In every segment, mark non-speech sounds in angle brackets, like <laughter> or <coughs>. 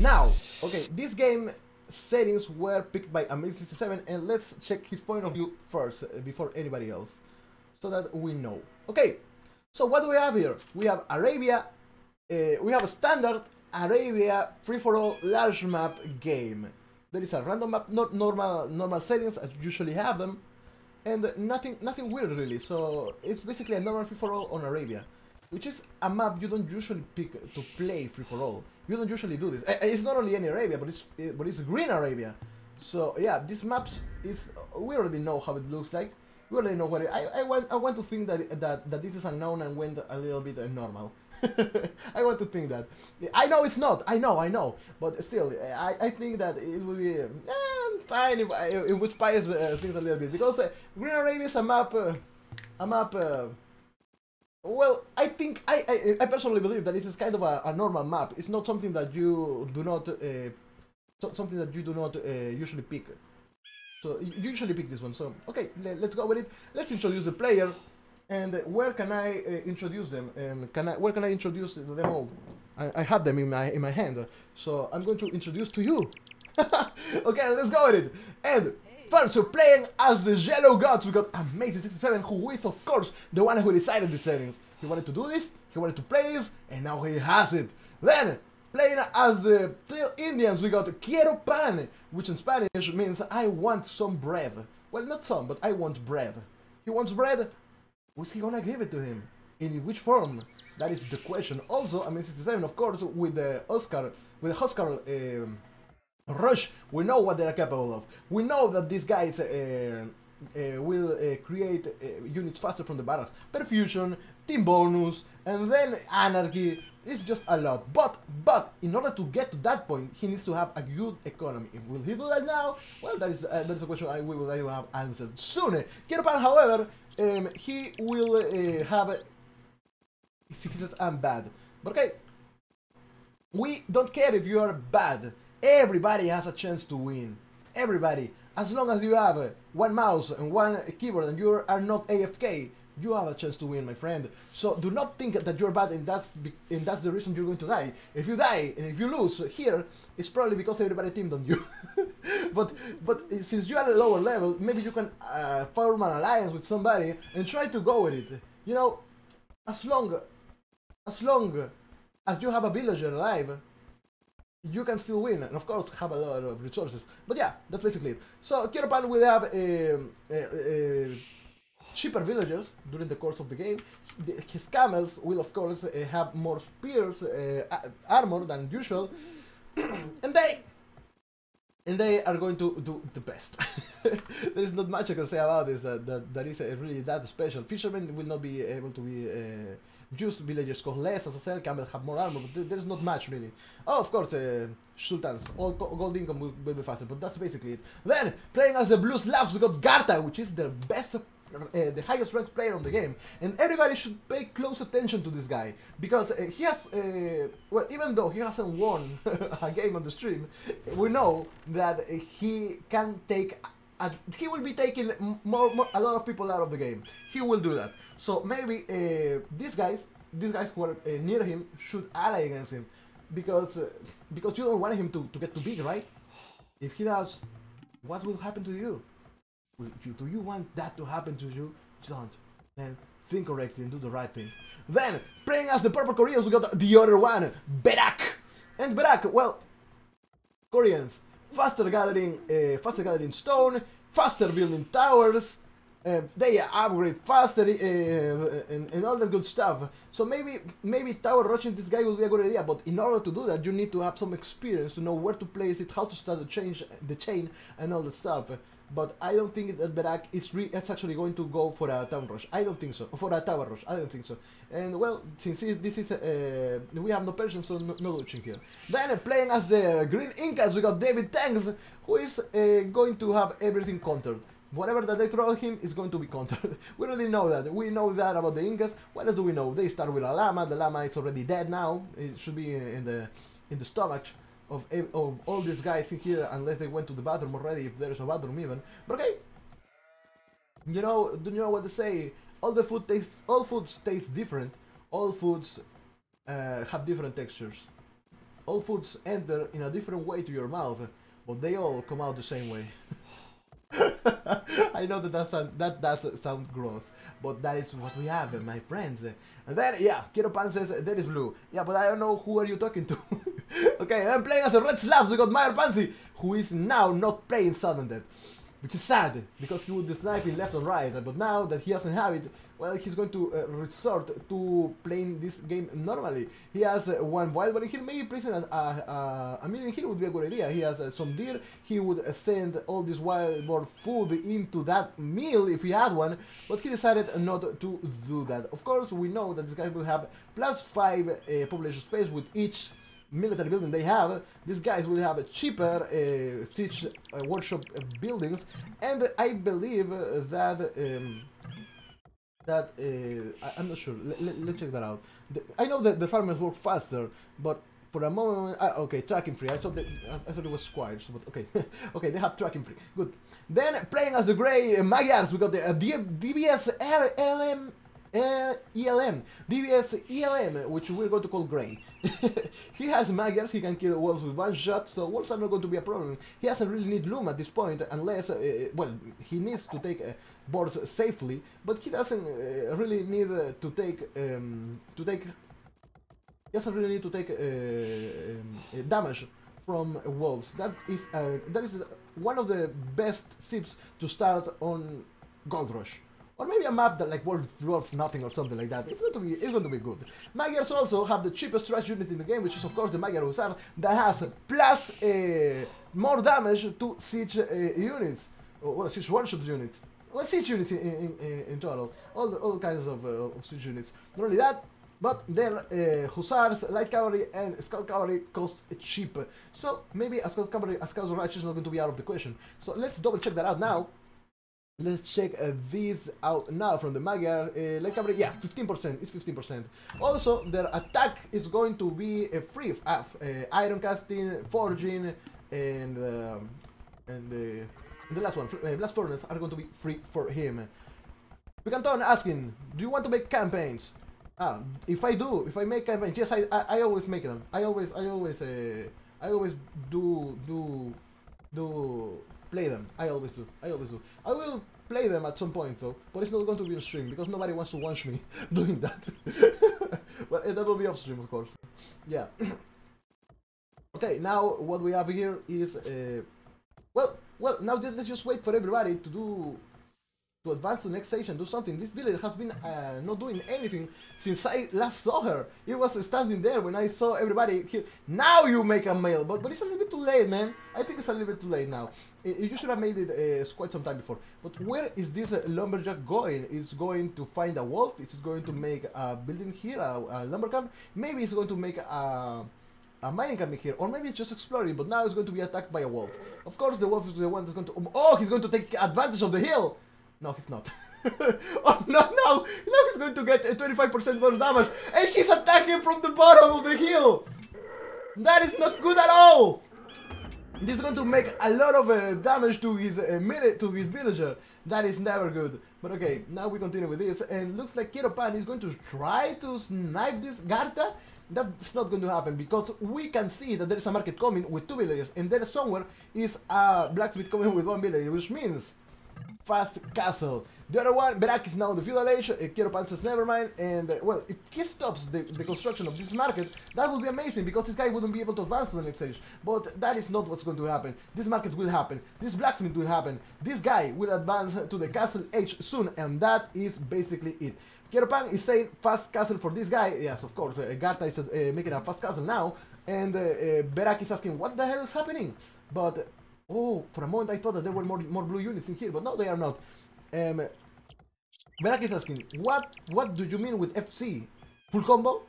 Now, okay, this game settings were picked by Amazing67 and let's check his point of view first uh, before anybody else so that we know. Okay, so what do we have here? We have Arabia, uh, we have a standard Arabia free-for-all large map game. There is a random map, not normal normal settings as usually have them, and nothing nothing weird really. So it's basically a normal free-for-all on Arabia, which is a map you don't usually pick to play free-for-all. You don't usually do this. Uh, It's not only any Arabia, but it's uh, but it's Green Arabia. So yeah, this maps is we already know how it looks like. We already know what it, I I want I want to think that that that this is unknown and went a little bit normal. <laughs> I want to think that. I know it's not. I know. I know. But still, I, I think that it will be eh, fine if if we spice uh, things a little bit because uh, Green Arabia is a map. Uh, a map. Well, I think I, I I personally believe that this is kind of a, a normal map. It's not something that you do not uh, so, something that you do not uh, usually pick. So you usually pick this one. So okay, let's go with it. Let's introduce the player. And where can I uh, introduce them? Um, can I where can I introduce them all? I, I have them in my in my hand. So I'm going to introduce to you. <laughs> okay, let's go with it. And first, we're playing as the Yellow Goths. We got Amazing 67, who is of course the one who decided the settings. He wanted to do this. He wanted to play this, and now he has it. Then Playing as the Teal Indians, we got Quiero pan, which in Spanish means I want some bread. Well, not some, but I want bread. He wants bread. Who's he gonna give it to him? In which form? That is the question. Also, I mean, 67, of course, with the Huskarl, with the Huskarl um, Rush, we know what they're capable of. We know that these guys uh, uh, will uh, create uh, units faster from the barracks. Perfusion, team bonus, and then anarchy. It's just a lot. But, but, in order to get to that point, he needs to have a good economy. Will he do that now? Well, that is uh, that is a question I will like to have answered soon. Kiropan, however, um, he will uh, have. A, he bad, but okay. We don't care if you are bad. Everybody has a chance to win. Everybody. As long as you have uh, one mouse and one keyboard and you are not AFK, you have a chance to win, my friend. So do not think that you're bad and that's and that's the reason you're going to die. If you die and if you lose here, it's probably because everybody teamed on you. <laughs> but but since you are at a lower level, maybe you can uh, form an alliance with somebody and try to go with it. You know, as long as long as you have a villager alive, you can still win, and of course have a lot of resources. But yeah, that's basically it. So Kiropan will have um, uh, uh, cheaper villagers during the course of the game. The, his camels will of course uh, have more spears, uh, armor than usual, <clears throat> and they and they are going to do the best. <laughs> there is not much I can say about this that that, that is really that special. Fishermen will not be able to be. Just villagers cost less, as I said, camels have more armor, but th- there's not much really. Oh, of course, uh, sultans, all go- gold income will, will be faster, but that's basically it. Then, playing as the Blue Slavs, got Garta, which is the best, uh, the highest ranked player on the game, and everybody should pay close attention to this guy because uh, he has, uh, well, even though he hasn't won <laughs> a game on the stream, we know that he can take uh, he will be taking more, more a lot of people out of the game. He will do that. So maybe uh, these guys, these guys who are uh, near him, should ally against him, because uh, because you don't want him to, to get too big, right? If he does, what will happen to you? Will you? Do you want that to happen to you? Don't. Then think correctly and do the right thing. Then playing as the purple Koreans, we got the other one, Berak, and Berak. Well, Koreans faster gathering, uh, faster gathering stone, faster building towers. Uh, they upgrade faster uh, and, and all that good stuff. So maybe maybe tower rushing this guy will be a good idea. But in order to do that, you need to have some experience to know where to place it, how to start the change, the chain, and all that stuff. But I don't think that Berak is, is actually going to go for a town rush. I don't think so. For a tower rush, I don't think so. And well, since this is uh, we have no patience, so no, no here. Then uh, playing as the Green Incas, we got David Tanks, who is uh, going to have everything countered. Whatever that they throw at him is going to be countered. <laughs> we already know that. We know that about the Incas. What else do we know? They start with a llama. The llama is already dead now. It should be in the in the stomach of, of all these guys in here, unless they went to the bathroom already. If there is a bathroom even. But okay. You know, do you know what they say? All the food tastes, all foods taste different. All foods uh, have different textures. all foods enter in a different way to your mouth, but they all come out the same way. <laughs> <laughs> I know that that, sound, that does sound gross, but that is what we have, my friends. And then, yeah, Kiro Pan says, that is blue. Yeah, but I don't know who are you talking to. <laughs> okay, I'm playing as a Red Slavs, we got Meyer Pansy, who is now not playing Sudden Death. Which is sad, because he would be sniping left and right, but now that he doesn't have it, well, he's going to uh, resort to playing this game normally. He has uh, one wild but here, maybe placing a, a, a million here would be a good idea. He has uh, some deer, he would send all this wild boar food into that meal if he had one, but he decided not to do that. Of course, we know that this guy will have plus 5 uh, population space with each military building they have, these guys will have a cheaper uh, uh, workshop buildings, and I believe that um, that uh, I, am not sure. Let, let, check that out. The, I know that the farmers work faster, but for a moment, uh, okay, tracking free. I thought that I thought it was squares, but okay, <laughs> okay, they have tracking free. Good. Then playing as the Grey Magyars, we got the uh, DBS LM. Uh, ELM, DBS ELM, which we're going to call Grey. <laughs> he has Magyars, he can kill wolves with one shot, so wolves are not going to be a problem. He doesn't really need Loom at this point, unless, uh, well, he needs to take uh, boards safely, but he doesn't uh, really need uh, to take, um, to take, he doesn't really need to take uh, um, damage from wolves. That is, that is one of the best tips to start on Gold Rush. Or maybe a map that like worth, nothing or something like that. It's going to be it's going to be good. Magyars also have the cheapest trash unit in the game, which is of course the Magyar Hussar that has plus uh, more damage to siege uh, units. Or well, siege workshop units. Well, siege units in, in, in, in total. All the, all kinds of, uh, of siege units. Not only that, but their uh, hussars, light cavalry, and scout cavalry cost cheap. So maybe a scout cavalry, a scout rush is not going to be out of the question. So let's double check that out now. Let's check uh, these out now from the Magyar. Uh, like yeah, 15%. It's 15%. Also, their attack is going to be uh, free. Uh, uh, iron casting, forging, and um, and the the last one, uh, blast furnace, are going to be free for him. We can turn asking, do you want to make campaigns? Ah, if I do, if I make campaigns, yes, I I, I always make them. I always I always uh, I always do do do play them. I always do. I always do. I will play them at some point though, but it's not going to be on stream because nobody wants to watch me <laughs> doing that. <laughs> but uh, that will be off stream, of course. Yeah. <coughs> okay, now what we have here is uh, well, well. Now let's just wait for everybody to do to advance to the next station, do something. This villager has been uh, not doing anything since I last saw her. It was standing there when I saw everybody here. Now you make a mail, but, but it's a little bit too late, man. I think it's a little bit too late now. You should have made it uh, quite some time before. But where is this uh, lumberjack going? Is going to find a wolf? Is going to make a building here, a, a lumber camp? Maybe it's going to make a a mining camp here, or maybe it's just exploring, but now it's going to be attacked by a wolf. Of course, the wolf is the one that's going to. Oh, he's going to take advantage of the hill. No, he's not. <laughs> oh, no, no! Now he's going to get 25% more damage. And he's attacking from the bottom of the hill! That is not good at all! This is going to make a lot of uh, damage to his uh, to his villager. That is never good. But okay, now we continue with this, and looks like Kiropan is going to try to snipe this Garta. That's not going to happen because we can see that there is a market coming with two villagers, and there somewhere is a blacksmith coming with one villager, which means Fast Castle. The other one, Berak is now in the feudal age, uh, never mind, and uh, well, if he stops the, the construction of this market, that would be amazing, because this guy wouldn't be able to advance to the next age. But that is not what's going to happen. This market will happen, this blacksmith will happen, this guy will advance to the castle age soon, and that is basically it. Kiropan is saying fast castle for this guy, yes, of course, uh, Garta is uh, making a fast castle now, and uh, Berak is asking, what the hell is happening? But Oh, for a moment I thought that there were more more blue units in here, but no, they are not. Um, Berak is asking, what what do you mean with FC? Full combo?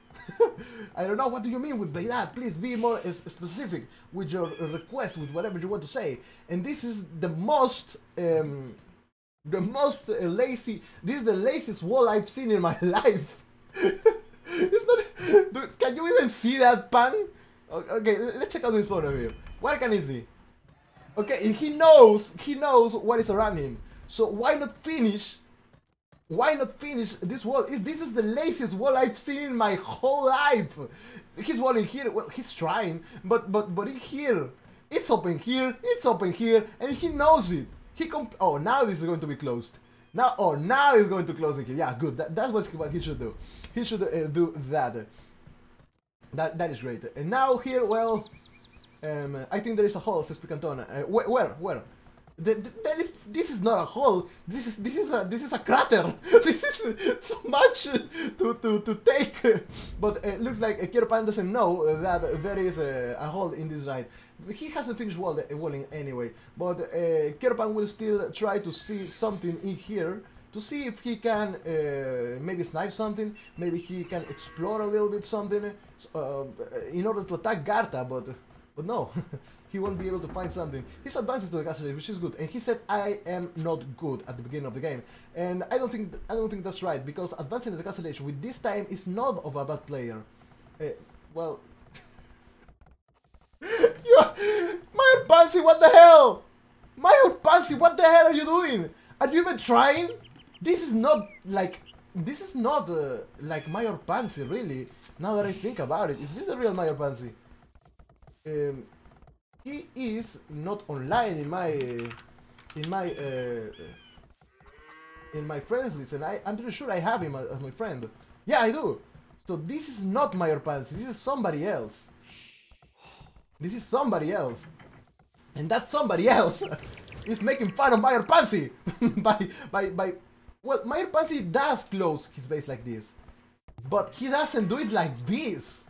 <laughs> I don't know, what do you mean with that? Please be more specific with your request, with whatever you want to say. And this is the most, um, the most uh, lazy, this is the laziest wall I've seen in my <laughs> life. it's not, dude, can you even see that pan? Okay, let's check out this photo here. Where can you see? Okay, he knows, he knows what is around him. So why not finish why not finish this wall? Is This is the laziest wall I've seen in my whole life. He's walling here. Well, he's trying, but but but in here, it's open here, it's open here, and he knows it. He comp- Oh, now this is going to be closed. Now, oh, now he's going to close it here. Yeah, good. That, that's what, what he should do. He should uh, do that. That that is great. And now here, well, um, I think there is a hole, says Picanton. Uh, where, where? Where? The, the, this is not a hole. This is this is a this is a crater. <laughs> this is so much to to, to take. But it looks like uh, Kieropan doesn't know that there is a, a hole in this ride. He hasn't finished wall, walling anyway. But uh, will still try to see something in here to see if he can uh, maybe snipe something, maybe he can explore a little bit something uh, in order to attack Garta, but but no, <laughs> he won't be able to find something. He's advancing to the castle which is good, and he said I am not good at the beginning of the game, and I don't think I don't think that's right because advancing to the castle age with this time is not of a bad player. Uh, well, <laughs> Mayor Pansy, what the hell? Mayor Pansy, what the hell are you doing? Are you even trying? This is not like this is not uh, like Mayor Pansy, really. Now that I think about it, is this a real Mayor Pansy? Um, he is not online in my in my uh, in my friends list, and I, I'm pretty sure I have him as my friend. Yeah, I do. So this is not Mayor Pansy. This is somebody else. This is somebody else, and that somebody <laughs> else is making fun of Mayor Pansy <laughs> by by by. Well, Mayor Pansy does close his base like this, but he doesn't do it like this,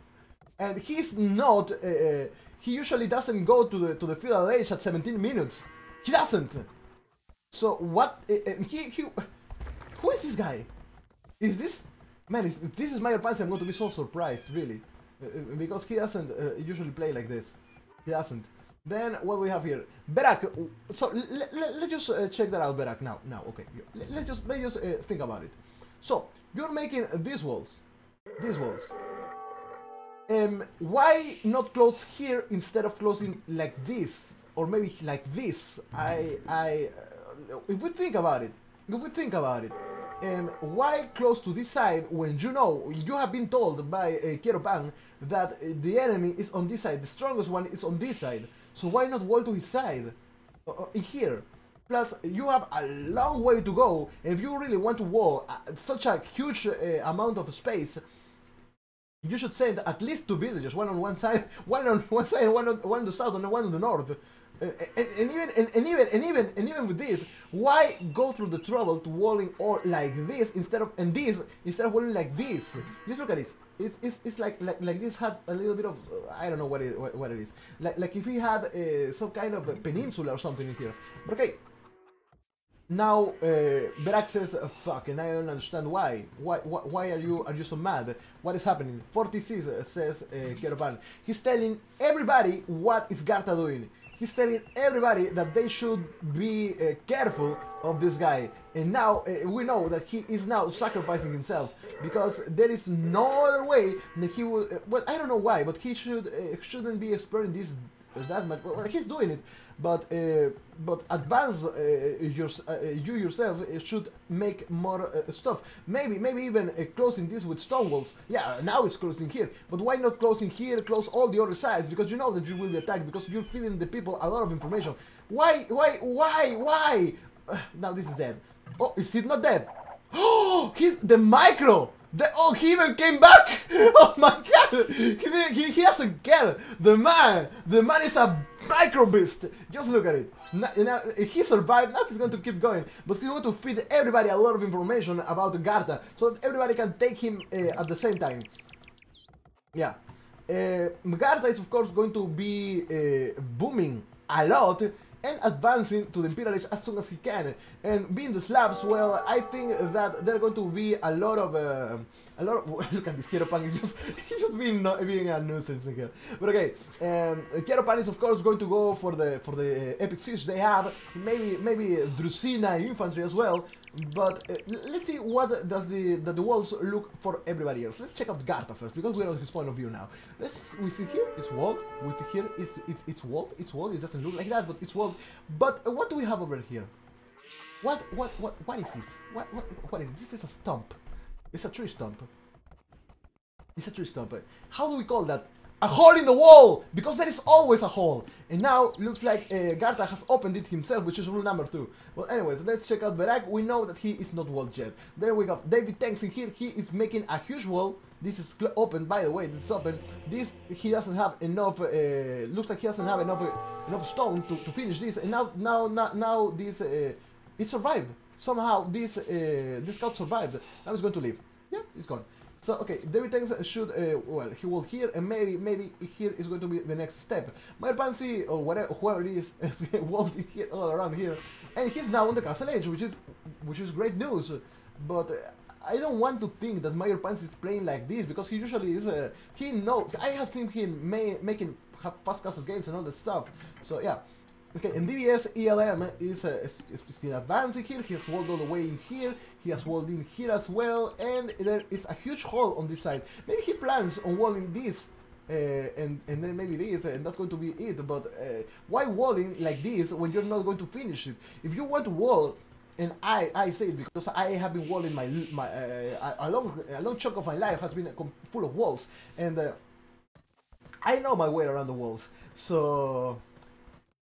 and he's not. Uh, uh he usually doesn't go to the to the feudal age at 17 minutes. He doesn't. So what? Uh, he he. Who is this guy? Is this man? If this is Mayor Pansy, I'm going to be so surprised, really. Uh, because he doesn't uh, usually play like this. He doesn't. Then what we have here? Berak. So let's just uh, check that out, Berak. Now, now, okay. Let's just let's just think about it. So you're making these walls, these walls. Um, why not close here instead of closing like this, or maybe like this? I, I, uh, if we think about it, if we think about it, um, why close to this side when you know you have been told by uh, Kieropan that uh, the enemy is on this side, the strongest one is on this side. So why not wall to his side? Uh, uh here. Plus, you have a long way to go. If you really want to wall uh, such a huge uh, amount of space, you should send at least two villagers, one on one side, <laughs> one on one side, one on one on the south, and one on the north. Uh, and, and, even and, and, even and even and even with this, why go through the trouble to walling all like this instead of and this instead of walling like this? Just look at this it, it's, it's like, like like this had a little bit of uh, I don't know what it what, what it is like like if we had uh, some kind of a peninsula or something in here. But okay. Now uh, Berak says uh, fuck, and I don't understand why. Why why are you are you so mad? What is happening? 46 says uh, He's telling everybody what is Garta doing he's telling everybody that they should be uh, careful of this guy. And now uh, we know that he is now sacrificing himself because there is no other way that he would. Uh, well, I don't know why, but he should uh, shouldn't be exploring this that much. Well, he's doing it, but uh, but advance uh, your, uh, you yourself should make more uh, stuff. Maybe maybe even uh, closing this with stone walls. Yeah, now it's closing here, but why not closing here? Close all the other sides because you know that you will be attacked because you're feeding the people a lot of information. Why why why why? <sighs> now this is dead. Oh, is it not dead? Oh, <gasps> he's the micro. The, oh, he even came back! <laughs> Oh my god! He, he, he doesn't care! The man! The man is a micro beast! Just look at it. Now, now, he survived, now he's going to keep going. But he's going to feed everybody a lot of information about Garta, so that everybody can take him uh, at the same time. Yeah. Uh, Garta is of course going to be uh, booming a lot and advancing to the Imperial Age as soon as he can. And being the Slavs, well, I think that there are going to be a lot of, uh, a lot of, <laughs> look at this, Kieropan is just, <laughs> he's just being, being a nuisance here. But okay, um, Kieropan is of course going to go for the, for the epic siege they have, maybe, maybe Druzhina infantry as well, but uh, let's see what does the the walls look for everybody else. Let's check out Garta first because we're on his point of view now. Let's we see here it's walled. We see here it's it's it's walled. It's walled. It doesn't look like that, but it's walled. But uh, what do we have over here? What, what, what, what is this? What, what, what is this? This is a stump. It's a tree stump. It's a tree stump. How do we call that? A hole in the wall! Because there is always a hole. And now, looks like uh, Garta has opened it himself, which is rule number two. Well, anyways, let's check out Berak. We know that he is not walled yet. There we got David Tanks in here. He is making a huge wall. This is open, by the way, this is open. This, he doesn't have enough, uh, looks like he doesn't have enough uh, enough stone to, to finish this. And now, now, now, now this, uh, it survived. Somehow, this, uh, this scout survived. Now he's going to leave. Yeah, he's gone. So okay, David Tanks should uh, well he will hear, and maybe maybe here is going to be the next step. My Pansy or whatever whoever it is <laughs> walled here all around here, and he's now on the castle age, which is which is great news. But uh, I don't want to think that Mayor Pants is playing like this because he usually is. Uh, he knows. I have seen him ma making fast castle games and all that stuff. So yeah. Okay, in DBS ELM is, uh, is, is, still advancing here, he has walled all the way in here, he has walled in here as well, and there is a huge hole on this side. Maybe he plans on walling this, uh, and, and then maybe this, and that's going to be it, but uh, why walling like this when you're not going to finish it? If you want to wall, and I, I say it because I have been walling my, my uh, a, long, a long chunk of my life has been full of walls, and uh, I know my way around the walls, so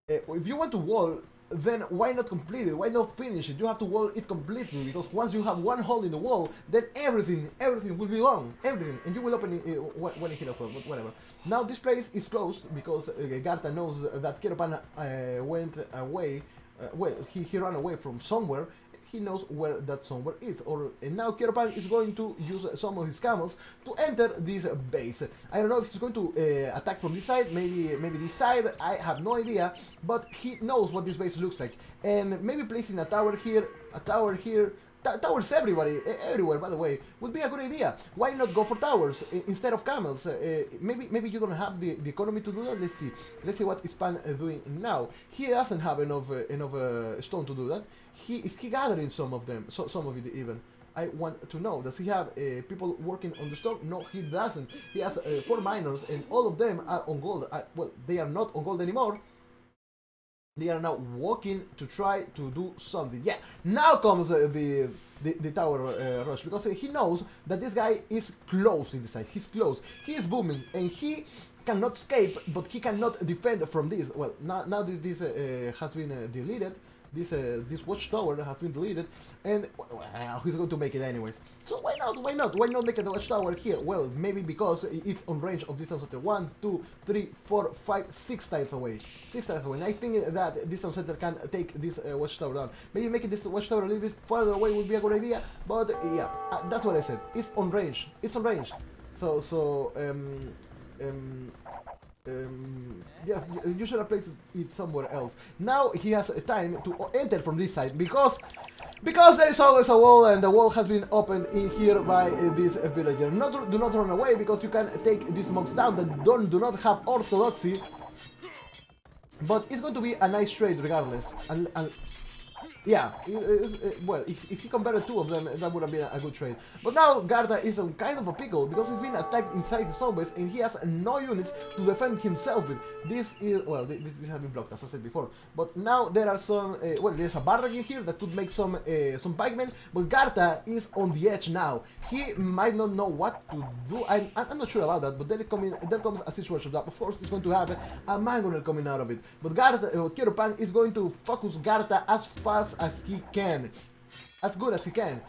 if you want to wall, then why not complete it? Why not finish it? You have to wall it completely because once you have one hole in the wall, then everything, everything will be gone, everything, and you will open it uh, when it hit hole, whatever. Now this place is closed because uh, Garta knows that Keropan uh, went away. Uh, well, he, he ran away from somewhere he knows where that somewhere is. Or and now Keropan is going to use some of his camels to enter this base. I don't know if he's going to uh, attack from this side, maybe maybe this side. I have no idea, but he knows what this base looks like, and maybe placing a tower here, a tower here. towers everybody, everywhere. By the way, would be a good idea. Why not go for towers instead of camels? Uh, maybe, maybe you don't have the, the economy to do that. Let's see. Let's see what Ispan is doing now. He doesn't have enough uh, enough uh, stone to do that he is he gathering some of them, so, some of it even. I want to know, does he have uh, people working on the store? No, he doesn't. He has uh, four miners and all of them are on gold. Uh, well, they are not on gold anymore. They are now walking to try to do something. Yeah, now comes uh, the, the, the tower rush because he knows that this guy is close in the side. He's close. He is booming and he cannot escape, but he cannot defend from this. Well, now, now this, this has been deleted this uh, this watchtower has been deleted, and well, he's going to make it anyways. So why not? Why not? Why not make a watchtower here? Well, maybe because it's on range of distance center. One, two, three, four, five, six tiles away. Six tiles away. And I think that distance center can take this uh, watchtower down. Maybe making this watchtower a little bit further away would be a good idea. But uh, yeah, uh, that's what I said. It's on range. It's on range. So so um um um, yeah, you should have placed it somewhere else. Now he has a time to enter from this side because because there is always a wall and the wall has been opened in here by uh, this villager. Not, do not run away because you can take these monks down that don't do not have orthodoxy. But it's going to be a nice trade regardless. And, and yeah, it, well, if, if he converted two of them, that would have been a good trade. But now Garta is in kind of a pickle because he's been attacked inside the zone base and he has no units to defend himself with. This is, well, this, this has been blocked as I said before. But now there are some, uh, well, there's a barrack in here that could make some uh, some pikemen, but Garta is on the edge now. He might not know what to do. I'm, I'm not sure about that, but then, coming, then comes a situation that of course is going to have a mangonel coming out of it. But Garta, uh, Keropan is going to focus Garta as fast as he can, as good as he can,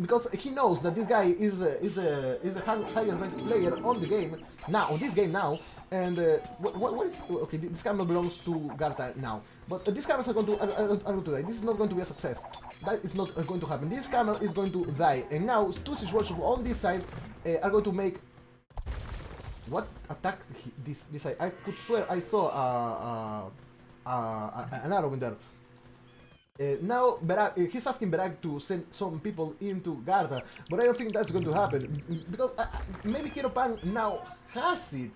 because he knows that this guy is a, is a, is the highest ranked player on the game now, on this game now, and uh, what, what is okay? This camera belongs to Garta now, but uh, these are going to are, going to die. This is not going to be a success. That is not uh, going to happen. This camera is going to die, and now two situations on this side uh, are going to make. What attacked this this side? I could swear I saw uh, uh, uh, an arrow in there. Uh, now Berak, uh, he's asking Berak to send some people into Garta, but I don't think that's going to happen because uh, maybe Keropan now has it.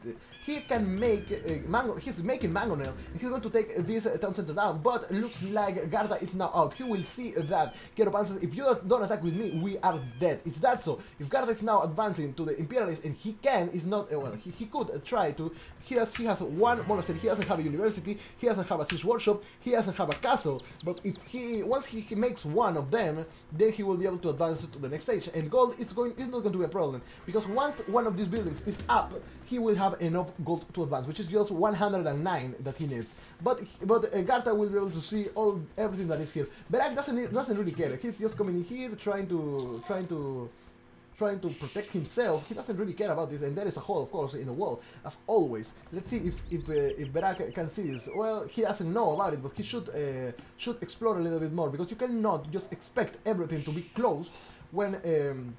He can make uh, Mango. He's making Mango And he's going to take this uh, town center down. But looks like Garta is now out. He will see that. Keropan says, if you don't attack with me, we are dead. Is that so? If Garta is now advancing to the Imperialist, and he can, is not uh, well. He, he could try to. He has he has one monastery. He doesn't have a university. He doesn't have a siege workshop. He doesn't have a castle. But if he once he, he makes one of them, then he will be able to advance to the next stage. And gold is going is not going to be a problem because once one of these buildings is up, he will have enough gold to advance, which is just 109 that he needs. But but uh, Garta will be able to see all everything that is here. Berak doesn't doesn't really care. He's just coming in here trying to trying to trying to protect himself. He doesn't really care about this, and there is a hole, of course, in the wall, as always. Let's see if if uh, if Berak can see this. Well, he doesn't know about it, but he should uh, should explore a little bit more because you cannot just expect everything to be closed when. Um,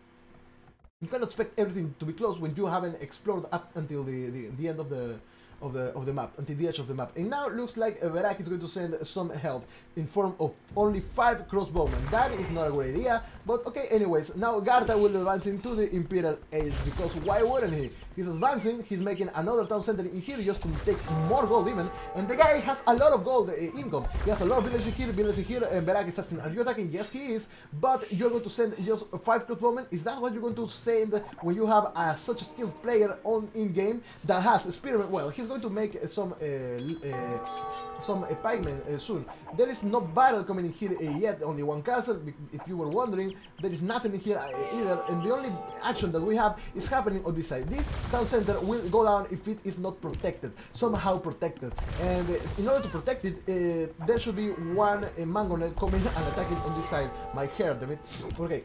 you cannot expect everything to be closed when you haven't explored up until the, the, the end of the of the of the map until the edge of the map. And now it looks like Berak is going to send some help in form of only five crossbowmen. That is not a good idea, but okay. Anyways, now Garta will advance into the Imperial Age because why wouldn't he? He's advancing. He's making another town center in here just to take more gold even. And the guy has a lot of gold uh, income. He has a lot of villages here, villages here. And Berak is asking, "Are you attacking?" Yes, he is. But you're going to send just five crossbowmen. Is that what you're going to send when you have a, such a skilled player on in game that has spearmen? Well, he's going to make uh, some uh, uh, some uh, pikemen uh, soon. There is no battle coming in here uh, yet, only one castle, if you were wondering. There is nothing in here uh, either, and the only action that we have is happening on this side. This town center will go down if it is not protected, somehow protected. And uh, in order to protect it, uh, there should be one uh, mangonel coming and attacking on this side. My hair, damn it. Okay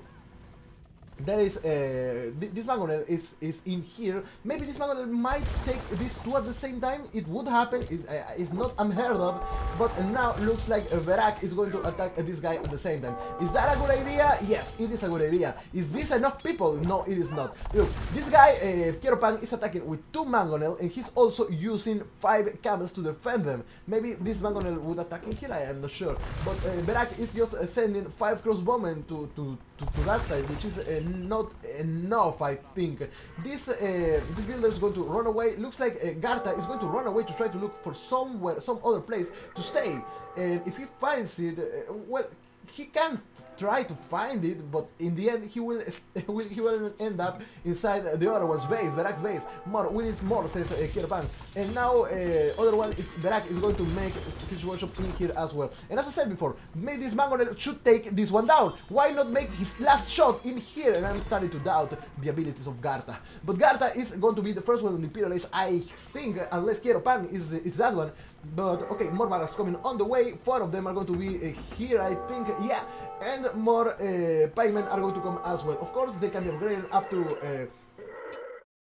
there is uh, th this Mangonel is is in here. Maybe this Mangonel might take these two at the same time. It would happen. It's, uh, it's not unheard of. But now looks like Berak is going to attack this guy at the same time. Is that a good idea? Yes, it is a good idea. Is this enough people? No, it is not. Look, this guy uh, Keropan is attacking with two Mangonel, and he's also using five camels to defend them. Maybe this Mangonel would attack in here. I am not sure. But uh, is just uh, sending five crossbowmen to to to, to that side, which is uh, not enough, I think. This uh, this builder is going to run away. Looks like uh, Garta is going to run away to try to look for somewhere, some other place to stay. And if he finds it, uh, well, he can try to find it, but in the end he will <laughs> he will end up inside the other one's base, Berak's base. More, we need more, says uh, Kirpan. And now uh, other one is Berak is going to make situation in here as well. And as I said before, maybe this Mangonel should take this one down. Why not make his last shot in here? And I'm starting to doubt the abilities of Garta. But Garta is going to be the first one on the Imperial Age, I think, unless Keropan is, is that one. But okay, more barracks coming on the way. Four of them are going to be uh, here, I think. Yeah, and more uh, pikemen are going to come as well. Of course, they can be upgraded up to. Uh,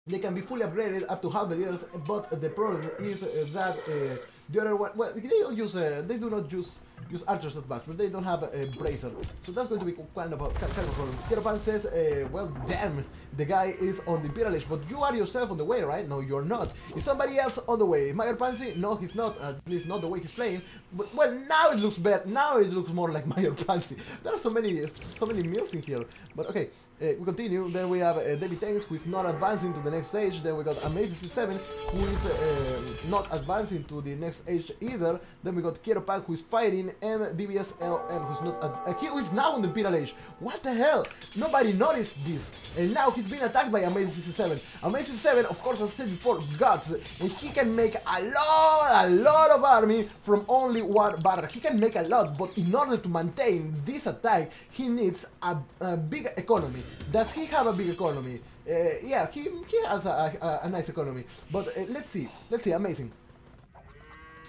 they can be fully upgraded up to half halberdiers, but the problem is uh, that uh, the other one, well, they don't use, uh, they do not use use archers that much, but they don't have a, bracer, so that's going to be kind of a kind of a problem. Keropan says, uh, well, damn, the guy is on the Imperial Age, but you are yourself on the way, right? No, you're not. Is somebody else on the way? Major Pansy? No, he's not. At least not the way he's playing. But well, now it looks bad. Now it looks more like <laughs> Major Pansy. There are so many, so many meals in here. But okay, uh, we continue. Then we have uh, David Tanks, who is not advancing to the next stage. Then we got Amazing 67, who is uh, not advancing to the next stage either. Then we got Keropan, who is fighting, and DBSLM, who's not uh, who is now in the Imperial Age. What the hell? Nobody noticed this. And now he's being attacked by Amazing 67. Amazing 67, of course, as I said before, guts, and he can make a lot, a lot of army from only one battle. He can make a lot, but in order to maintain this attack, he needs a, a big economy. Does he have a big economy? Uh, yeah, he, he has a, a, a nice economy. But uh, let's see, let's see, amazing.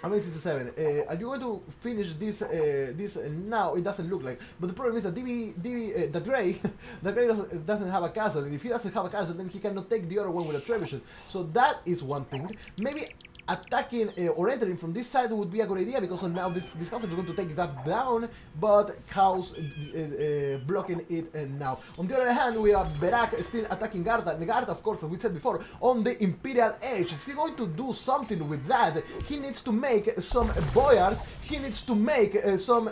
Amazing 67. Uh, are you going to finish this uh, this uh, now? It doesn't look like. But the problem is that DB, DB uh, the Grey, <laughs> the Grey doesn't, doesn't have a castle, and if he doesn't have a castle, then he cannot take the other one with a trebuchet. So that is one thing. Maybe attacking uh, or entering from this side would be a good idea because now this, this castle is going to take that down, but Chaos uh, uh, blocking it uh, now. On the other hand, we have Berak still attacking Garta. And Garta, of course, as we said before, on the Imperial Age. Is he going to do something with that? He needs to make some boyars, he needs to make uh, some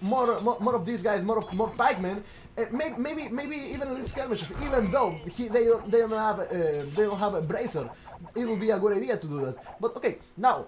more, more, more of these guys, more of more pikemen, uh, maybe, maybe, even little skirmishes. Even though he, they they don't have, uh, they don't have a bracer, it would be a good idea to do that. But okay, now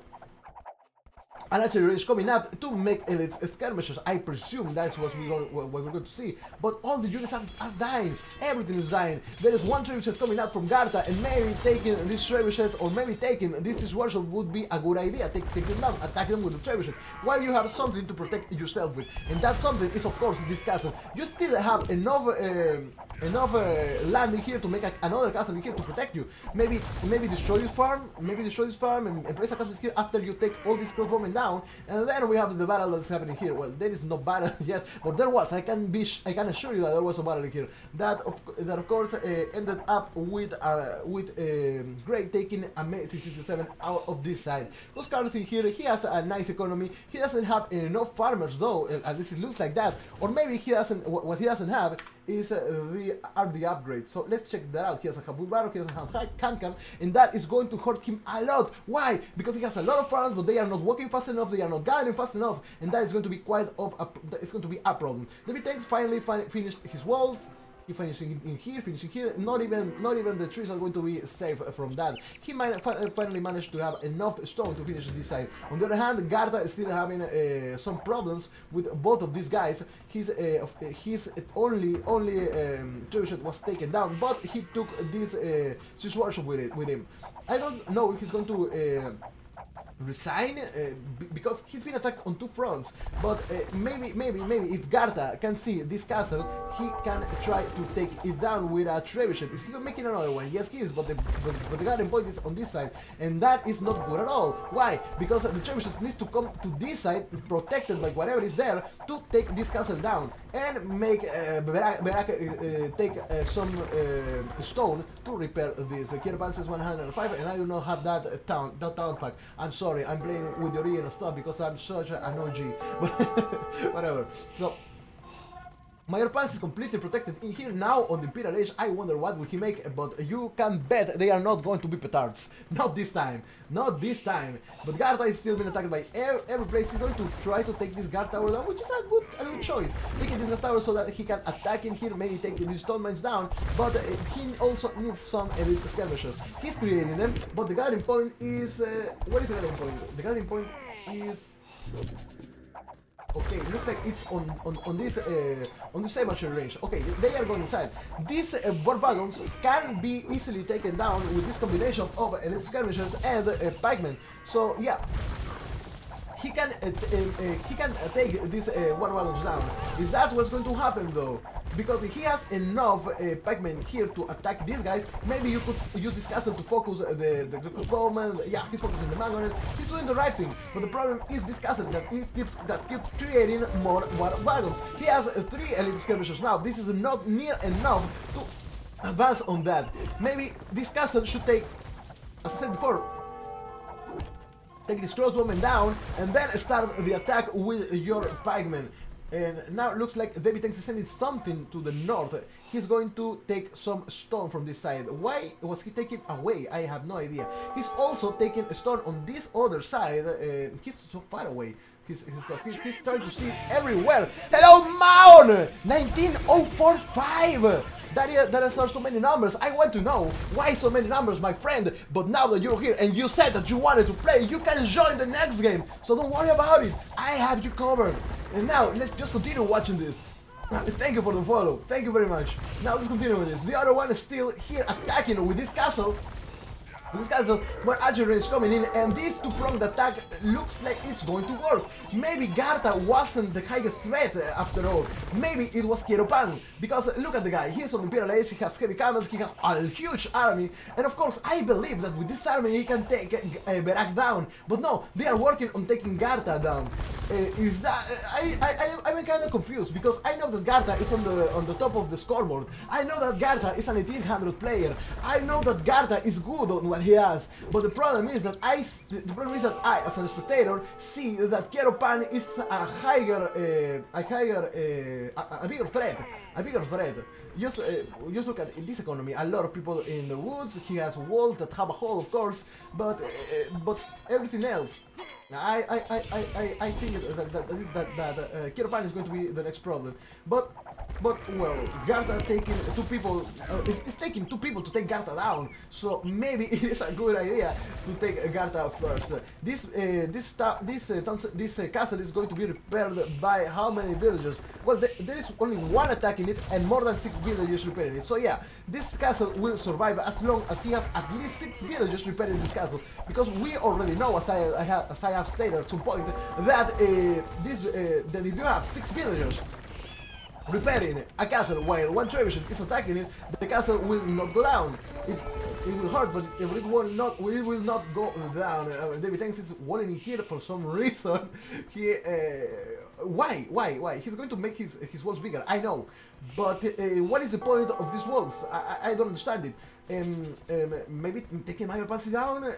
an archery is coming up to make elite skirmishers. I presume that's what we're, going, what we're going to see. But all the units are, are dying. Everything is dying. There is one trebuchet coming out from Garta, and maybe taking these trebuchets or maybe taking this workshop would be a good idea. Take, take them down, attack them with the trebuchet, while you have something to protect yourself with. And that something is, of course, this castle. You still have another uh, uh, land here to make a, another castle here to protect you. Maybe maybe destroy this farm, maybe destroy this farm and, and place a castle here after you take all this crossbowmen down, and then we have the battle that's happening here. Well, there is no battle <laughs> yet, but there was. I can be I can assure you that there was a battle here. That of that of course uh, ended up with uh, with uh, Gray taking a 67 out of this side. Those Carlos in here, he has a nice economy. He doesn't have enough farmers though, at least it looks like that. Or maybe he doesn't. What he doesn't have is uh, the are the upgrades. So let's check that out. He has a Habubaro, he has a Kankan, and that is going to hurt him a lot. Why? Because he has a lot of farms, but they are not working fast enough, they are not gathering fast enough, and that is going to be quite of a, it's going to be a problem. The V-Tanks finally fi finished his walls, he finishing in here, finishing here. Not even, not even the trees are going to be safe from that. He might finally managed to have enough stone to finish this side. On the other hand, Garta is still having uh, some problems with both of these guys. His, uh, his only, only um, trebuchet was taken down, but he took this uh, workshop with it, with him. I don't know if he's going to. Uh, resign uh, because he's been attacked on two fronts. But uh, maybe, maybe, maybe if Garta can see this castle, he can try to take it down with a trebuchet. Is he making another one? Yes, he is. But the but, but the garden point is on this side, and that is not good at all. Why? Because the trebuchet needs to come to this side, protected by whatever is there, to take this castle down and make uh, Berak uh, take uh, some uh, stone to repair this. Uh, says 105, and I do not have that town that town pack. I'm sorry, I'm playing with the real stuff because I'm such an OG. <laughs> But whatever. So Major Pants is completely protected in here now on the Imperial Age. I wonder what will he make, but you can bet they are not going to be petards. <laughs> Not this time. Not this time. But Garta is still being attacked by every, every place. He's going to try to take this guard tower down, which is a good, a good choice. Taking this guard tower so that he can attack in here, maybe take these stone mines down, but uh, he also needs some elite skirmishers. He's creating them, but the guarding point is... Uh, what is the guarding point? The guarding point is... Okay, looks like it's on on, on this uh, on the same range. Okay, they are going inside. These uh, war wagons can be easily taken down with this combination of elite skirmishers and uh, pikemen. So yeah, he can uh, uh, he can take this uh, war wagons down. Is that what's going to happen though? because he has enough uh, pikemen here to attack these guys, maybe you could use this castle to focus uh, the, the, the government, yeah, he's focusing the mangonel, he's doing the right thing, but the problem is this castle that keeps, that keeps creating more war wagons. He has uh, three elite skirmishers now, this is not near enough to advance on that. Maybe this castle should take, as I said before, take this crossbowman down and then start the attack with your pikemen. And now it looks like David Tanks is sending something to the north. He's going to take some stone from this side. Why was he taking away? I have no idea. He's also taking a stone on this other side. Uh, he's so far away. He's, he's, he's, he's trying to see everywhere. Hello, Maon! 19045! That is, that is so many numbers. I want to know why so many numbers, my friend. But now that you're here and you said that you wanted to play, you can join the next game. So don't worry about it. I have you covered. And now, let's just continue watching this. Thank you for the follow. Thank you very much. Now let's continue with this. The other one is still here attacking with this castle. This guy's where Archer is coming in and this two-pronged attack looks like it's going to work. Maybe Garta wasn't the highest threat uh, after all. Maybe it was Kieropan. Because look at the guy, he's on Imperial Age, he has heavy cannons, he has a huge army. And of course, I believe that with this army he can take uh, Berak down. But no, they are working on taking Garta down. Uh, is that... Uh, I, I, I'm kind of confused because I know that Garta is on the on the top of the scoreboard. I know that Garta is an 1800 player. I know that Garta is good on what he has. But the problem is that I, the problem is that I, as a spectator, see that Kieropan is a higher, uh, a higher, uh, a, a, bigger threat, a bigger threat. Just, uh, just look at this economy. A lot of people in the woods. He has walls that have a hole, of course, but, but everything else. I, I, I, I, I think that that, that, that, uh, Kieropan is going to be the next problem. But but, well, Garta taking two people, uh, it's, it's, taking two people to take Garta down, so maybe <laughs> it is a good idea to take Garta first. Uh, this uh, this this uh, this uh, castle is going to be repaired by how many villagers? Well, th there is only one attack in it and more than six villagers repairing it. So yeah, this castle will survive as long as he has at least six villagers repairing this castle, because we already know, as I, I have, as I have stated at some point, that uh, this that if you have six villagers repairing a castle while one Trebuchet is attacking it, the castle will not go down. It, it will hurt, but it will not it will not go down. Uh, David Tanks is walling in here for some <laughs> reason. He uh, why why why he's going to make his his walls bigger. I know, but uh, what is the point of these walls? I, I don't understand it. Um, um, maybe taking my opponents down. Uh,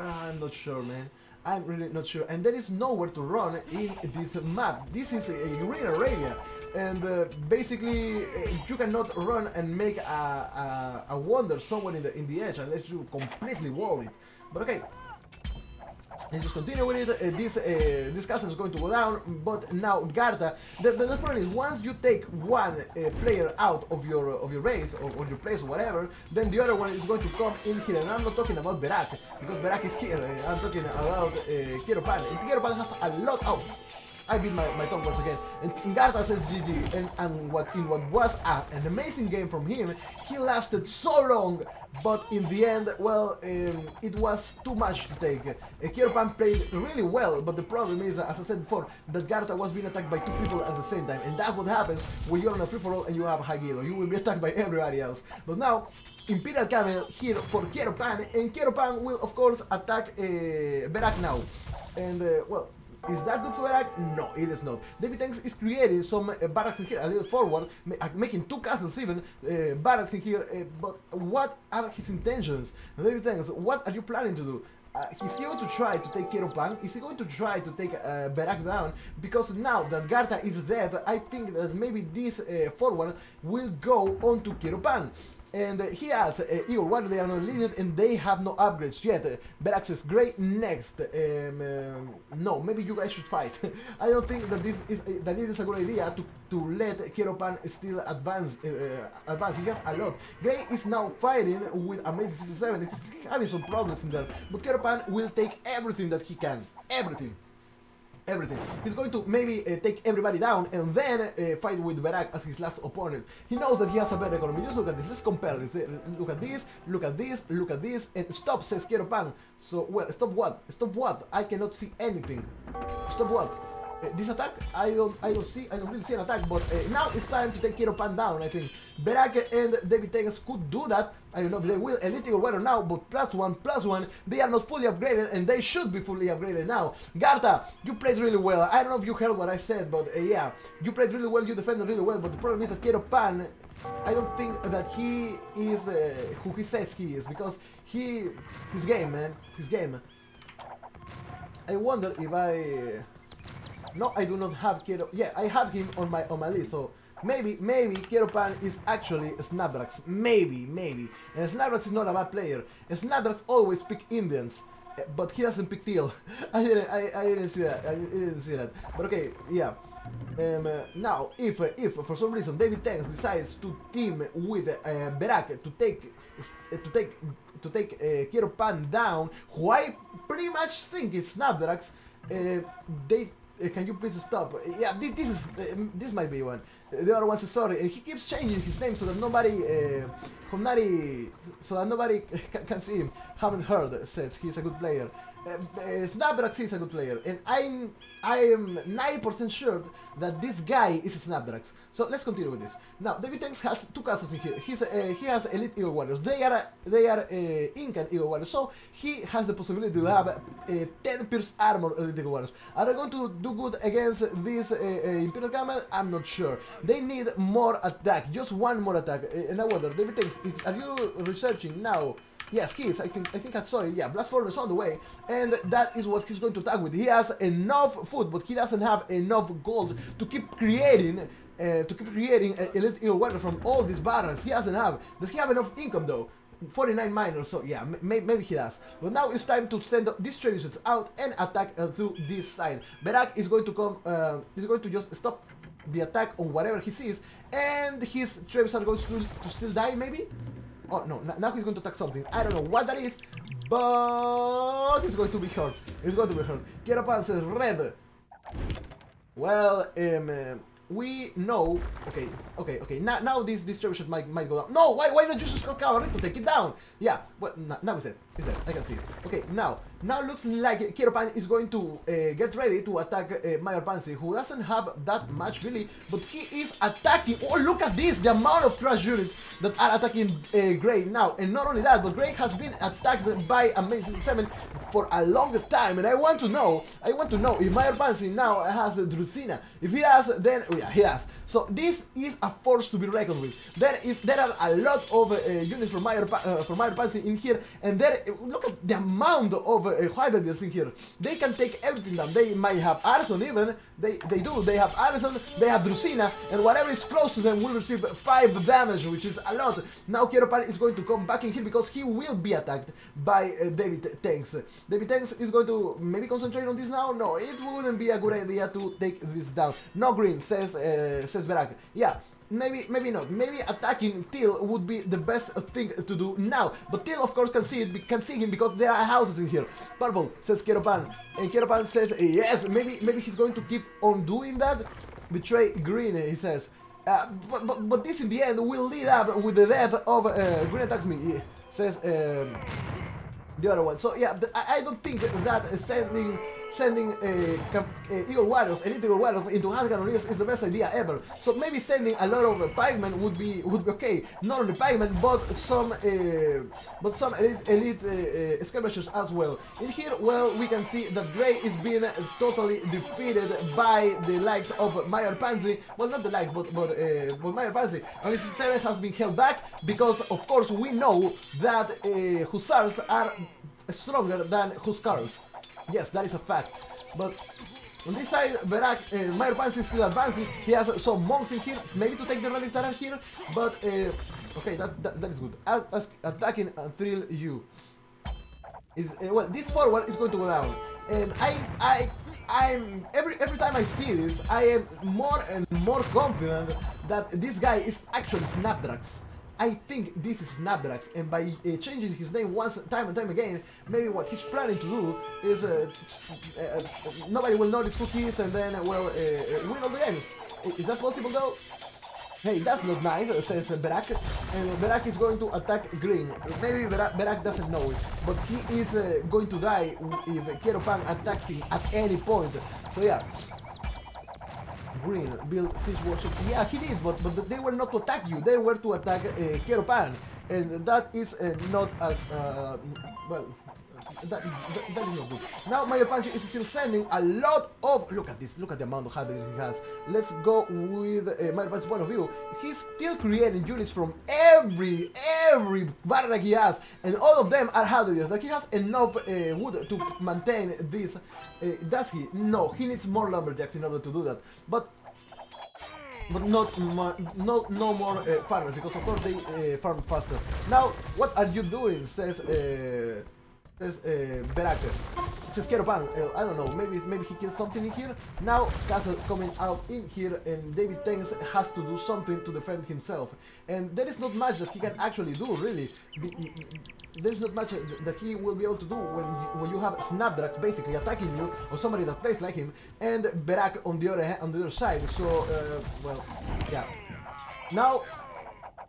I'm not sure, man. I'm really not sure. And there is nowhere to run in this map. This is a green area and uh, basically you cannot run and make a, a, a, wonder somewhere in the in the edge unless you completely wall it. But okay, let's just continue with it. Uh, this uh, this castle is going to go down, but now Garta. The, the, the problem is once you take one uh, player out of your of your race or, or your place or whatever, then the other one is going to come in here. And I'm not talking about Berak because Berak is here. Uh, I'm talking about uh, Kieropan. And Kieropan has a lot. of I beat my, my tongue once again. And Garta says GG. And, and what in what was a, an amazing game from him, he lasted so long, but in the end, well, um, it was too much to take. Uh, Kieropan played really well, but the problem is, as I said before, that Garta was being attacked by two people at the same time. And that's what happens when you're on a free-for-all and you have high or You will be attacked by everybody else. But now, Imperial Camel here for Kieropan, and Kieropan will, of course, attack uh, Berak now. And, uh, well, is that good for Iraq? No, it is not. David Tanks is creating some uh, barracks in here, a little forward, ma uh, making two castles even, uh, barracks in here, uh, but what are his intentions? David Tanks, what are you planning to do? Uh, he's going to try to take Kieropan, is he going to try to take uh, Berak down? Because now that Garta is dead, I think that maybe this uh, forward will go on to Kieropan. And uh, he has uh, they are not leading and they have no upgrades yet. Uh, Berak is great next. Um, uh, no, maybe you guys should fight. <laughs> I don't think that this is uh, that it is a good idea to, to let Kieropan still advance. Uh, advance. He has a lot. Gray is now fighting with Amazing 67. He's having some problems in there. But Kieropan will take everything that he can. Everything. Everything. He's going to maybe uh, take everybody down and then uh, fight with Berak as his last opponent. He knows that he has a better economy. Just look at this. Let's compare this. Uh, look at this, look at this, look at this, and stop, says Kieropan. So, well, stop what? Stop what? I cannot see anything. Stop what? Uh, this attack, I don't, I don't see, I don't really see an attack, but uh, now it's time to take Kieropan down, I think. Berak and David Tegas could do that, I don't know if they will, Elite or whether now, but plus one, plus one, they are not fully upgraded, and they should be fully upgraded now. Garta, you played really well, I don't know if you heard what I said, but uh, yeah, you played really well, you defended really well, but the problem is that Kieropan, I don't think that he is uh, who he says he is, because he, his game, man, his game. I wonder if I no, I do not have Kero. Yeah, I have him on my on my list. So maybe maybe Kieropan is actually Snapdrax. Maybe maybe. And Snapdrax is not a bad player. Snapdrax always pick Indians. Eh, but he doesn't pick Teal. <laughs> I didn't. I, I didn't see that. I didn't see that. But okay, yeah. Um, uh, now, if uh, if for some reason David Tanks decides to team with uh, Berak to take to take to take uh, Kieropan down, who I pretty much think is Snapdrax, they can you please stop? Yeah, this, this is uh, this might be one. The other one says sorry, and he keeps changing his name so that nobody, uh, nobody, so that nobody <laughs> can see him. Haven't heard says he's a good player. Uh, uh, Snapdrax is a good player, and I'm I am 9% sure that this guy is Snapdrax. So let's continue with this. Now, David Tanks has two castles in here. He's, uh, he has Elite Eagle Warriors. They are they are uh, Incan Eagle Warriors. So he has the possibility to have uh, 10 Pierce Armor Elite Eagle Warriors. Are they going to do good against this uh, uh, Imperial Camel? I'm not sure. They need more attack. Just one more attack. Uh, and I wonder, David Tanks, is, are you researching now Yes, he is. I think I think I saw it. Yeah, Furnace on the way, and that is what he's going to attack with. He has enough food, but he doesn't have enough gold to keep creating. Uh, to keep creating uh, elite eagle warrior from all these barrels. He doesn't have. Does he have enough income though? 49 miners, so yeah, maybe he does. But now it's time to send these Trebuchets out and attack uh, through this side. Berak is going to come, uh, he's going to just stop the attack on whatever he sees, and his Trebuchets are going to, to still die, maybe? Oh, no, now he's going to attack something. I don't know what that is, but he's going to be hurt. He's going to be hurt. Keropan says red. Well, um, we know. Okay, okay, okay. Now, now this distribution might might go down. No, why why not use Scout Cavalry to take it down? Yeah, well, now it's it. It's it. I can see it. Okay, now now looks like Kiropan is going to uh, get ready to attack uh, Major Pansy, who doesn't have that much really, but he is attacking. Oh, look at this! The amount of trash units that are attacking uh, Grey now, and not only that, but Grey has been attacked by Amazing Seven for a long time, and I want to know, I want to know if Major Pansy now has Druzhina. If he has, then yeah, he. So this is a force to be reckoned with. There is there are a lot of uh, units from Major uh, from Major Pansy in here, and there look at the amount of uh, in here. They can take everything down. They might have Arson even. They they do. They have Arson, they have Druzhina, and whatever is close to them will receive 5 damage, which is a lot. Now Keropan is going to come back in here because he will be attacked by uh, David Tanks. David Tanks is going to maybe concentrate on this now? No, it wouldn't be a good idea to take this down. No green, says, uh, says. Yeah, maybe maybe not. Maybe attacking Teal would be the best thing to do now. But Teal of course can see it, can see him because there are houses in here. Purple says Keropan. And Keropan says yes, maybe maybe he's going to keep on doing that. Betray Green, he says. Uh, but, but, but this in the end will lead up with the death of uh, Green attacks me, says um, the other one. So yeah, I, I don't think that sending sending uh, uh, Eagle Warriors, Elite Eagle Warriors into Hasgan is the best idea ever. So maybe sending a lot of uh, pikemen would be would be okay. Not only pikemen, but some uh, but some elite, elite skirmishers as well. In here, well, we can see that Grey is being totally defeated by the likes of Major Pansy. Well, not the likes, but but uh, but Major Pansy. And 7 has been held back because, of course, we know that Hussars are stronger than Huskarls. Yes, that is a fact. But on this side, Berak, uh, is still advancing. He has some monks in here, maybe to take the relics that are here. But, uh, okay, that, that, that is good. As, as attacking and thrill you. Is, uh, well, this forward is going to go down. And I, I, I'm, every, every time I see this, I am more and more confident that this guy is actually Snapdrax. I think this is Snapdrax, and by uh, changing his name once, time and time again, maybe what he's planning to do is uh, uh, nobody will notice who he is, and then well win all the games. Is that possible though? Hey, that's not nice, says Berak. And Berak is going to attack Green. Maybe Berak, Berak doesn't know it, but he is uh, going to die if Keropan attacks him at any point. So yeah, Green build siege workshop. Yeah, he did, but but they were not to attack you. They were to attack uh, Keropan, and that is uh, not a uh, well. That, that, that is not good. Now my Pansy is still sending a lot of... Look at this, look at the amount of habits he has. Let's go with uh, Major Pansy's point of view. He's still creating units from every, every that he has. And all of them are hazardous. Like he has enough uh, wood to maintain this. Uh, does he? No, he needs more lumberjacks in order to do that. But but not no no more uh, farmers because of course they uh, farm faster. Now, what are you doing? Says uh, says uh, Berak. Says Keropan. Uh, I don't know. Maybe maybe he killed something in here. Now Castle coming out in here, and David Tanks has to do something to defend himself. And there is not much that he can actually do, really. There's not much that he will be able to do when you, when you have Snapdrax basically attacking you or somebody that plays like him, and Berak on the other on the other side. So uh, well, yeah. Now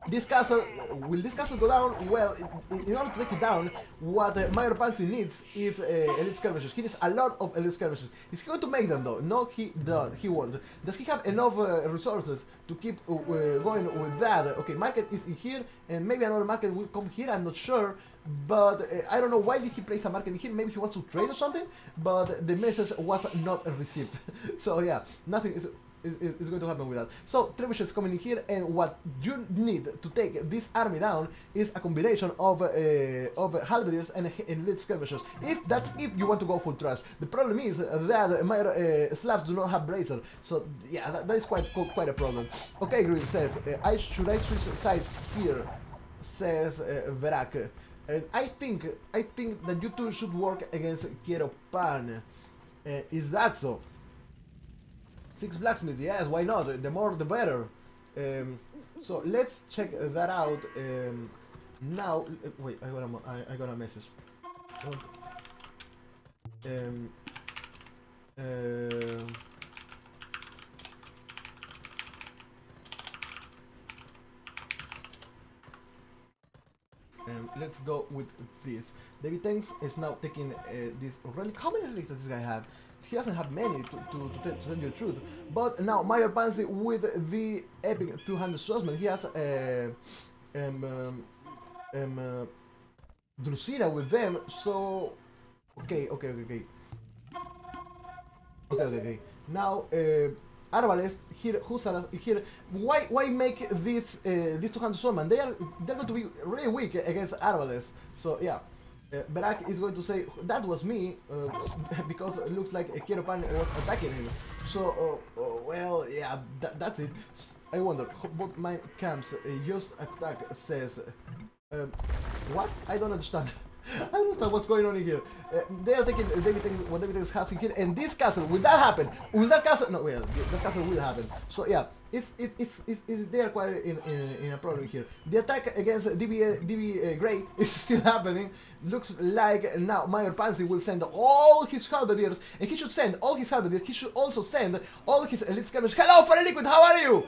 this castle, will this castle go down? Well, in order to take it down, what uh, Major Pansy needs is uh, elite skirmishers. He needs a lot of elite skirmishers. Is he going to make them though? No, he does. He won't. Does he have enough uh, resources to keep uh, going with that? Okay, market is in here, and maybe another market will come here. I'm not sure. But uh, I don't know why did he place a market in here. Maybe he wants to trade or something. But the message was not received. <laughs> so yeah, nothing is is, is, going to happen with that. So Trebuchet is coming in here, and what you need to take this army down is a combination of uh, of halberdiers and, elite skirmishers. If that's if you want to go full trash. The problem is that my uh, Slavs do not have bracer, so yeah, that, that is quite quite a problem. Okay, Green says, uh, I should I switch sides here? Says uh, Berak. And I think I think that you two should work against Kieropan. Uh, is that so? Six blacksmiths, yes, why not? The more the better. Um, so let's check that out. Um, now, wait, I got a, I, I got a message. Um, uh, um, let's go with this. David Tanks is now taking uh, this relic. How many relics does this guy have? He doesn't have many, to, to, to, tell, to tell you the truth. But now, Major Pansy with the epic 200 swordsman, he has uh, um, um, um, uh, Druzhina with them, so... Okay, okay, okay, okay. Okay, okay, okay. Now, uh, Arbalest here, Husara here. Why, why make this uh, these 200 swordsmen? They are they're going to be really weak against Arbalest. So yeah. Uh, Berak is going to say that was me uh, <laughs> because it looks like Kieropan was attacking him. So, uh, uh well, yeah, that, that's it. I wonder, both my camps uh, just attack says, um, what? I don't understand. <laughs> I don't understand what's going on in here. Uh, they are taking uh, David things, what David has in here, and this castle, will that happen? Will that castle? No, well, that castle will happen. So yeah, it's it, it's, it's, it's they are quite in, in, in a problem here. The attack against DB DB uh, Gray <laughs> is still happening. Looks like now Major Pansy will send all his halberdiers, and he should send all his halberdiers. He should also send all his elite skirmishers. Hello, Fire Liquid, how are you?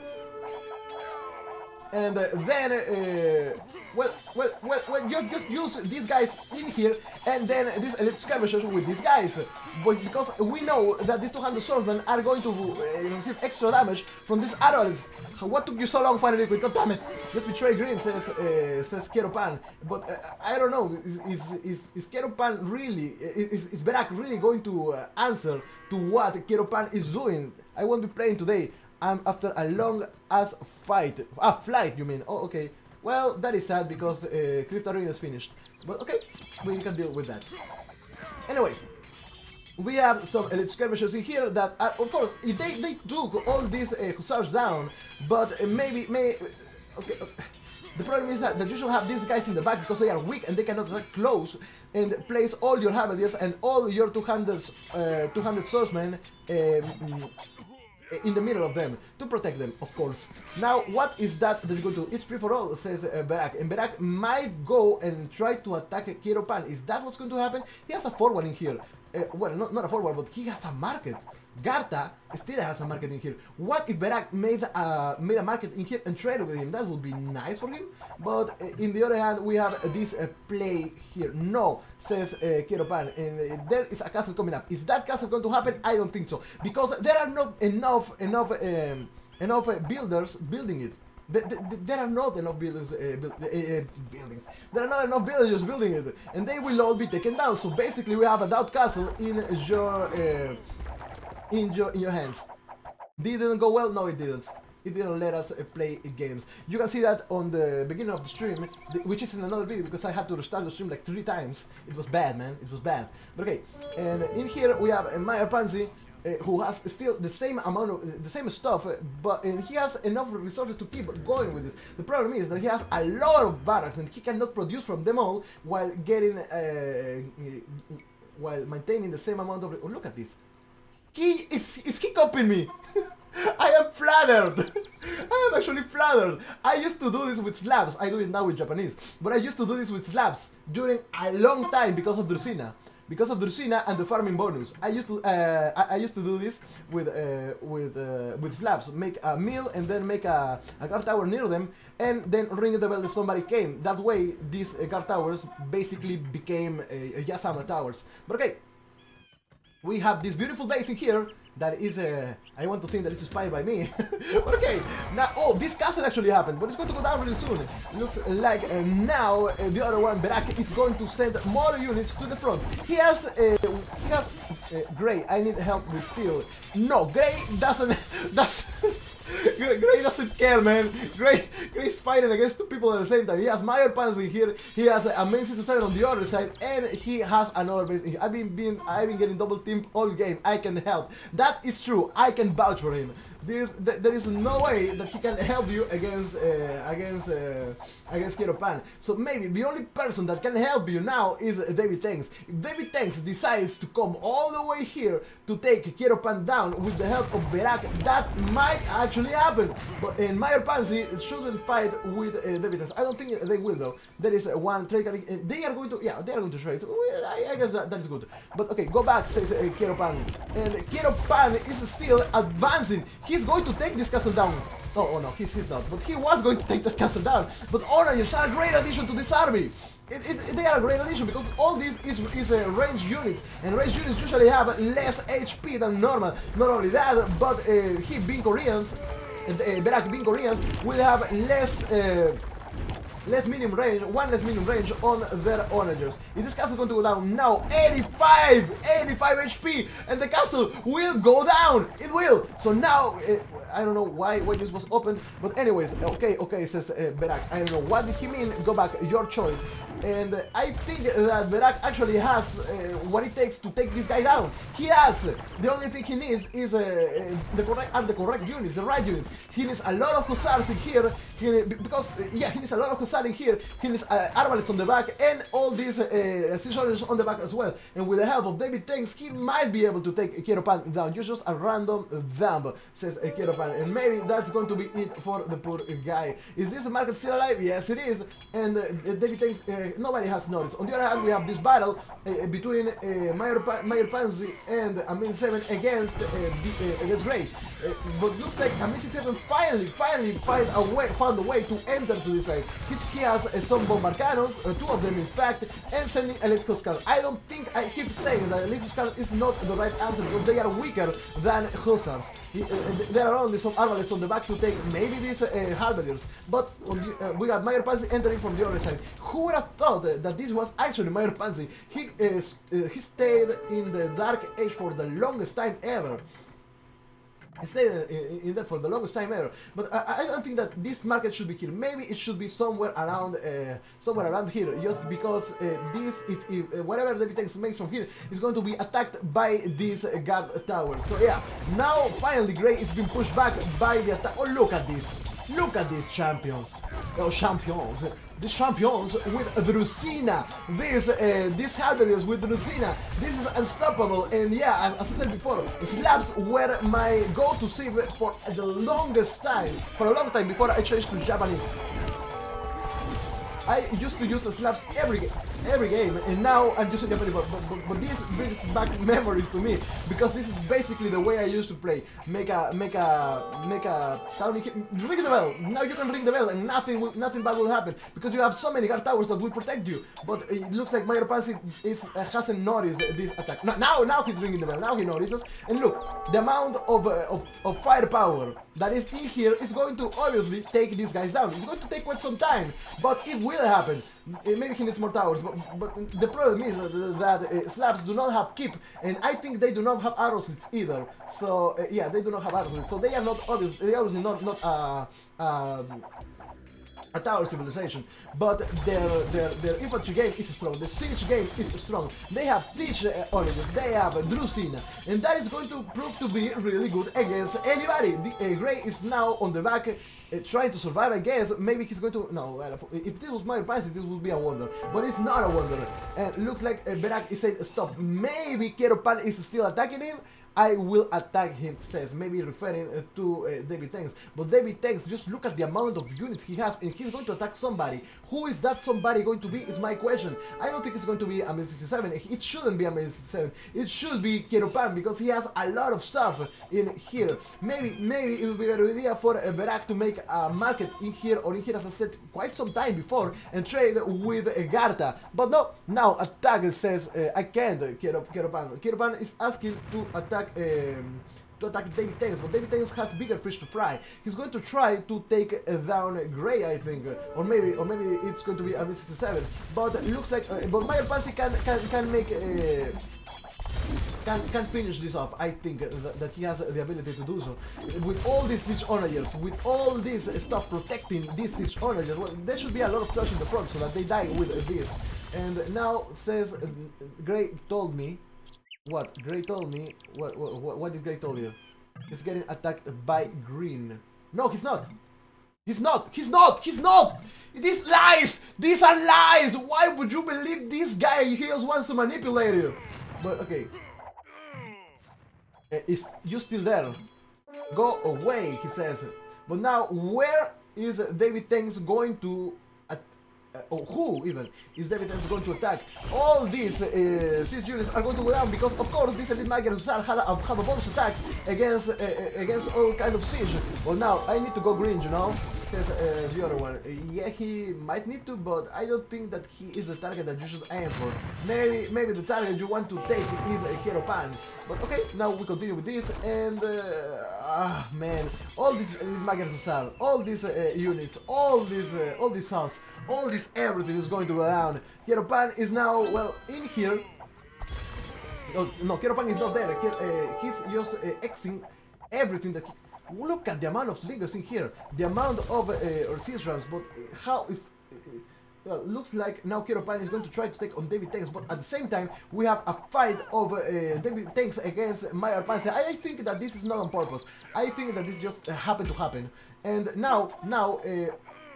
And uh, then uh, well, well, well, well, you just use these guys in here, and then this elite skirmishers with these guys. But because we know that these 200 swordsmen are going to uh, receive extra damage from these arrows. What took you so long finally? God damn it! Just betray Green says uh, says Kieropan. But uh, I don't know. Is is is, is Kieropan really? Is is Berak really going to uh, answer to what Kieropan is doing? I won't be playing today. I'm after a long ass fight. Ah, flight, you mean? Oh, okay. Well, that is sad because uh, Arena is finished. But okay, we can deal with that. Anyways, we have some elite skirmishers in here that, are, of course, they, they took all these uh, hussars down, but uh, maybe, may, okay, uh, the problem is that, that you should have these guys in the back because they are weak and they cannot attack close and place all your halberdiers and all your 200, uh, 200 swordsmen um, in the middle of them to protect them, of course. Now, what is that that you go to? It's free for all, says uh. And Berak might go and try to attack Kieropan. Is that what's going to happen? He has a forward in here. Uh, well, not, not a forward, but he has a market. Garta still has a market in here. What if Berak made a, made a market in here and traded with him? That would be nice for him. But uh, in the other hand, we have this uh, play here. No, says uh, Kieropan. And uh, there is a castle coming up. Is that castle going to happen? I don't think so. Because there are not enough enough um, enough uh, builders building it. There are not enough buildings, uh, uh, uh, buildings. There are not enough villagers building it, and they will all be taken down. So basically, we have a doubt castle in your uh, in your in your hands. Didn't go well? No, it didn't. It didn't let us uh, play games. You can see that on the beginning of the stream, which is in another video because I had to restart the stream like three times. It was bad, man. It was bad. But okay, and in here we have Maya Pansy, uh, who has still the same amount of uh, the same stuff, uh, but he has enough resources to keep going with this. The problem is that he has a lot of barracks and he cannot produce from them all while getting uh, while maintaining the same amount of. Oh, look at this. He is, is he copying me? <laughs> I am flattered. <laughs> I am actually flattered. I used to do this with Slavs. I do it now with Japanese. But I used to do this with Slavs during a long time because of Druzhina. Because of Druzhina and the farming bonus. I used to uh, I, I, used to do this with uh, with uh, with Slavs. Make a meal and then make a, a guard tower near them and then ring the bell if somebody came. That way these uh, guard towers basically became uh, Yasama towers. But okay, we have this beautiful base in here. that is, uh, I want to think that it's inspired by me. but <laughs> okay, now, oh, this castle actually happened, but it's going to go down really soon. Looks like uh, now uh, the other one, Berak, is going to send more units to the front. He has, uh, he has, uh, Gray, I need help with steel. No, Gray doesn't, <laughs> that's... Gray doesn't care, man. Gray, Gray's fighting against two people at the same time. He has Meyer Panzer here. He has uh, a main 67 on the other side, and he has another base. I've been being, I've been getting double teamed all game. I can help. That is true. I can vouch for him. There, there is no way that he can help you against uh, against uh, against Pan. So maybe the only person that can help you now is David Tanks. If David Tanks decides to come all the way here to take Pan down with the help of Berak, that might actually happen. But in Meyer Pansy shouldn't fight with uh, David Tanks. I don't think they will though. There is one trade. They are going to yeah they are going to trade. So, I, I, guess that, that is good. But okay, go back says uh, Pan, and Pan is still advancing. He's going to take this castle down. Oh, oh no, he's, he's not. But he was going to take that castle down. But Onagers are a great addition to this army. It, it, they are a great addition because all this is, is uh, range units and range units usually have less HP than normal. Not only that, but uh, he being Koreans, uh, Berak being Koreans, will have less uh, less medium range, one less medium range on their onagers. Is this castle going to go down? Now 85! 85 HP! And the castle will go down! It will! So now, uh, I don't know why, why this was opened, but anyways, okay, okay, says uh, Berak. I don't know, what did he mean? Go back, your choice. And uh, I think that Berak actually has uh, what it takes to take this guy down. He has! The only thing he needs is uh, uh, the correct and the correct units, the right units. He needs a lot of hussars in here, he, because, uh, yeah, he needs a lot of hussars in here, he needs uh, on the back, and all these uh, on the back as well. And with the help of David Tanks, he might be able to take Kieropan down. You're just a random dump, says uh, and maybe that's going to be it for the poor guy. Is this market still alive? Yes, it is. And uh, David uh, nobody has noticed. On the other hand, we have this battle uh, between uh, Meyer, pa Meyer Pansy and Amin 7 against uh, uh, against Gray. Uh, but looks like Amin 7 finally, finally find a way, found a way to enter to this side. He's, he has some Bombard Cannons, two of them in fact, and sending Electro Skull. I don't think I keep saying that Electro Skull is not the right answer because they are weaker than Hussars. He, there are only some Arbalest on the back to take maybe these uh, Halberdiers, but uh, we got Meyer Pansy entering from the other side. Who would have thought that this was actually Meyer Pansy? He, uh, uh, he stayed in the Dark Age for the longest time ever. Stayed in, that for the longest time ever. But I, I, don't think that this market should be here. Maybe it should be somewhere around, uh, somewhere around here, just because uh, this, if, if uh, whatever the Vitex makes from here, is going to be attacked by this guard Tower. So yeah, now finally Gray is being pushed back by the attack. Oh, look at this! Look at these champions! Oh, champions! The champions with Druzhina. This, uh, this Halberdiers with Druzhina. This is unstoppable. And yeah, as, as, I said before, Slavs were my go-to save for the longest time, for a long time before I changed to Japanese. I used to use Slavs every every game, and now I'm using Japanese. But, but, but, this brings back memories to me because this is basically the way I used to play. Make a make a make a sound. Ring the bell. Now you can ring the bell, and nothing will, nothing bad will happen because you have so many guard towers that will protect you. But it looks like Meyer Pansy is uh, hasn't noticed this attack. Now now he's ringing the bell. Now he notices. And look, the amount of uh, of, of firepower that is in here is going to obviously take these guys down. It's going to take quite some time, but it will happen. Maybe he needs more towers, but, but the problem is that uh, Slavs do not have keep, and I think they do not have arrow slits either. So uh, yeah, they do not have arrow slits. So they are not obviously they are obviously not not uh, um, a tower civilization, but their, their their infantry game is strong, the siege game is strong. They have siege uh, they have uh, Druzhina, and that is going to prove to be really good against anybody. The, uh, Gray is now on the back. Uh, trying to survive, I guess. Maybe he's going to. No, uh, if this was my advice, this would be a wonder. But it's not a wonder. And looks like uh, Berak is saying stop. Maybe Kieropan is still attacking him. I will attack him, says, maybe referring uh, to uh, David Tanks. But David Tanks, just look at the amount of units he has, and he's going to attack somebody. Who is that somebody going to be, is my question. I don't think it's going to be a 67. It shouldn't be a 67. It should be Kieropan, because he has a lot of stuff in here. Maybe, maybe it would be a good idea for uh, to make a market in here, or in here, as I said, quite some time before, and trade with uh, Garta. But no, now attack says, uh, I can't, Kieropan. Kieropan is asking to attack um, to attack David Tanks, but David Tanks has bigger fish to fry. He's going to try to take uh, down Gray, I think, or maybe, or maybe it's going to be a V67. But it looks like, uh, but Major Pansy can can can make. Uh, can, can finish this off. I think that, that, he has the ability to do so. With all these Siege Onagers, with all this stuff protecting these Siege Onagers, well, there should be a lot of touch in the front so that they die with this. And now says uh, Gray told me what Gray told me what what, what did Gray told you? He's getting attacked by Green. No, he's not. He's not. He's not. He's not. These lies. These are lies. Why would you believe this guy? He just wants to manipulate you. But okay. Uh, is you still there? Go away, he says. But now, where is David Tanks going to uh, oh, who even is David is going to attack? All these uh, units are going to go down because, of course, this elite Magyar Hussar have a, have a bonus attack against uh, uh, against all kind of siege. Well, now I need to go green, you know. Says uh, the other one. yeah, he might need to, but I don't think that he is the target that you should aim for. Maybe maybe the target you want to take is a Kero Pan. But okay, now we continue with this and. ah man, all these Magyar Hussar, all these units, all these all these house all this everything is going to go down. Pan is now, well, in here. Oh, no, Pan is not there. Uh, he's just uh, Xing everything that he... Look at the amount of slingers in here. The amount of uh, rams, but uh, how is... Uh, well, looks like now Pan is going to try to take on David Tanks, but at the same time, we have a fight of uh, David Tanks against Major Panzer. I, I, think that this is not on purpose. I think that this just uh, happened to happen. And now, now, uh,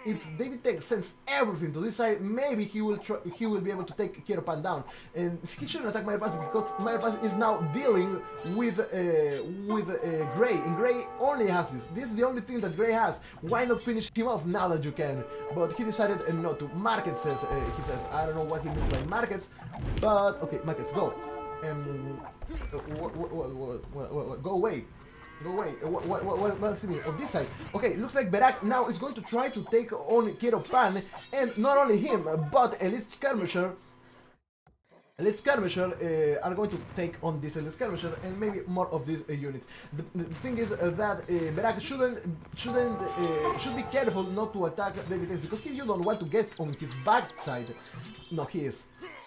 if David Tech sends everything to this side, maybe he will try, he will be able to take Pan down. And he shouldn't attack Major Pass because Major Pass is now dealing with uh, with uh, Gray, and Gray only has this. This is the only thing that Gray has. Why not finish him off now that you can? But he decided uh, not to. Market says uh, he says I don't know what he means by markets, but okay, markets go. Um, go away. No way. What, what, what, it Of this side. Okay, looks like Berak now is going to try to take on Kero Pan, and not only him, but Elite Skirmisher. Elite Skirmisher uh, are going to take on this Elite Skirmisher and maybe more of these uh, units. The, the, thing is uh, that uh, Berak shouldn't shouldn't uh, should be careful not to attack David because if you don't want to get on his backside, no, he is.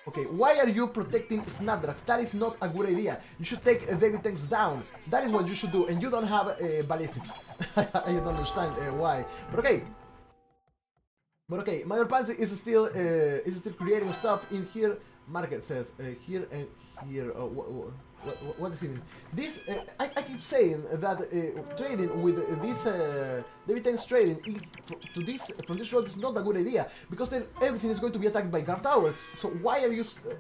Okay, why are you protecting Snapdrax? That is not a good idea. You should take uh, David Tanks down. That is what you should do, and you don't have uh, ballistics. <laughs> I don't understand uh, why. But okay. But okay, Major Pansy is still uh, is still creating stuff in here. Market says uh, here and here. Uh, what, what is it? This uh, I, I, keep saying that uh, trading with uh, this uh, David Tanks trading to this from this road is not a good idea because then everything is going to be attacked by guard towers. So why are you? Uh,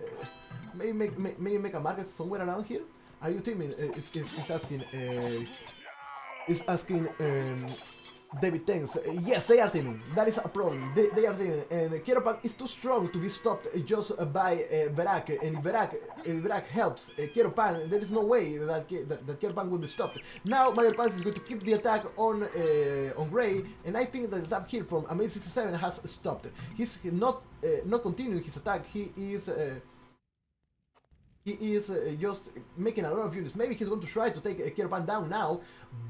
may make may, may make a market somewhere around here? Are you teaming? Uh, is, is, is asking. Uh, is asking. Um, David Tanks. Yes, they are teaming. That is a problem. They, they are teaming. And Keropan is too strong to be stopped just by uh, Berak. And if Berak, if Berak helps uh, Keropan, there is no way that, that, that Keropan will be stopped. Now, Major Paz is going to keep the attack on uh, on Gray. And I think that the tap here from Amazing 67 has stopped. He's not uh, not continuing his attack. He is uh, he is uh, just making a lot of units. Maybe he's going to try to take uh, Keropan down now,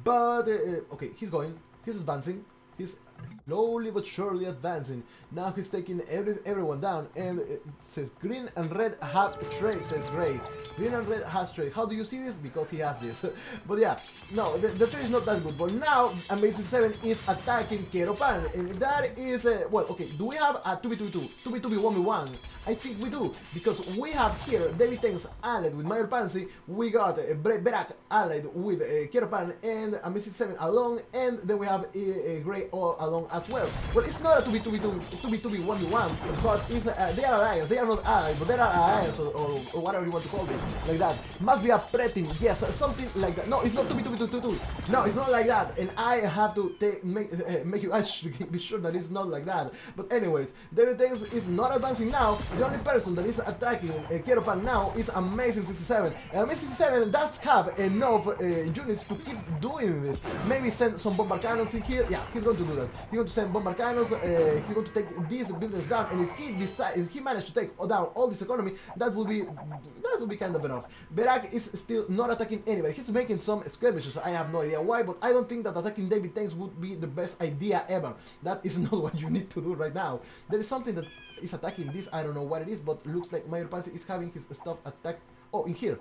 but uh, okay, he's going. He's advancing. He's slowly but surely advancing. Now he's taking every, everyone down and it says green and red have trade, says Gray. Green and red has trade. How do you see this? Because he has this. <laughs> but yeah, no, the, the, trade is not that good. But now Amazing 7 is attacking Keropan and that is, uh, well, okay, do we have a 2v2v2? 2v2v 1v1? I think we do, because we have here David Tanks allied with Major Pansy, we got uh, Berak allied with uh, Keropan and Amazing 7 along, and then we have uh, Gray all along as well. Well, it's not a 2v2v2, 2v2v 1v1, but it's, uh, they are allies, they are not allies, but they are allies, or, or, or, whatever you want to call them, like that. Must be a pretim, yes, something like that. No, it's not 2v2v2, no, it's not like that, and I have to make, uh, make you <laughs> be sure that it's not like that. But anyways, David Tanks is not advancing now, the only person that is attacking uh, Kieropan now is Amazing 67. And Amazing 67 does have enough uh, units to keep doing this. Maybe send some bombard cannons in here. Yeah, he's going to do that. He's going to send bombard cannons. Uh, he's going to take these buildings down. And if he decides, if he managed to take down all this economy, that would be that would be kind of enough. Berak is still not attacking anybody. He's making some skirmishes. I have no idea why, but I don't think that attacking David Tanks would be the best idea ever. That is <laughs> not what you need to do right now. There is something that is attacking this. I don't know what it is, but looks like Mayor Pansy is having his stuff attacked. Oh, in here.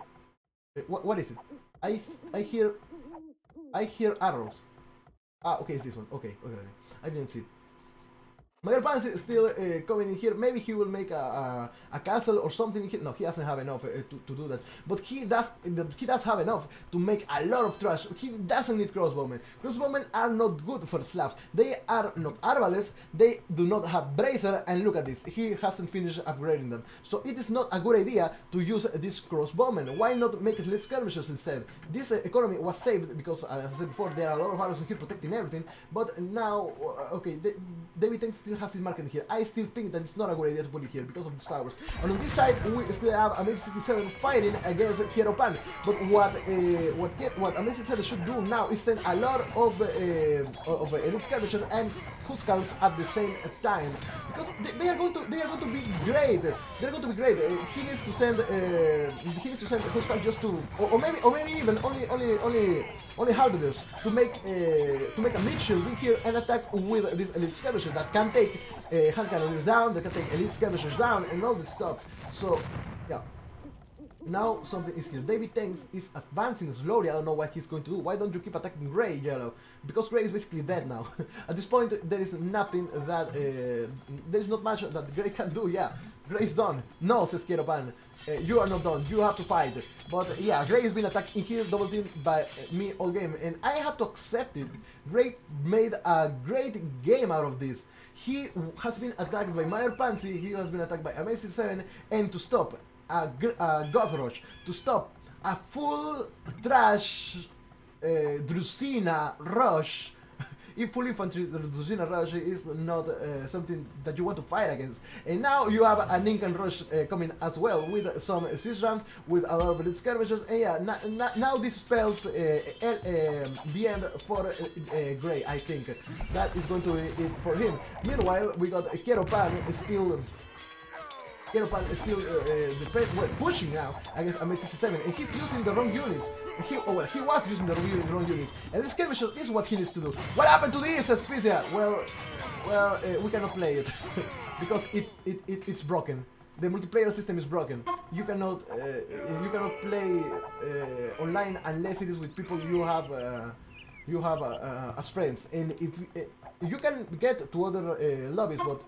Uh, what, what is it? I I hear I hear arrows. Ah, okay, it's this one. Okay, okay, okay. I didn't see it. Mayor Pants is still uh, coming in here. Maybe he will make a, a, a castle or something. No, he doesn't have enough uh, to, to do that. But he does he does have enough to make a lot of trash. He doesn't need crossbowmen. Crossbowmen are not good for Slavs. They are not arbalests. They do not have bracer. And look at this. He hasn't finished upgrading them. So it is not a good idea to use this crossbowmen. Why not make lead skirmishers instead? This uh, economy was saved because, as I said before, there are a lot of arrows in here protecting everything. But now, uh, okay, David Tanks still has his market here. I still think that it's not a good idea to put it here because of the towers. And on this side, we still have Amazing 67 fighting against Kieropan. But what uh, what what Amazing 67 should do now is send a lot of uh, of uh, elite scavengers and Huskarls at the same time because they, are going to they are going to be great. They're going to be great. Uh, he needs to send uh, he needs to send Huskarl just to or, or, maybe or maybe even only only only only halberdiers to make uh, to make a shield in here and attack with this elite scavengers that can take uh, hand cannons down, they can take elite scavengers down and all this stuff. So yeah. Now something is here. David Tanks is advancing slowly. I don't know what he's going to do. Why don't you keep attacking Grey Yellow? Because Grey is basically dead now. <laughs> At this point, there is nothing that... Uh, there is not much that Grey can do, yeah. Grey is done. No, says Kieropan. Uh, you are not done. You have to fight. But yeah, Grey has been attacked in here, double team by me all game. And I have to accept it. Grey made a great game out of this. He has been attacked by Mayor Pansy, he has been attacked by Amazing 7, and to stop a, a Rush to stop a full trash uh, Druzhina rush <laughs> in full infantry, the Druzhina rush is not uh, something that you want to fight against. And now you have an Incan rush uh, coming as well with some siege rams, with a lot of elite skirmishers. And yeah, now this spells uh, the end for Grey, I think. That is going to be it for him. Meanwhile, we got Kieropan still Kieropan is still uh, uh, well, pushing now against MA67, and he's using the wrong units. He, oh, well, he was using the wrong units, and this skirmisher is what he needs to do. What happened to this, Aspizia? Well, well, uh, we cannot play it <laughs> because it, it, it it's broken the multiplayer system is broken. You cannot uh, you cannot play uh, online unless it is with people you have uh, you have uh, uh, as friends. And if you can get to other lobbies, but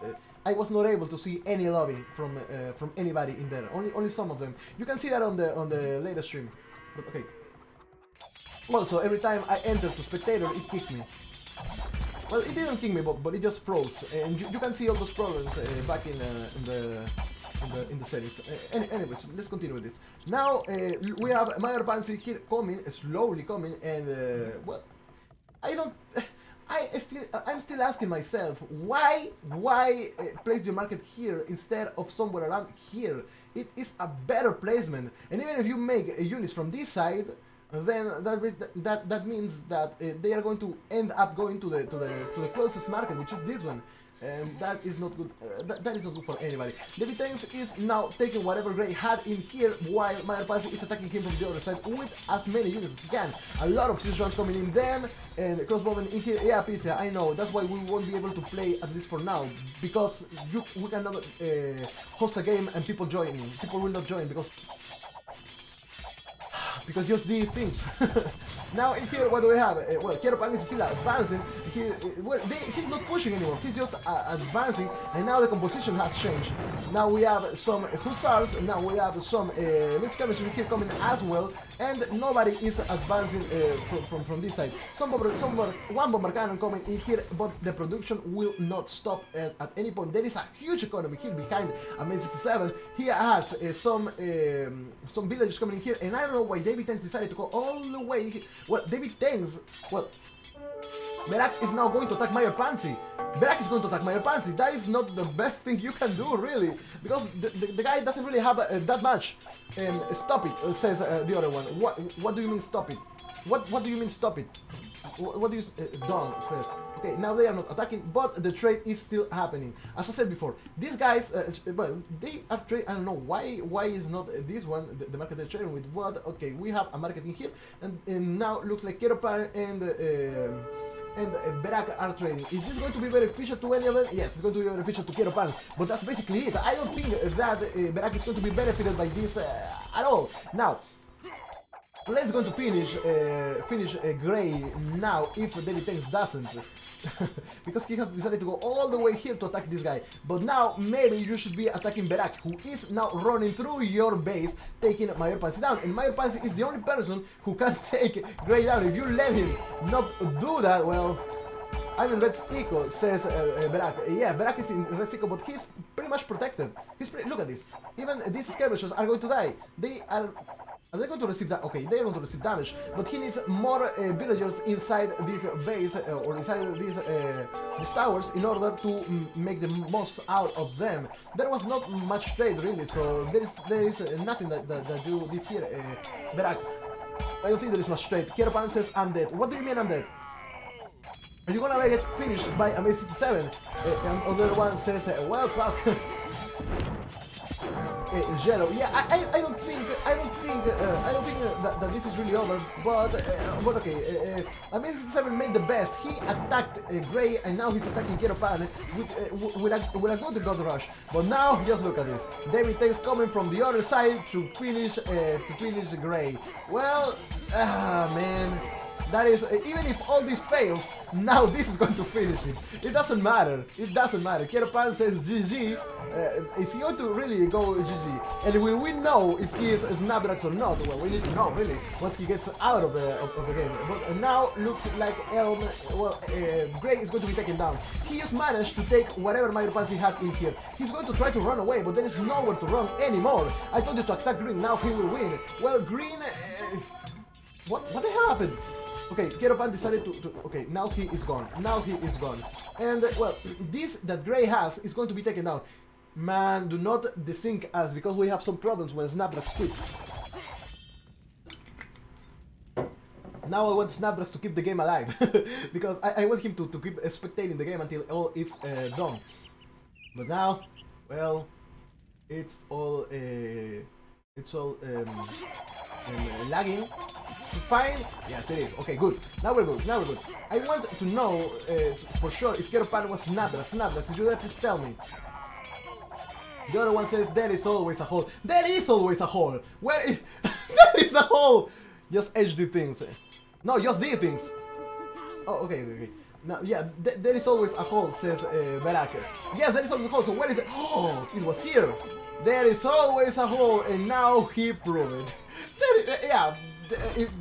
I was not able to see any lobby from uh, from anybody in there. Only only some of them. You can see that on the on the latest stream. But okay. Also, every time I enter to spectator, it kicks me. Well, it didn't kick me, but, but it just froze, and you, you can see all those problems uh, back in, uh, in the in the in the series. Uh, any, anyways, let's continue with this. Now uh, we have Mayor Pansy here coming, slowly coming, and uh, well, I don't. <laughs> I still, I'm still asking myself why, why uh, place your market here instead of somewhere around here? It is a better placement, and even if you make uh, units from this side, then that that that means that uh, they are going to end up going to the to the to the closest market, which is this one and that is not good. Uh, that, that is not good for anybody. The Times is now taking whatever Grey had in here, while Mayor Pansy is attacking him from the other side with as many units as he can. A lot of siege rounds coming in them, and crossbowmen in here. Yeah, Pizza, I know. That's why we won't be able to play at least for now, because you, we cannot uh, host a game and people join. People will not join because because just these things. <laughs> now in here, what do we have? Uh, well, Kieropan is still advancing. He, uh, well, they, he's not pushing anymore. He's just uh, advancing, and now the composition has changed. Now we have some hussars, now we have some uh, skirmishers here coming as well, and nobody is advancing uh, from, from, from this side. Some bomber, some bomber, one bombard cannon coming in here, but the production will not stop at, at any point. There is a huge economy here behind Amazing 67. He has uh, some um, some villagers coming in here, and I don't know why David Tanks decided to go all the way. Well, David Tanks, well, Berak is now going to attack Mayor Pansy. Berak is going to attack my Pansy. That is not the best thing you can do, really, because the, the, the guy doesn't really have uh, that much. And stop it, uh, says uh, the other one. What what do you mean stop it? What what do you mean stop it? What, what do you uh, Don says? Okay, now they are not attacking, but the trade is still happening. As I said before, these guys, uh, well, they are trade. I don't know why. Why is not this one the, the market they're trading with? What? Okay, we have a market in here, and, and now looks like Keropan and. And uh, Berak are trading. Is this going to be beneficial to any of them? Yes, it's going to be beneficial to Keropan, but that's basically it. I don't think that uh, Berak is going to be benefited by this uh, at all. Now, let's go to finish uh, finish uh, Gray now if David Tanks doesn't. <laughs> because he has decided to go all the way here to attack this guy. But now maybe you should be attacking Berak, who is now running through your base, taking Mayor Pansy down. And Mayor Pansy is the only person who can <laughs> take Gray down. If you let him not do that, well, I'm in Red says uh, uh, Berak. Yeah, Berak is in Red Eco, but he's pretty much protected. He's pretty, look at this. Even these scavengers are going to die. They are are they going to receive that? Okay, they are going to receive damage, but he needs more uh, villagers inside this base uh, or inside these uh, these towers in order to make the most out of them. There was not much trade really, so there is there is uh, nothing that, that, that you did here, uh, Berak. I don't think there is much trade. Keropan says I'm dead. What do you mean I'm dead? Are you gonna get finished by a 67? Uh, and other one says, uh, well, fuck. <laughs> uh, Jello. Yeah, I, I, I, don't think I don't think uh, I don't think that, that, this is really over. But uh, but okay, uh, Amazing Seven made the best. He attacked Gray, and now he's attacking Keropan with with a with a good Goth rush. But now just look at this. David Tanks coming from the other side to finish to finish Gray. Well, ah man. That is, even if all this fails, now <laughs> this is going to finish it. It doesn't matter. It doesn't matter. Keropan says GG. Uh, is he going to really go GG? And will we know if he is Snapdrax or not? Well, we need to know, really, once he gets out of the, of, of the game. But now looks like Elm, well, uh, Gray is going to be taken down. He just managed to take whatever Mayor Pansy had in here. He's going to try to run away, but there is nowhere to run anymore. I told you to attack Green, now he will win. Well, Green... Uh, what, what the hell happened? Okay, Keropan decided to, to, Okay, now he is gone. Now he is gone. And, uh, well, this that Gray has is going to be taken down. Man, do not desync us, because we have some problems when Snapdrax quits. Now I want Snapdrax to keep the game alive, <laughs> because I, I, want him to, to keep spectating the game until all is uh, done. But now, well, it's all, uh, it's all um, um, lagging, it's fine? Yes, it is. Okay, good. Now we're good. Now we're good. I want to know uh, for sure if Keropan was Snapdrax. Snapdrax, if you dare, please tell me. The other one says there is always a hole. There is always a hole. Where is... <laughs> there is a hole. Just HD things. No, just these things. Oh, okay, okay, okay. Now, yeah, th there is always a hole, says uh. Yes, there is always a hole, so where is it? <gasps> Oh, it was here. There is always a hole, and now he proved it. There is, yeah,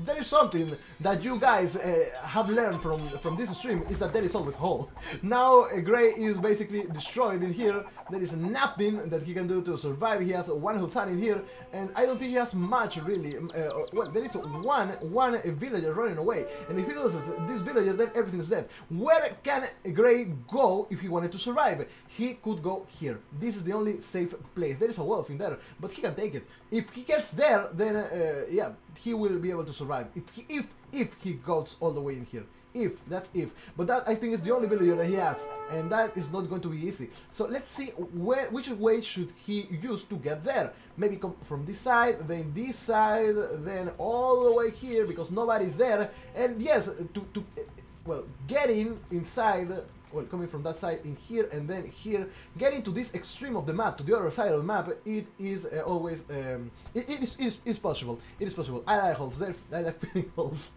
there is something that you guys uh, have learned from from this stream is that there is always hole. Now uh, Gray is basically destroyed in here. There is nothing that he can do to survive. He has one Husan in here, and I don't think he has much really. Uh, well, there is one one villager running away, and if he loses this villager, then everything is dead. Where can Gray go if he wanted to survive? He could go here. This is the only safe place. There is a wolf in there, but he can take it. If he gets there, then uh, yeah, he will be able to survive. If he, if if he goes all the way in here. If, that's if. But that I think is the only villager that he has, and that is not going to be easy. So let's see where which way should he use to get there. Maybe come from this side, then this side, then all the way here because nobody's there. And yes, to, to eh, well, getting inside well, coming from that side in here and then here, getting to this extreme of the map, to the other side of the map, it is uh, always, um, it, it, is, is, possible, it is possible. I like holes, I like <laughs> feeling holes.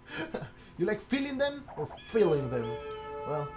you like feeling them or feeling them? Well,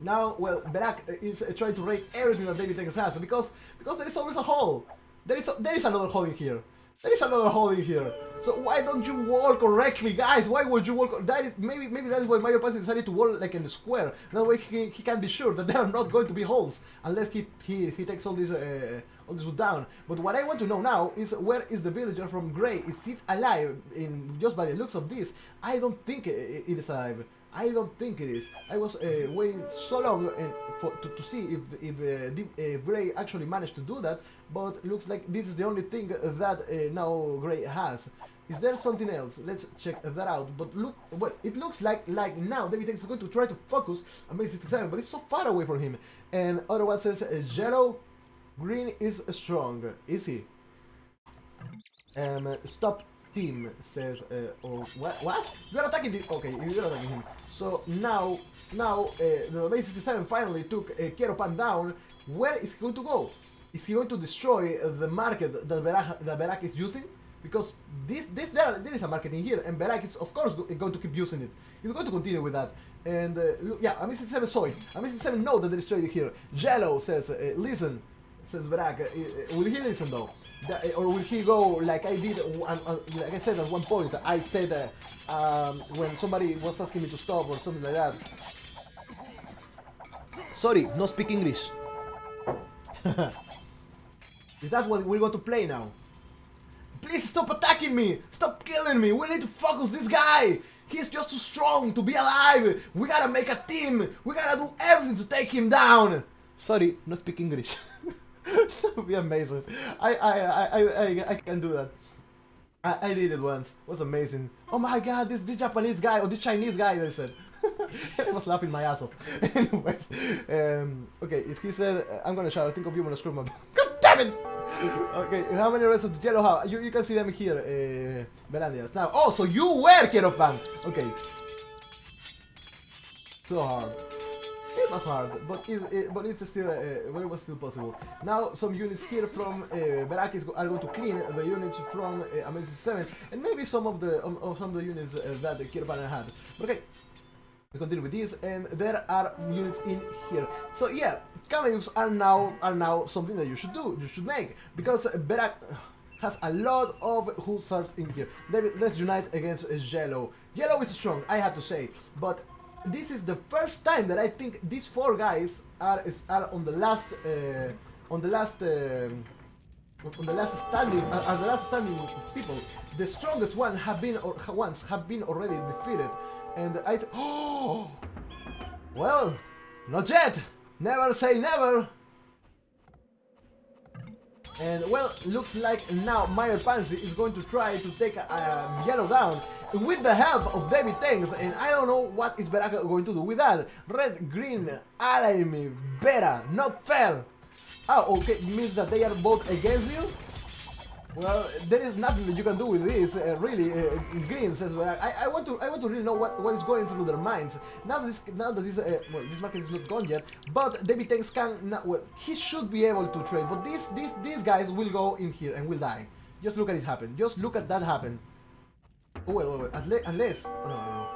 now, well, Berak is uh, trying to raid everything that David Tanks has because because there is always a hole. There is a, there is another hole in here. There is another hole in here. So why don't you wall correctly, guys? Why would you wall? That is, maybe maybe that is why Mario Pansy decided to wall like in a square. That way he, he can be sure that there are not going to be holes unless he he, he takes all these uh, all this was down. But what I want to know now is where is the villager from Grey? Is it alive? In just by the looks of this, I don't think it is alive. I don't think it is. I was uh, waiting so long and for, to, to see if if uh, uh, Grey actually managed to do that, but looks like this is the only thing that uh, now Grey has. Is there something else? Let's check that out. But look, well, it looks like like now David is going to try to focus on Maze 67, but it's so far away from him. And other one says uh, yellow, green is strong. Is he? Um, stop team says, uh, oh, what? What? You're attacking the. Okay, you're attacking him. So now, now uh, the Maze 67 finally took uh, Kieropan down. Where is he going to go? Is he going to destroy the market that Berak, that Berak is using? Because this, this there, there is a market in here, and Berak is of course going to keep using it. He's going to continue with that. And uh, yeah, Amici7 saw it. Amici7 know that there is trade here. Jello says, uh, listen, says Berak. Uh, will he listen though? That, uh, or will he go like I did, uh, like I said at one point, I said uh, um, when somebody was asking me to stop or something like that. Sorry, no speak English. <laughs> Is that what we're going to play now? Please stop attacking me! Stop killing me! We need to focus this guy! He's just too strong to be alive! We gotta make a team! We gotta do everything to take him down! Sorry, not speak English. <laughs> <laughs> that would be amazing. I, I, I, I, I can do that. I, I did it once. It was amazing. Oh my god, this, this Japanese guy, or this Chinese guy, they said. <laughs> I was laughing my ass off. <laughs> Anyways, um, okay, if he said, I'm gonna shout, I think of you when I screw my... God damn it! okay, how many rest of yellow have? You, you can see them here, uh, Melandias. Now, oh, so you were Kieropan! Okay. So hard. It was hard, but it, it but it's still, uh, but it was still possible. Now some units here from uh, Berakis are going to clean the units from uh, Amazing 7, and maybe some of the um, some of the units uh, that Kieropan had. okay, we continue with this, and there are units in here. So yeah, cameos are now are now something that you should do, you should make, because Berak has a lot of hussars in here. Let's unite against Yellow. Yellow is strong, I have to say, but this is the first time that I think these four guys are are on the last uh, on the last uh, on the last standing are, are, the last standing people. The strongest one have been or ones have been already defeated, and I oh <gasps> well, not yet. Never say never. And well, looks like now Mayor Pansy is going to try to take a, a yellow down with the help of David Tanks, and I don't know what is Beraka going to do with that. Red, green, me, better, not fair. Oh, okay, it means that they are both against you? Well, there is nothing that you can do with this, uh, really. Uh, Green says, well, I, I, want to, I want to really know what, what is going through their minds. Now that this, now that this, uh, well, this market is not gone yet, but David Tanks can, not, well, he should be able to trade. But these, these, these guys will go in here and will die. Just look at it happen. Just look at that happen. Oh wait, wait, wait. Unless, oh, no, no.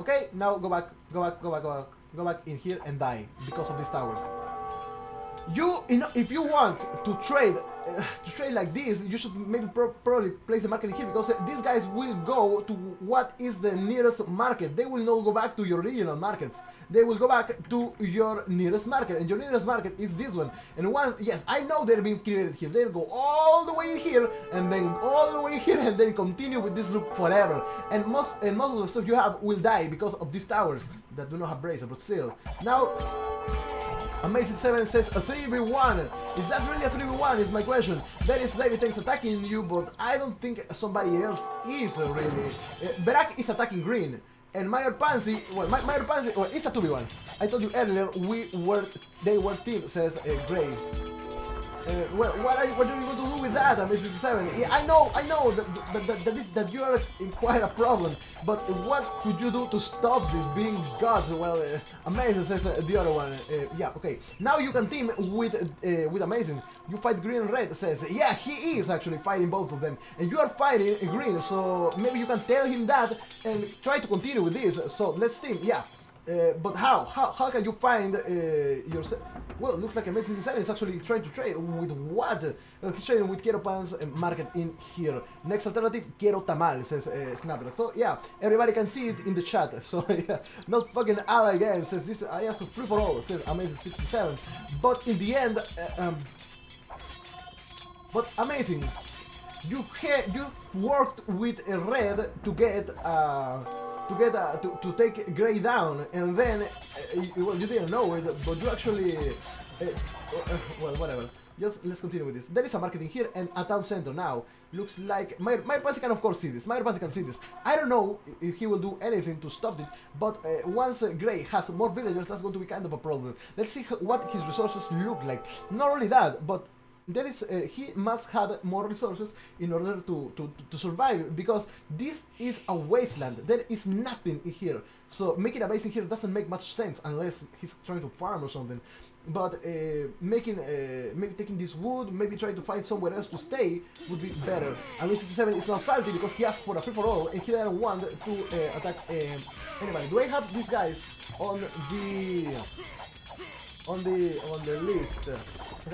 Okay, now go back, go back, go back, go back, go back in here and die because of these towers. You, you know, if you want to trade uh, to trade like this, you should maybe pro probably place the market here because these guys will go to what is the nearest market. They will not go back to your regional markets. They will go back to your nearest market, and your nearest market is this one. And once, yes, I know they're being created here. They'll go all the way here, and then all the way here, and then continue with this loop forever. And most and most of the stuff you have will die because of these towers that do not have bracer. But still, now Amazing 7 says a 3v1. Is that really a 3v1 is my question. That is David Tanks attacking you, but I don't think somebody else is really. Uh, is attacking green. And Mayor Pansy, well, Mayor Pansy, well, it's a 2v1. I told you earlier, we were, they were team, says uh, Gray. Uh, well, what are, you, what are you going to do with that, Mrs. Seven? I know, I know that that, that, that, that you are in quite a problem, but what could you do to stop this being gods? Well, uh, Amazing says uh, the other one. Uh, yeah, okay. Now you can team with uh, with Amazing. You fight Green Red says, yeah, he is actually fighting both of them, and you are fighting Green, so maybe you can tell him that and try to continue with this. So let's team, yeah. Uh, but how? how? How can you find uh, yourself? Well, it looks like Amazing 7 is actually trying to trade with what? Uh, he's trading with Kieropan's uh, market in here. Next alternative, Kiero Tamal, says uh, Snapdrax. So yeah, everybody can see it in the chat. <laughs> So yeah, not fucking ally Games says this I asked free for all, says Amazing 67. But in the end, uh, um, But amazing. You you worked with a red to get uh, to get uh, to, to take gray down, and then uh, you, well, you didn't know it, but you actually uh, uh, well whatever. Just let's continue with this. There is a marketing here and a town center now. Looks like my my Pasi can of course see this. My Pasi can see this. I don't know if he will do anything to stop it, but uh, once uh, Gray has more villagers, that's going to be kind of a problem. Let's see what his resources look like. Not only that, but there is uh, he must have more resources in order to, to, to survive because this is a wasteland. There is nothing in here. So making a base in here doesn't make much sense unless he's trying to farm or something. But uh, making uh, maybe taking this wood maybe trying to find somewhere else to stay would be better. And 67 is not salty because he asked for a free for all and he doesn't want to uh, attack uh, anybody. Do I have these guys on the on the on the list.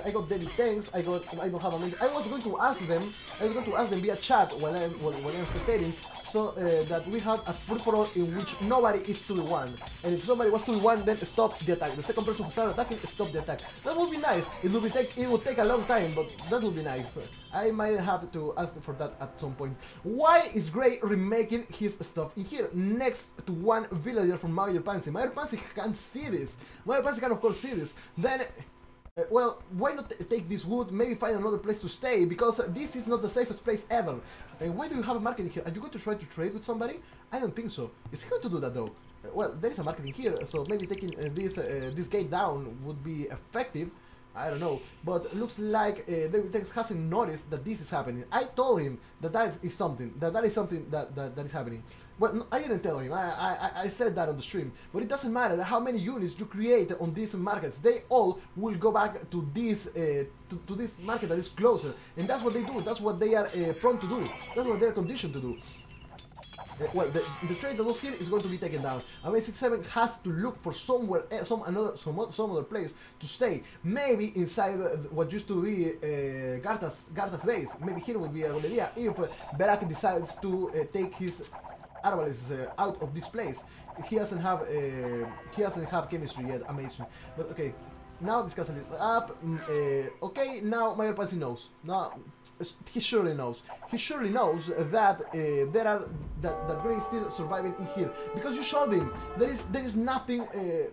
I got David Tanks, I got I don't have a I was going to ask them I was going to ask them via chat when I'm when, when I'm spectating so uh, that we have a free for all in which nobody is 2v1. And if somebody was 2v1, then stop the attack. The second person who started attacking, stop the attack. That would be nice. It would be take it would take a long time, but that would be nice. I might have to ask for that at some point. Why is Gray remaking his stuff in here next to one villager from Major Pansy? Major Pansy can see this. Major Pansy can of course see this. Then uh, well, why not take this wood, maybe find another place to stay, because this is not the safest place ever. And why do you have a market here? Are you going to try to trade with somebody? I don't think so. Is he going to do that though? Uh, well, there is a market here, so maybe taking uh, this uh, this gate down would be effective. I don't know, but looks like uh, David Tanks hasn't noticed that this is happening. I told him that that is, is something, that that is something that, that, that is happening. Well, I didn't tell him, I, I, I said that on the stream, but it doesn't matter how many units you create on these markets, they all will go back to this, uh, to, to, this market that is closer, and that's what they do, that's what they are uh, prone to do, that's what they're conditioned to do. Uh, well, the, the trade that was here is going to be taken down. I mean, 67 has to look for somewhere, uh, some another, some, some other place to stay. Maybe inside uh, what used to be uh, Garta's, Garta's base. Maybe here will be a idea if Berak decides to uh, take his Arbalest uh, out of this place. He doesn't have uh, he doesn't have chemistry yet. Amazing, but okay. Now this castle is up. Mm, uh, okay, now Major Pansy knows. Now he surely knows. He surely knows that uh, there are that that Gray is still surviving in here because you showed him. There is there is nothing. Uh,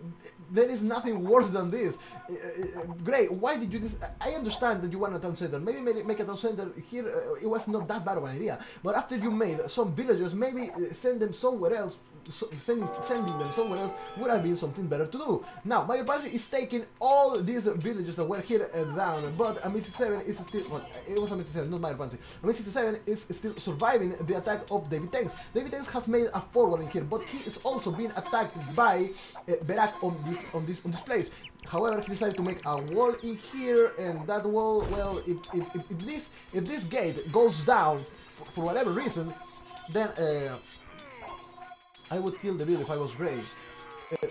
there is nothing worse than this. Uh, uh Gray, why did you this? I understand that you want a town center. Maybe make a town center here. Uh, it was not that bad of an idea. But after you made some villagers, maybe uh, send them somewhere else sending, sending them somewhere else would have been something better to do. Now, my advice is taking all these villages that were here uh, down, but Amici-7 is still, well, it was Amici-7, not my advice. Amici-7 is still surviving the attack of David Tanks. David Tanks has made a forward in here, but he is also being attacked by uh, Berak on this, on this, on this place. However, he decided to make a wall in here, and that wall, well, if, if, if, if this if this gate goes down for, for whatever reason, then uh, I would kill the bill if I was Gray. Uh,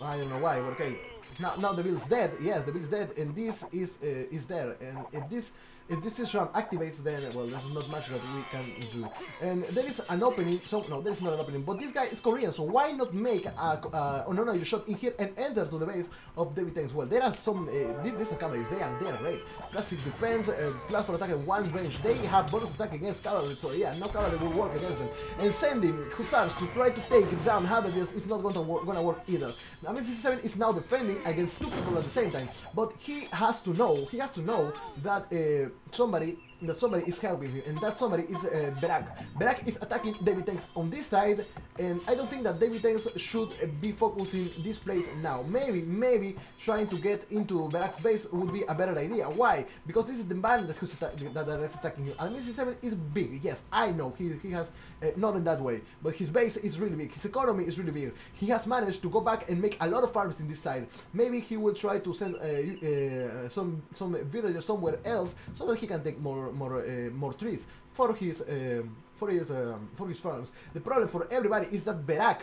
I don't know why, but okay. Now, now the bill's dead. Yes, the bill's dead, and this is uh, is there. And if this if this is system activates, then, well, there's not much that we can do. And there is an opening, so, no, there is not an opening, but this guy is Korean, so why not make a, uh, oh no, no, you shot in here and enter to the base of David Tanks? Well, there are some, uh, these are cavalry, they are, they are great. Plus 6 defense, uh, plus for attack at 1 range, they have bonus attack against cavalry, so yeah, no cavalry will work against them. And sending Hussars to try to take down halberdiers is not going to, work, to work either. Now, 67 is now defending against two people at the same time, but he has to know, he has to know that uh, somebody that somebody is helping you, and that somebody is uh, Berak. Berak is attacking David Tanks on this side, and I don't think that David Tanks should uh, be focusing this place now. Maybe, maybe trying to get into Berak's base would be a better idea. Why? Because this is the man that, who's that, that is attacking you. And 7 is big, yes, I know, he, he has, uh, not in that way, but his base is really big, his economy is really big. He has managed to go back and make a lot of farms in this side. Maybe he will try to send uh, uh, some, some villagers somewhere else so that he can take more more uh, more trees for his um, for his um, for his farms. The problem for everybody is that Berak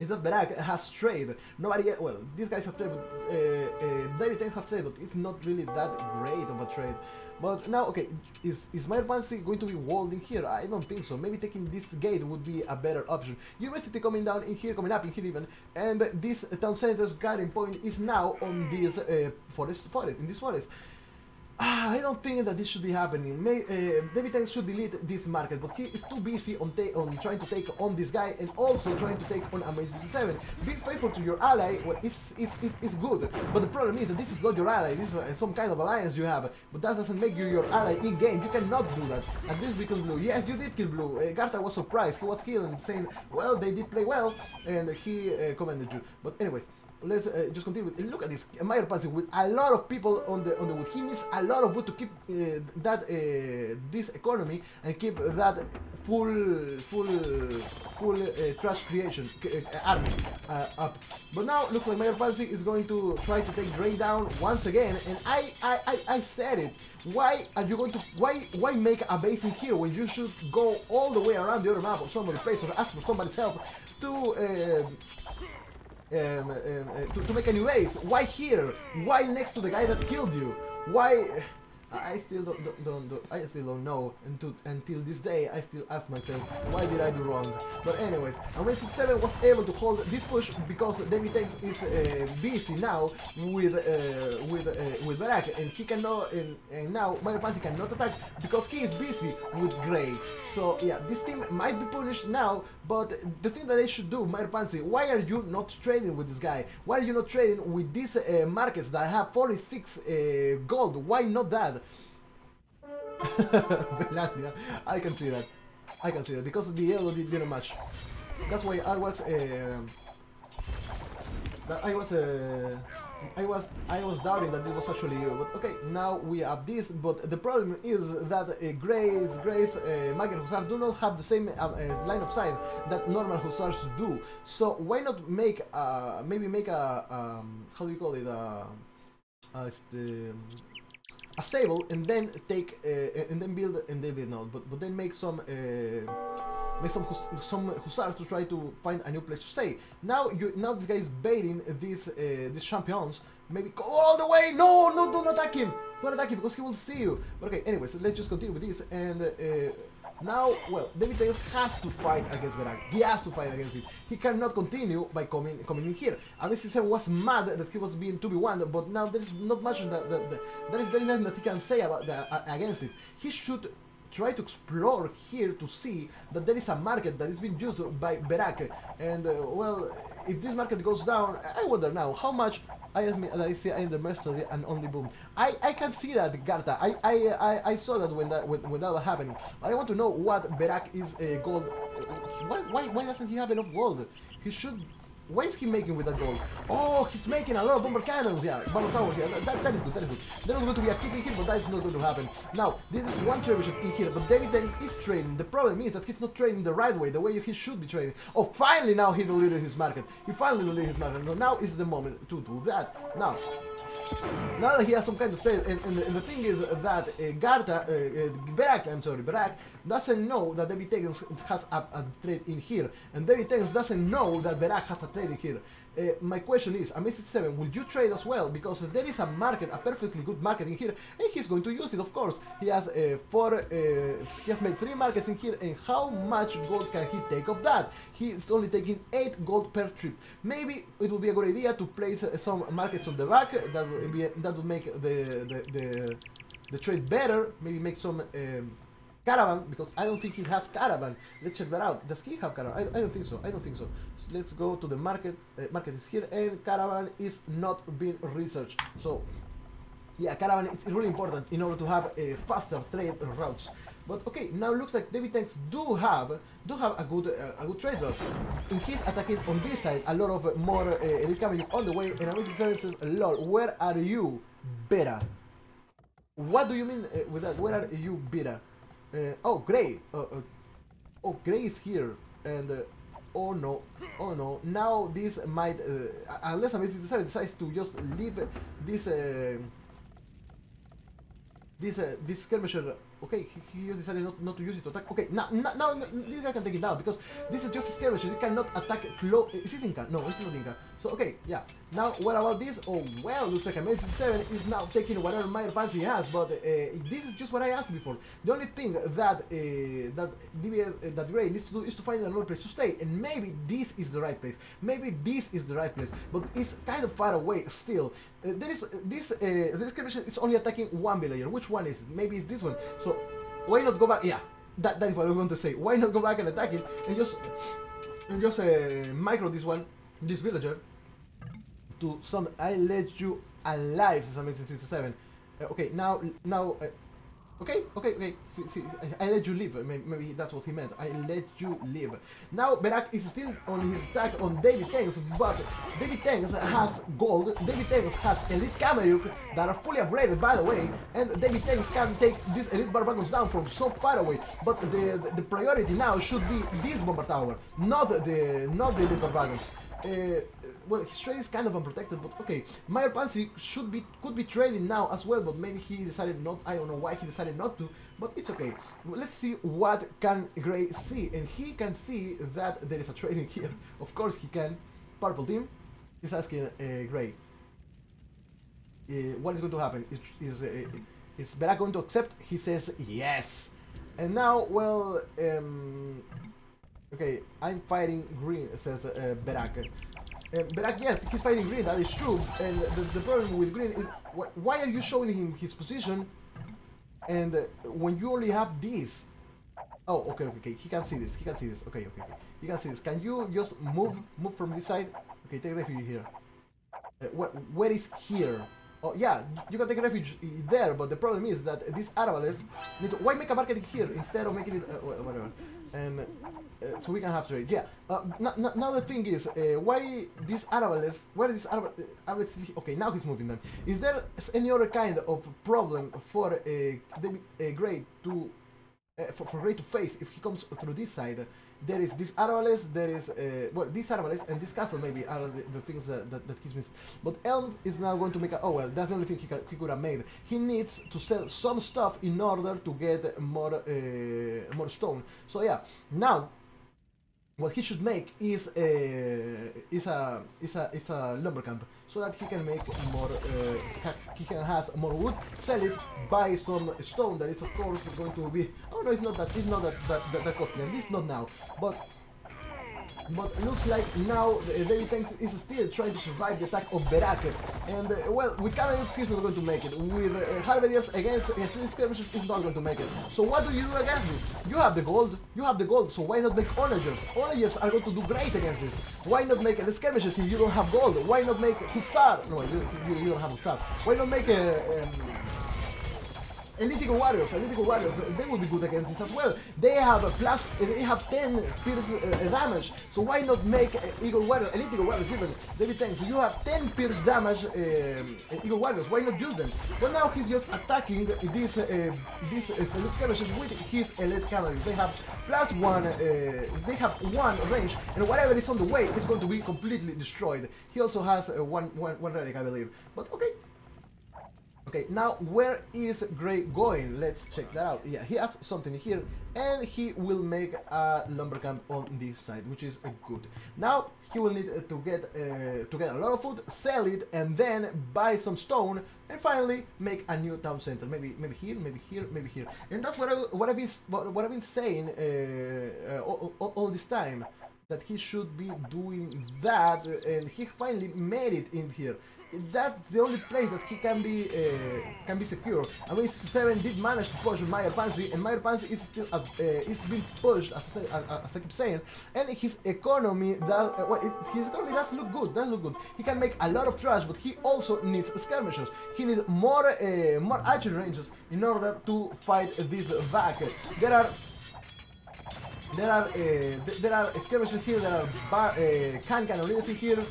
is that Berak has trade. Nobody, well, this guys have trade, but uh, uh, David Tank has trade, but it's not really that great of a trade. But now, okay, is, is my Pansy going to be walled in here? I don't think so. Maybe taking this gate would be a better option. University coming down in here, coming up in here even, and this town center's guiding point is now on this uh, forest, forest, in this forest. Ah, I don't think that this should be happening. May, uh, should delete this market, but he is too busy on, on trying to take on this guy and also trying to take on Amazing Be faithful to your ally, well, it's, it's, it's, it's, good, but the problem is that this is not your ally, this is uh, some kind of alliance you have, but that doesn't make you your ally in-game, you cannot do that, and this because Blue. Yes, you did kill Blue, uh, Garta was surprised, he was killing, saying, well, they did play well, and he uh, commended you, but anyways, let's uh, just continue with look at this Meyer Panzer with a lot of people on the on the wood. He needs a lot of wood to keep uh, that uh, this economy and keep that full full full uh, trash creation uh, army uh, up. But now looks like Meyer Panzer is going to try to take Dre down once again and I, I I I said it. Why are you going to why why make a base in here when you should go all the way around the other map of somebody's place or ask for somebody's help to um, um, uh, to, to make a new base. Why here? Why next to the guy that killed you? Why? I still don't, don't, don't, don't, I still don't know until, until this day I still ask myself why did I do wrong? But anyways Amazing 7 was able to hold this push because David Tanks is uh, busy now with uh, with uh, with Berak and he cannot and, and now Mario cannot attack because he is busy with Gray. So yeah this team might be punished now but the thing that they should do Mario why are you not trading with this guy? Why are you not trading with these uh, markets that have 46 uh, gold? Why not that I can see that. I can see that because the yellow didn't match. That's why I was. Uh, I was. Uh, I was I was doubting that this was actually you, but okay, now we have this, but the problem is that uh, Grace, Grace, uh, Magyar Huszar do not have the same uh, uh, line of sight that normal Hussars do. So why not make, uh, maybe make a, um, how do you call it, uh, uh, a stable and then take uh, and then build and then build no, but but then make some uh, make some hus some hussars to try to find a new place to stay. Now you now this guy is baiting these uh, these champions. Maybe go all the way. No, no, don't attack him. Don't attack him because he will see you. But okay, anyways, let's just continue with this and. Now, well, David Tanks has to fight against Berak. He has to fight against it. He cannot continue by coming coming in here. Amici was mad that he was being 2v1, but now there is not much that, that, that there is nothing that he can say about that uh, against it. He should try to explore here to see that there is a market that is being used by Berak. And, uh, well, if this market goes down, I wonder now how much I admit I see in the mercenary and only boom. I, I can see that Garta. I, I I I saw that when that when, when that was happening. I want to know what Berak is uh, gold. Why why why doesn't he have enough gold? He should why is he making with that gold? Oh, he's making a lot of bombard cannons, yeah, bombard towers, yeah, that, that is good, that is good. There is going to be a keeping here, but that is not going to happen. Now, this is one trebuchet in here, but David then is trading. The problem is that he's not trading the right way, the way he should be trading. Oh, finally now he deleted his market. He finally deleted his market. now is the moment to do that. Now, now that he has some kind of trade, and, and, and the thing is that uh, Garta, uh, uh, I'm sorry, Berak, doesn't know that David Tanks has a, a, trade in here, and David Tanks doesn't know that Berak has a trade in here. Uh, my question is, Amazing 7, will you trade as well? Because there is a market, a perfectly good market in here, and he's going to use it, of course. He has uh, four, uh, he has made three markets in here, and how much gold can he take of that? He's only taking 8 gold per trip. Maybe it would be a good idea to place uh, some markets on the back, that would, be, that would make the, the, the, the trade better, maybe make some... Um, caravan because I don't think he has caravan. Let's check that out. Does he have caravan? I, I don't think so. I don't think so. so let's go to the market. Uh, market is here and caravan is not being researched. So yeah, caravan is really important in order to have a faster trade routes. But okay, now looks like David Tanks do have do have a good uh, a good trade route. In his attacking on this side, a lot of more uh, cavalry on the way, and Amazing Services, Lord, where are you, Beta? What do you mean uh, with that? Where are you, Beta? Uh, oh, Gray! Uh, uh, oh, Gray is here. And, uh, oh no, oh no. Now this might, uh, unless Amazing decides to just leave this, uh, this, this skirmisher okay, he, he just decided not, not to use it to attack. Okay, now, now, now this guy can take it down because this is just a skirmish. He cannot attack close. Is it Inca? No, it's not Inca. So okay, yeah. Now, what about this? Oh well, looks like Amazing 7 is now taking whatever Minor Pansy has, but uh, this is just what I asked before. The only thing that uh, that DBS, uh, that Gray needs to do is to find another place to stay, and maybe this is the right place. Maybe this is the right place, but it's kind of far away still. There is this uh, this skirmish is only attacking one villager. Which one is it? Maybe it's this one. So why not go back? Yeah, that, that is what I want to say. Why not go back and attack it and just and just uh, micro this one, this villager, to some. I let you alive, since Amazing 67. Uh, okay, now now. Uh, Okay, okay, okay. See, see, I, let you live. Maybe, that's what he meant. I let you live. Now Berak is still on his attack on David Tanks, but David Tanks has gold. David Tanks has elite Kamayuk that are fully upgraded, by the way, and David Tanks can take these elite barbarians down from so far away. But the, the, the priority now should be this bombard tower, not the not the elite barbarians. Uh, well, his trade is kind of unprotected, but okay. Meyer Pansy should be could be trading now as well, but maybe he decided not. I don't know why he decided not to, but it's okay. Let's see what can Gray see, and he can see that there is a trading <laughs> here. Of course he can. Purple team is asking uh, Gray. Uh, what is going to happen? Is is uh, is going to accept? He says yes. And now, well, um, okay, I'm fighting green, says uh, Berak. Uh, but yes, he's fighting green, that is true. And the, the problem with green is, wh why are you showing him his position? And uh, when you only have this. Oh, okay, okay, okay. He can see this. He can see this. Okay, okay, okay. He can see this. Can you just move, move from this side? Okay, take refuge here. Uh, wh where is here? Oh yeah, you can take refuge there, but the problem is that this Arvales need to, why make a market here instead of making it uh, whatever. Um, uh, so we can have trade. Yeah. Uh, now the thing is, uh, why this Arvales? Where is Arvales? Okay, now he's moving them. Is there any other kind of problem for a uh, Gray to uh, for, for to face if he comes through this side? There is this Arvales, there is, uh, well, this Arvales and this castle maybe are the, the things that, that, that, missing. But Elms is now going to make a, oh well, that's the only thing he, he could have made. He needs to sell some stuff in order to get more, uh, more stone. So yeah, now what he should make is a is a is a is a lumber camp so that he can make more uh, he can has more wood sell it buy some stone that is of course going to be oh no it's not that it's not that that, that, that costly. At least not now. But but looks like now David Tanks is still trying to survive the attack of Berak. And, uh, well, with Cameron, he's not going to make it. With uh, Halberdiers against Steel Skirmishers, he's not going to make it. So what do you do against this? You have the gold, you have the gold, so why not make Onagers? Onagers are going to do great against this. Why not make the Skirmishers if you don't have gold? Why not make Hussar? No, you, you, you don't have Hussar. Why not make a... Um, Elite Warriors, Elite Warriors, they will be good against this as well. They have a plus, they have 10 pierce uh, damage, so why not make uh, Eagle Warriors, Elite Warriors even, David Tanks, you have 10 pierce damage uh, Eagle Warriors, why not use them? But now he's just attacking these, uh, these Elite Skirmishers with his Elite Cavalry. They have plus one, uh, they have one range, and whatever is on the way is going to be completely destroyed. He also has uh, one, one, one relic, I believe. But okay, Okay, now where is Gray going? Let's check that out. Yeah, he has something here, and he will make a lumber camp on this side, which is good. Now he will need to get uh, to get a lot of food, sell it, and then buy some stone, and finally make a new town center. Maybe maybe here, maybe here, maybe here. And that's what I what I've been what I've been saying uh, uh, all, all, all this time that he should be doing that, and he finally made it in here that's the only place that he can be uh, can be secure. I mean, Seven did manage to push Meyer Pansy, and Meyer Pansy is still uh, is being pushed, as I, uh, as I keep saying, and his economy does uh, well, it, his economy does look good. Does look good. He can make a lot of trash, but he also needs skirmishers. He needs more uh, more archery ranges in order to fight this back. There are there are uh, th there are skirmishes here, there are bar, uh, can cannoners here,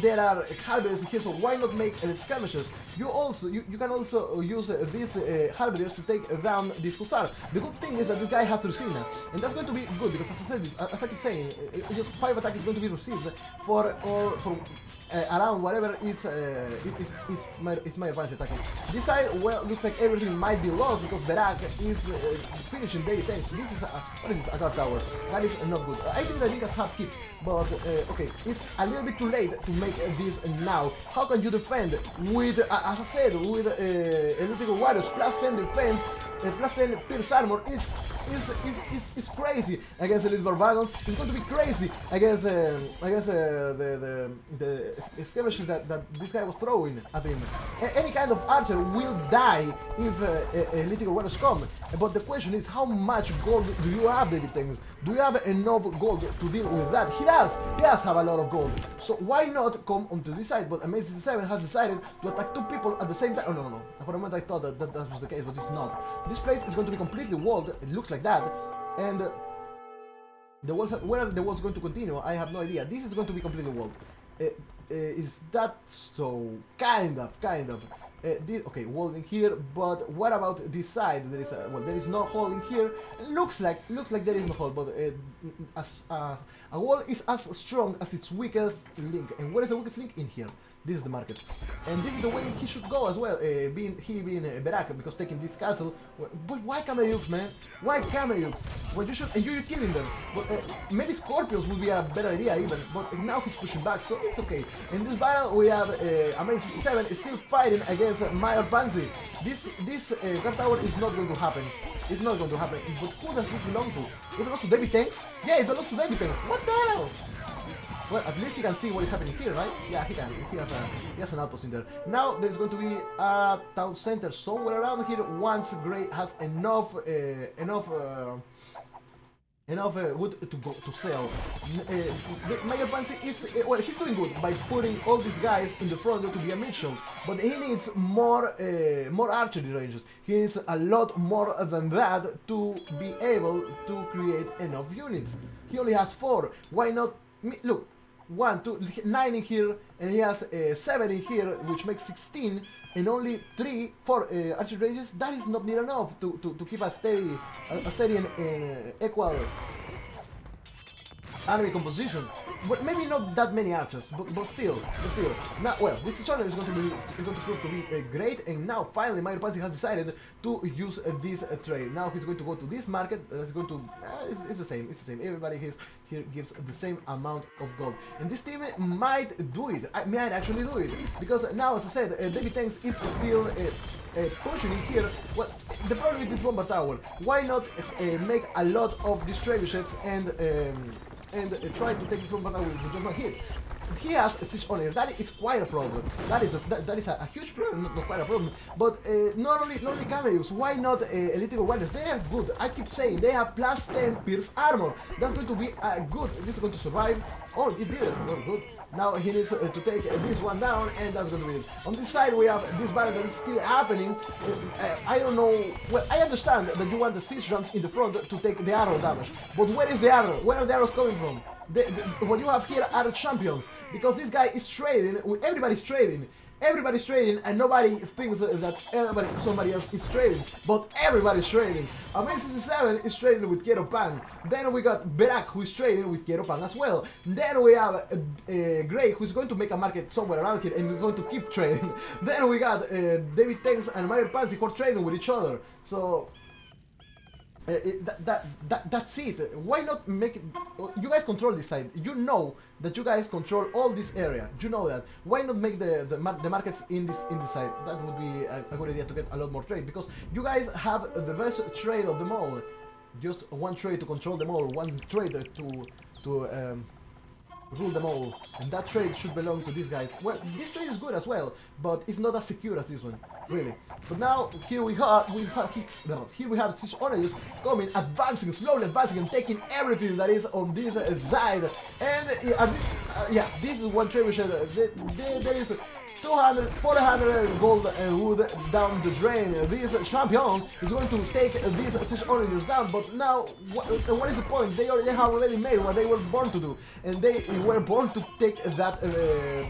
there are halberdiers here, so why not make uh, skirmishes? You also you, you can also use uh, these uh, halberdiers to take down this hussar. The good thing is that this guy has Druzhina, and that's going to be good because as I said, as I keep saying, uh, just five attack is going to be received for or for uh, around whatever is, uh, is, is, my, is my attacking. This side, well, looks like everything might be lost because Berak is uh, finishing David Tanks. This is, a, what is this, a guard tower? That is not good. I think the Linkas have keep, but uh, okay, it's a little bit too late to make this now. How can you defend with, uh, as I said, with uh, Elite Eagle Warriors, plus 10 defense, uh, plus 10 pierce armor is is, is, is, is crazy against Elite Barbagons. It's going to be crazy against uh, against uh, the the the skirmishes that, that this guy was throwing at him. A any kind of archer will die if uh, Elite Warriors come. But the question is, how much gold do you have, David Tanks? Do you have enough gold to deal with that? He does. He does have a lot of gold. So why not come onto this side? But Amazing 7 has decided to attack two people at the same time. Oh no, no, no. For a moment I thought that, that that was the case, but it's not. This place is going to be completely walled. It looks like that. And uh, the walls, where the walls going to continue, I have no idea. This is going to be completely walled. Uh, uh, is that so? Kind of, kind of. Uh, this, okay, wall in here, but what about this side? There is a, well, there is no hole in here. Looks like looks like there is no hole, but uh, as uh, a wall is as strong as its weakest link. And where is the weakest link? In here. This is the market, and this is the way he should go as well. Uh, being he being uh, Berak, because taking this castle. But why Kamayuks, man? Why Kamayuks? Well, you should, and you're killing them. But uh, maybe Scorpions would be a better idea even. But now he's pushing back, so it's okay. In this battle, we have uh, Amazing Seven still fighting against Mayor Pansy. This this uh, guard tower is not going to happen. It's not going to happen. But who does this belong to? It belongs to David Tanks? Yeah, it belongs to David Tanks. What the hell? Well, at least you can see what is happening here, right? Yeah, he can. He has, a, he has an outpost in there. Now, there's going to be a town center somewhere around here once Gray has enough, uh, enough, uh, enough uh, wood to go to sell. Uh, Pansy is, uh, well, he's doing good by putting all these guys in the front to be a Mitchell, but he needs more, uh, more archery ranges. He needs a lot more than that to be able to create enough units. He only has four. Why not? Look, one, two, nine in here, and he has uh, seven in here, which makes 16, and only three, four uh, archer ranges. That is not near enough to, to, to keep a steady, a, a steady and uh, equal enemy composition. But maybe not that many archers, but, but still, but still. Now, well, this channel is going to be is going to prove to be uh, great, and now finally Mayor Pansy has decided to use uh, this uh, trade. Now he's going to go to this market. That's going to it's, it's, the same. It's the same. Everybody here, gives the same amount of gold, and this team might do it. I might actually do it because now, as I said, David Tanks is still. Uh, pushing in here. Well, the problem with this bombard tower, why not uh, make a lot of these trebuchets and um, and uh, try to take it from Batawi with just one hit. He has a siege on here. That is quite a problem. That is a, that, that is a, a, huge problem, not, not quite a problem. But uh, not only not only Kamayuks, why not uh, Elite Warriors? They are good. I keep saying they have plus 10 pierce armor. That's going to be uh, good. This is going to survive. Oh, it did. Well, good. Now he needs uh, to take this one down, and that's gonna be it. On this side, we have this battle that is still happening. Uh, I don't know. Well, I understand that you want the siege drums in the front to take the arrow damage, but where is the arrow? Where are the arrows coming from? The, the, what you have here are champions because this guy is trading. Everybody's trading. Everybody's trading and nobody thinks that everybody, somebody else is trading, but everybody's trading. Amazing67 is trading with Kero Pan. Then we got Berak who is trading with Kero Pan as well. Then we have uh, uh, Gray who's going to make a market somewhere around here and we're going to keep <laughs> trading. then we got uh, David Tanks and Mayor Pansy who are trading with each other. So it, that, that, that, that's it. Why not make it? You guys control this side. You know that you guys control all this area. You know that. Why not make the the, the markets in this in this side? That would be a, a, good idea to get a lot more trade because you guys have the best trade of them all. Just one trade to control them all. One trader to to um, rule them all, and that trade should belong to these guys. Well, this trade is good as well, but it's not as secure as this one, really. But now, here we have, we have no, here we have Siege Onagers coming, advancing, slowly advancing, and taking everything that is on this uh, side. And uh, this, uh, yeah, this is one trade which uh, there, there is 200, 400 gold and wood down the drain. This champion is going to take these six onagers down, but now what, what is the point? They already have already made what they were born to do, and they were born to take that uh,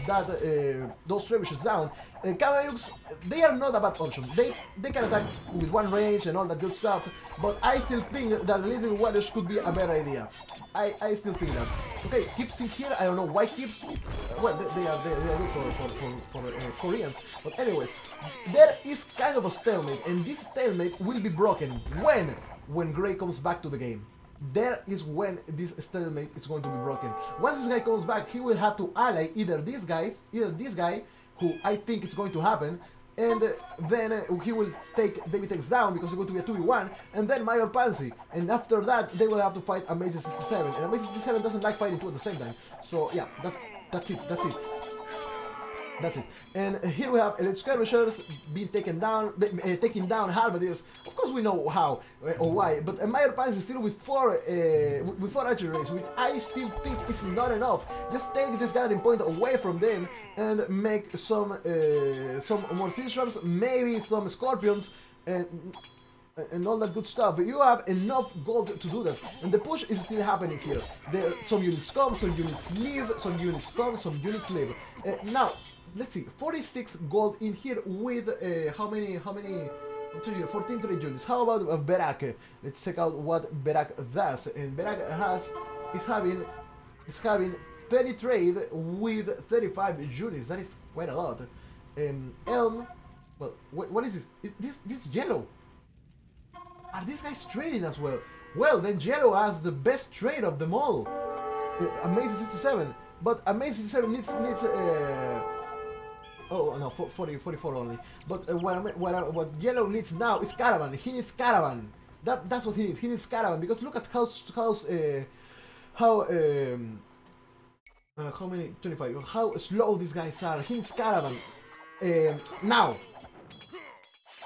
that uh, those trebuchets down. Uh, Kamayuks, they are not a bad option. They they can attack with one range and all that good stuff, but I still think that little waters could be a better idea. I, I still think that. Okay, keeps in here. I don't know why keeps. Well, they, they are they, they are good for for, for, for uh, Koreans. But anyways, there is kind of a stalemate, and this stalemate will be broken when when Gray comes back to the game. There is when this stalemate is going to be broken. Once this guy comes back, he will have to ally either this guy, either this guy, who I think is going to happen, and then he will take David Tanks down because it's going to be a 2v1, and then Major Pansy, and after that they will have to fight Amazing 67, and Amazing 67 doesn't like fighting two at the same time, so yeah, that's that's it, that's it. That's it. And here we have elite skirmishers being taken down, uh, taking down halberdiers. Of course, we know how uh, or why, but Major Pants is still with four, uh, with four archery rays, which I still think is not enough. Just take this gathering point away from them and make some, uh, some more sea maybe some scorpions, and and all that good stuff. You have enough gold to do that. And the push is still happening here. There, some units come, some units leave, some units come, some units leave. Uh, now, let's see, 46 gold in here with uh, how many, how many, I'm telling you, 14 trade units. How about Berak? Let's check out what Berak does. And Berak has, is having, is having 30 trade with 35 units. That is quite a lot. Um, Elm, well, what, what is this? Is this, this yellow? Are these guys trading as well? Well, then Yellow has the best trade of them all. Uh, Amazing 67. But Amazing 67 needs, needs uh, Oh no, 40, 44 only. But uh, what, what, what Yellow needs now is Caravan. He needs Caravan. That, that's what he needs. He needs Caravan because look at how how uh, how um, uh, how many 25 how slow these guys are. He needs Caravan um, now.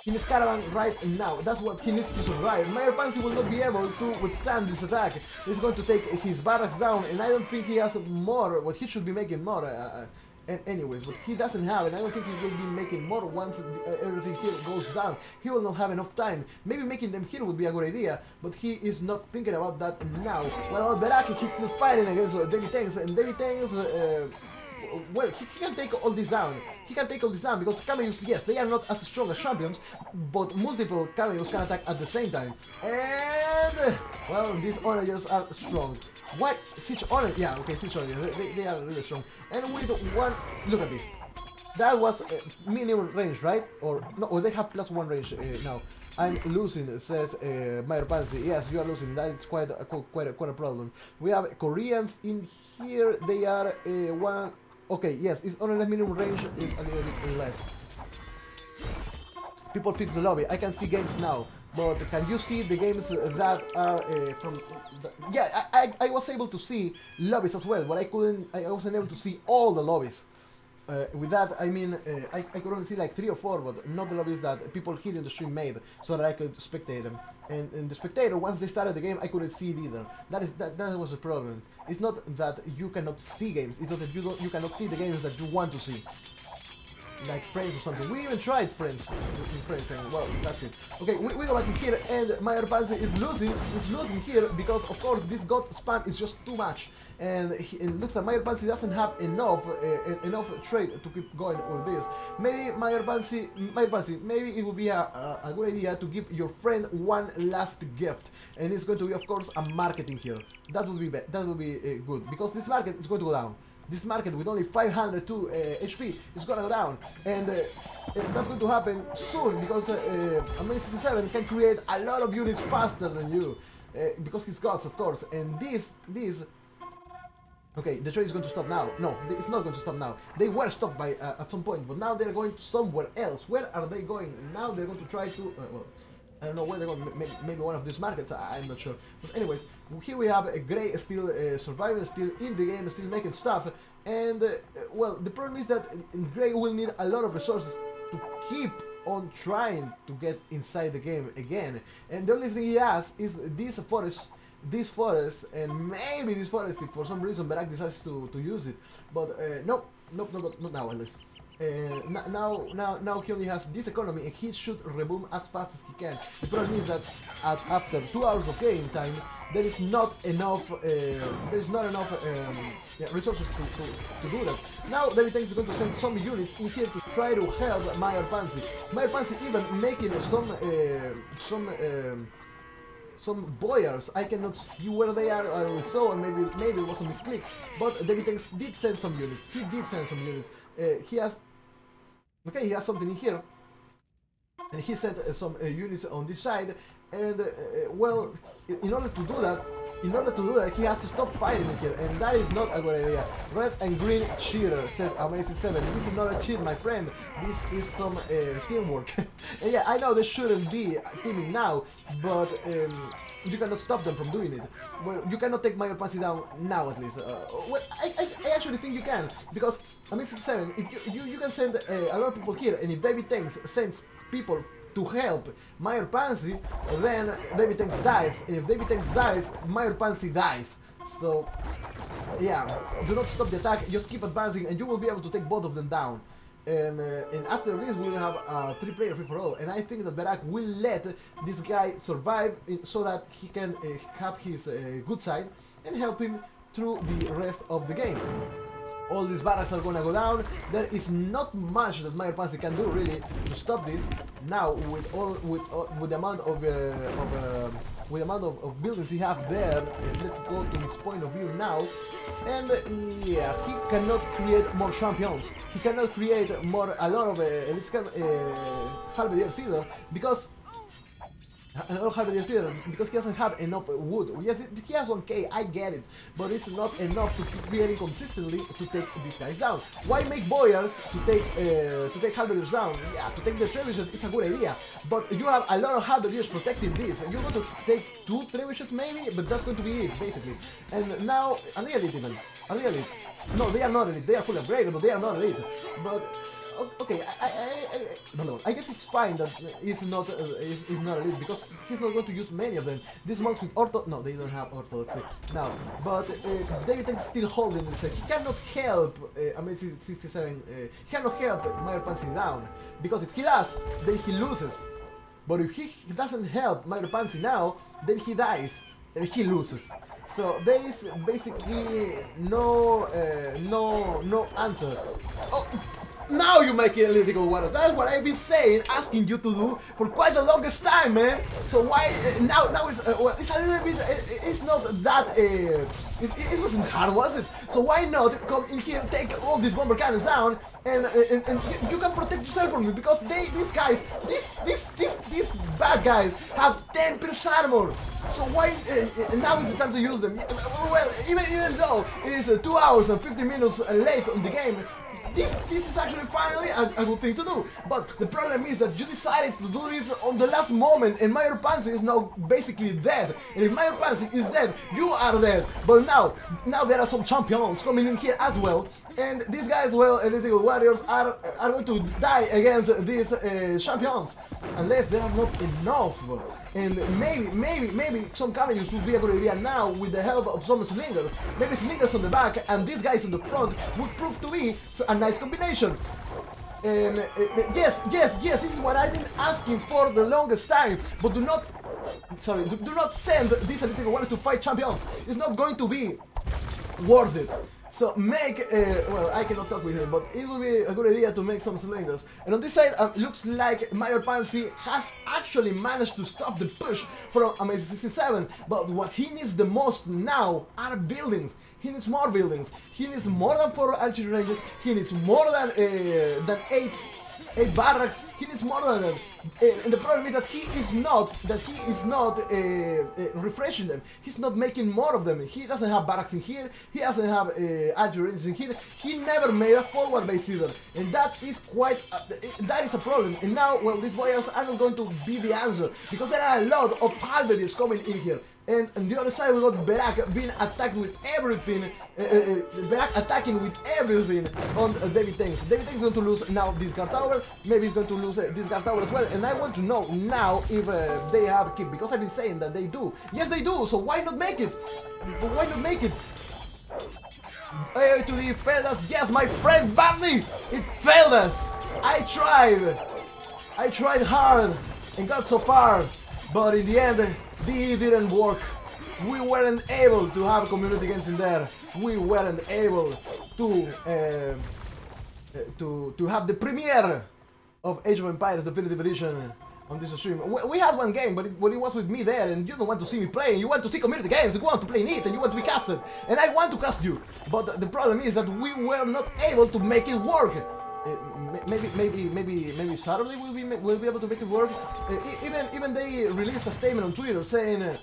He needs Caravan right now. That's what he needs to survive. Mayor Pansy will not be able to withstand this attack. He's going to take his barracks down, and I don't think he has more. What he should be making more. Uh, and anyways, but he doesn't have, and I don't think he will be making more once the, uh, everything here goes down. He will not have enough time. Maybe making them here would be a good idea, but he is not thinking about that now. Well, Beraki, he's still fighting against uh, David Tanks, and David Tanks, uh, well, he, he, can take all this down. He can take all this down because cameos, yes, they are not as strong as champions, but multiple cameos can attack at the same time. And, well, these onagers are strong. What? Siege Onager? Yeah, okay, Siege Onager. They, they are really strong. And with one, look at this. That was uh, minimum range, right? Or no? Or they have plus one range uh, now. I'm losing, says uh, Mayor Pansy. Yes, you are losing. That is quite a, quite a, quite a problem. We have Koreans in here. They are uh, one. Okay, yes, it's only minimum range is a little bit less. People fix the lobby. I can see games now. But can you see the games that are uh, from? The, yeah, I, I, I was able to see lobbies as well, but I couldn't. I wasn't able to see all the lobbies. Uh, with that, I mean, uh, I, I could only see like three or four, but not the lobbies that people here in the stream made, so that I could spectate them. And, and the spectator, once they started the game, I couldn't see it either. That is that, that was the problem. It's not that you cannot see games; it's not that you don't you cannot see the games that you want to see like friends or something. We even tried friends in friends and well that's it. Okay, we, we go back in here and Mayor Panzer is losing is losing here because of course this Goth spam is just too much and he, it looks like Mayor Pansy doesn't have enough uh, enough trade to keep going with this. Maybe Mayor Pansy, Mayor Pansy, maybe it would be a, a, a, good idea to give your friend one last gift, and it's going to be of course a marketing here. That would be that would be uh, good because this market is going to go down this market with only 502 uh, HP is gonna go down and uh, that's going to happen soon because uh, uh 67 can create a lot of units faster than you uh, because he's Goths of course and this this Okay, the trade is going to stop now. No, it's not going to stop now. They were stopped by uh, at some point, but now they're going somewhere else. Where are they going? Now they're going to try to... Uh, well, I don't know where they're going. Maybe one of these markets. I'm not sure. But anyways, here we have a Gray still uh, surviving, still in the game, still making stuff. And uh, well, the problem is that Gray will need a lot of resources to keep on trying to get inside the game again. And the only thing he has is this forest this forest and maybe this forest if for some reason Berak decides to, to use it but uh, nope, nope, nope, not now at least Uh, now, now, now he only has this economy, and he should reboom as fast as he can. The problem is that at, after two hours of game time, there is not enough. Uh, there is not enough um, yeah, resources to, to, to do that. Now, David Tanks is going to send some units in here to try to help Meyer Pansy. Meyer Pansy even making some uh, some. Um, some boyars. I cannot see where they are. I saw, and maybe maybe it was a misclick. But David Tanks did send some units. He did send some units. Uh, he has okay. He has something in here, and he sent uh, some uh, units on this side. And uh, uh, well, in order to do that, in order to do that, he has to stop fighting in here, and that is not a good idea. Red and green cheater, says Amazing 7. This is not a cheat, my friend. This is some uh, teamwork. <laughs> yeah, I know they shouldn't be teaming now, but um, you cannot stop them from doing it. Well, you cannot take Mayor Pansy down now, at least. Uh, well, I, I, I actually think you can, because Amazing 7, if you, you, you can send uh, a lot of people here, and if Baby Tanks sends people to help Mayor Pansy, then David Tanks dies. And if David Tanks dies, Mayor Pansy dies. So, yeah, do not stop the attack, just keep advancing and you will be able to take both of them down. And, uh, and after this we will have a three player free for all and I think that Berak will let this guy survive in, so that he can uh, have his uh, good side and help him through the rest of the game all these barracks are gonna go down. There is not much that Mayor Pansy can do really to stop this. Now with all with uh, with the amount of uh, of uh, with the amount of, of, buildings he have there, uh, let's go to his point of view now. And yeah, he cannot create more champions. He cannot create more a lot of uh, let's uh, Halberdiers either because I don't have theater because he doesn't have enough wood. Yes, he has 1k, I get it, but it's not enough to keep creating consistently to take these guys down. Why make boyars to take uh, to take halberdiers down? Yeah, to take the trebuchets is a good idea, but you have a lot of halberdiers protecting this. You're going to take two trebuchets maybe, but that's going to be it basically. And now, they elite even? They elite? No, they are not elite. They are full upgraded, but they are not elite. But okay, I, I, I, I guess it's fine that he's not uh, he's not elite because he's not going to use many of them. These monks with ortho, no, they don't have orthodoxy now. But uh, David is still holding this. He cannot help. Uh, I mean, 67. Uh, he cannot help Mayor Pansy down because if he does, then he loses. But if he doesn't help Mayor Pansy now, then he dies and he loses. So there is basically no uh, no no answer. Oh, now you make it illegal water. That's what I've been saying, asking you to do for quite the longest time, man. So why uh, now? Now it's uh, well, it's a little bit. Uh, it's not that. It, it, wasn't hard, was it? So why not come in here, take all these bombard cannons down, and and, and you, you, can protect yourself from me because they, these guys, these these these these bad guys have 10% armor. So why now is the time to use them? Well, even even though it is two hours and 50 minutes late on the game, this this is actually finally a, a, good thing to do. But the problem is that you decided to do this on the last moment and Mayor Pansy is now basically dead. And if Mayor Pansy is dead, you are dead. But now, now there are some champions coming in here as well. And these guys, well, Elite Warriors, are, are going to die against these uh, champions. Unless there are not enough. And maybe, maybe, maybe some cavaliers would be a good idea now with the help of some slingers. Maybe slingers on the back and these guys on the front would prove to be a nice combination. Uh, uh, yes, yes, yes, this is what I've been asking for the longest time. But do not, sorry, do, do not send these elite warriors to fight champions. It's not going to be worth it. So make, uh, well, I cannot talk with him, but it will be a good idea to make some slingers. And on this side, um, looks like Mayor Pansy has actually managed to stop the push from Amazing 67. But what he needs the most now are buildings. He needs more buildings. He needs more than 4 archery ranges. He needs more than, uh, than 8 8 barracks, he needs more than that. Uh, and the problem is that he is not, that he is not uh, uh, refreshing them. He's not making more of them. He doesn't have barracks in here, he doesn't have uh, in here. He never made a forward base either. And that is quite, uh, that is a problem. And now, well, these boys are not going to be the answer. Because there are a lot of halberdiers coming in here. And on the other side we got Berak being attacked with everything, uh, uh, Berak attacking with everything on uh, David Tanks. David Tanks is going to lose now this guard tower, maybe he's going to lose uh, this guard tower as well, and I want to know now if uh, they have keep, because I've been saying that they do. Yes they do, so why not make it? Why not make it? A to D failed us. Yes, my friend Barney, it failed us. I tried. I tried hard and got so far, but in the end, D didn't work. We weren't able to have community games in there. We weren't able to uh, to to have the premiere of Age of Empires Definitive Edition on this stream. We, we had one game, but it, but it was with me there, and you don't want to see me playing. You want to see community games. You want to play neat, and you want to be casted. And I want to cast you, but the problem is that we were not able to make it work. Uh, maybe, maybe, maybe, maybe Saturday we'll be we'll be able to make it work. Uh, even, even they released a statement on Twitter saying, uh,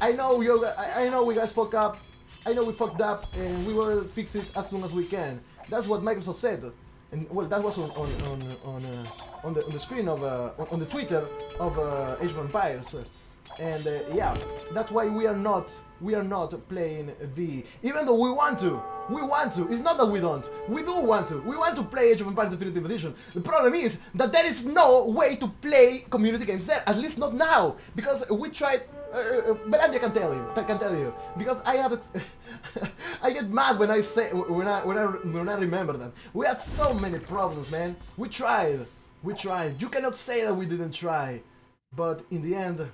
"I know you, I, I know we guys fucked up. I know we fucked up, and we will fix it as soon as we can." That's what Microsoft said. And well, that was on on on on, uh, on the on the screen of uh, on, on the Twitter of uh, Age of Empires, and uh, yeah, that's why we are not we are not playing the even though we want to. We want to. It's not that we don't. We do want to. We want to play Age of Empires Definitive Edition. The problem is that there is no way to play community games there. At least not now, because we tried. Uh, Belandia can tell you. I Can tell you because I have. <laughs> I get mad when I say when I when I when I remember that we had so many problems, man. We tried, we tried. You cannot say that we didn't try, but in the end,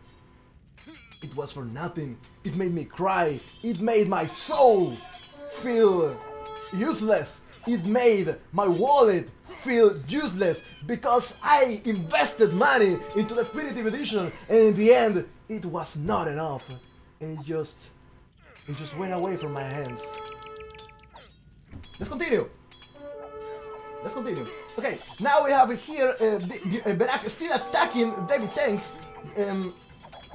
it was for nothing. It made me cry. It made my soul feel useless. It made my wallet feel useless because I invested money into the Definitive Edition and in the end it was not enough and it just it just went away from my hands. Let's continue. Let's continue. Okay, now we have here uh, Berak still attacking David Tanks. Um,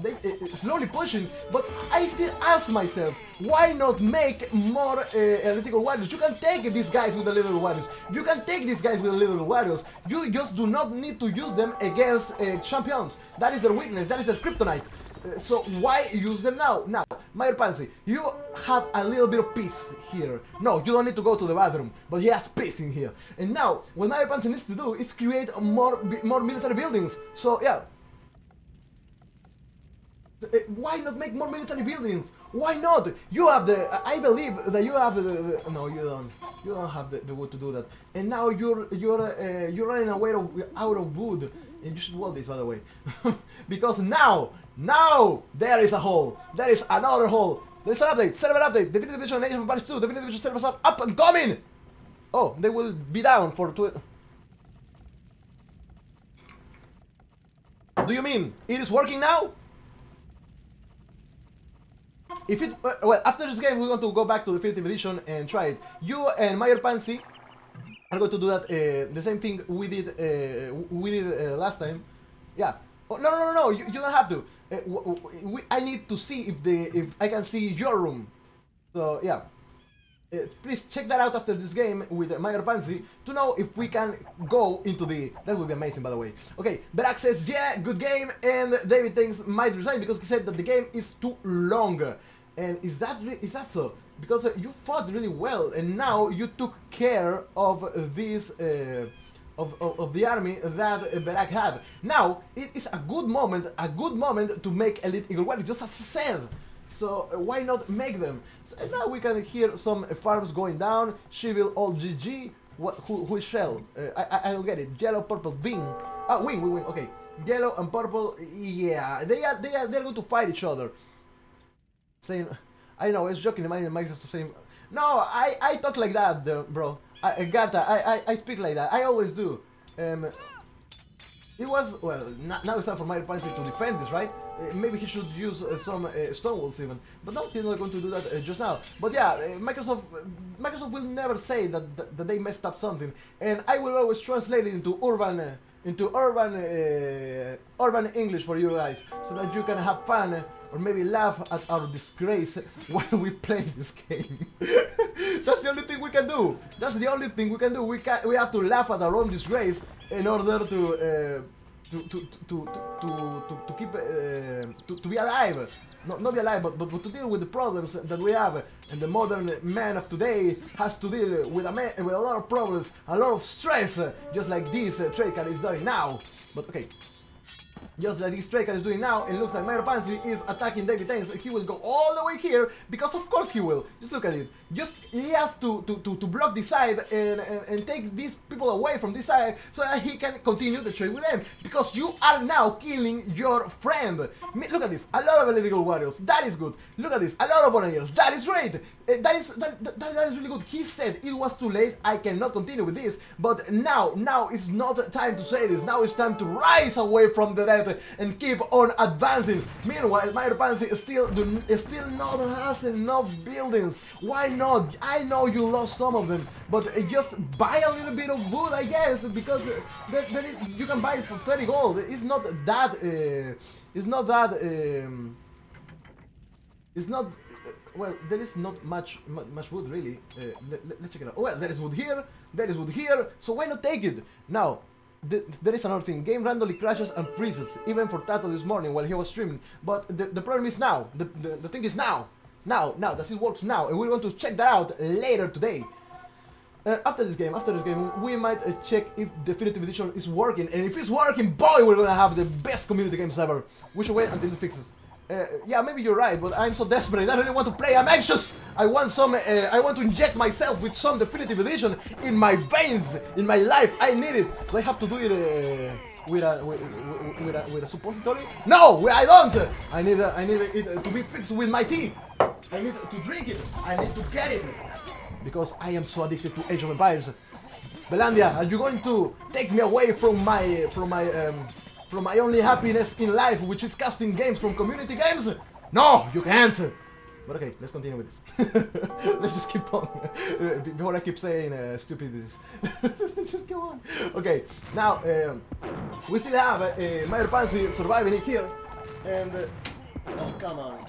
they, uh, slowly pushing, but I still ask myself, why not make more uh, Elite Eagle Warriors? You can take these guys with the Little Warriors. You can take these guys with the Little Warriors. You just do not need to use them against uh, champions. That is their weakness, that is their kryptonite. Uh, so why use them now? Now, Mayor Pansy, you have a little bit of peace here. No, you don't need to go to the bathroom, but he has peace in here. And now, what Mayor Pansy needs to do is create more, more military buildings. So yeah, why not make more military buildings? Why not? You have the. I believe that you have the. no, you don't. You don't have the, the, wood to do that. And now you're you're uh, you're running away of, out of wood. And you should wall this, by the way, <laughs> because now now there is a hole. There is another hole. There's an update. Server update. Definitive Edition Nation Paris 2. Definitive Edition servers are up and coming. Oh, they will be down for two. Do you mean it is working now? If it uh, well after this game we're going to go back to the Definitive Edition and try it. You and Mayor Pansy are going to do that uh, the same thing we did uh, we did uh, last time. Yeah. Oh, no, no, no, no. You, you don't have to. Uh, we, I need to see if the if I can see your room. So yeah. Uh, please check that out after this game with Mayor Pansy to know if we can go into the... That would be amazing, by the way. Okay, Berak says, yeah, good game, and David Tanks might resign because he said that the game is too long. And is that is that so? Because uh, you fought really well, and now you took care of this... Uh, of, of, of, the army that Berak had. Now, it is a good moment, a good moment to make Elite Eagle Warrior, just as I said. So uh, why not make them? So now we can hear some uh, farms going down. She will all GG. What? Who? Who is Shell? Uh, I, I don't get it. Yellow, purple, wing. Ah, wing, wing, wing. Okay. Yellow and purple. Yeah, they are they are they're going to fight each other. Saying, I know. I was joking. My Microsoft saying, no, I I talk like that, bro. I, Gata, I, I I speak like that. I always do. Um, it was well. Now it's time for my Pansy to defend this, right? Uh, maybe he should use uh, some uh, stone walls even. But no, he's not going to do that uh, just now. But yeah, uh, Microsoft Microsoft will never say that, that, that they messed up something, and I will always translate it into urban uh, into urban urban English for you guys, so that you can have fun or maybe laugh at our disgrace <laughs> while we play this game. <laughs> That's the only thing we can do. That's the only thing we can do. We can we have to laugh at our own disgrace in order to to to to to to, keep uh, to, to be alive. Not, not be alive but, but, but to deal with the problems that we have. And the modern man of today has to deal with a man, with a lot of problems a lot of stress just like this uh, is doing now. But okay just like this Stray is doing now, it looks like Mayor Pansy is attacking David Tanks. He will go all the way here, because of course he will. Just look at it. Just, he has to, to, to, to block this side and, and, and take these people away from this side so that he can continue the trade with them. Because you are now killing your friend. Look at this, a lot of illegal warriors, that is good. Look at this, a lot of boyars, that is great. Uh, that is that, that, that is really good. He said it was too late, I cannot continue with this, but now, now is not time to say this. Now it's time to rise away from the dead and keep on advancing. Meanwhile, Mayor Pansy still do, still not has enough buildings. Why not? I know you lost some of them, but just buy a little bit of wood, I guess, because that, that it, you can buy it for 30 gold. It's not that. Uh, it's not that. Um, it's not well, there is not much much wood really. Uh, let, us check it out. Well, there is wood here, there is wood here, so why not take it? Now, th there is another thing. Game randomly crashes and freezes, even for Tato this morning while he was streaming. But the, the problem is now. The, the, the thing is now. Now, now, does it works now, and we're going to check that out later today. Uh, after this game, after this game, we might uh, check if Definitive Edition is working, and if it's working, boy, we're gonna have the best community games ever. We should wait until it fixes. Uh, yeah, maybe you're right, but I'm so desperate. I really want to play. I'm anxious. I want some. Uh, I want to inject myself with some definitive edition in my veins, in my life. I need it. Do I have to do it uh, with a with, with, a with a suppository? No, I don't. I need I need it to be fixed with my tea. I need to drink it. I need to get it because I am so addicted to Age of Empires. Belandia, are you going to take me away from my from my um, from my only happiness in life, which is casting games from community games? No, you can't! But okay, let's continue with this. <laughs> let's just keep on. Before I keep saying uh, stupidities. <laughs> just go on. Okay, now, um, we still have uh, Mayor Pansy surviving here. And, uh, oh, come on.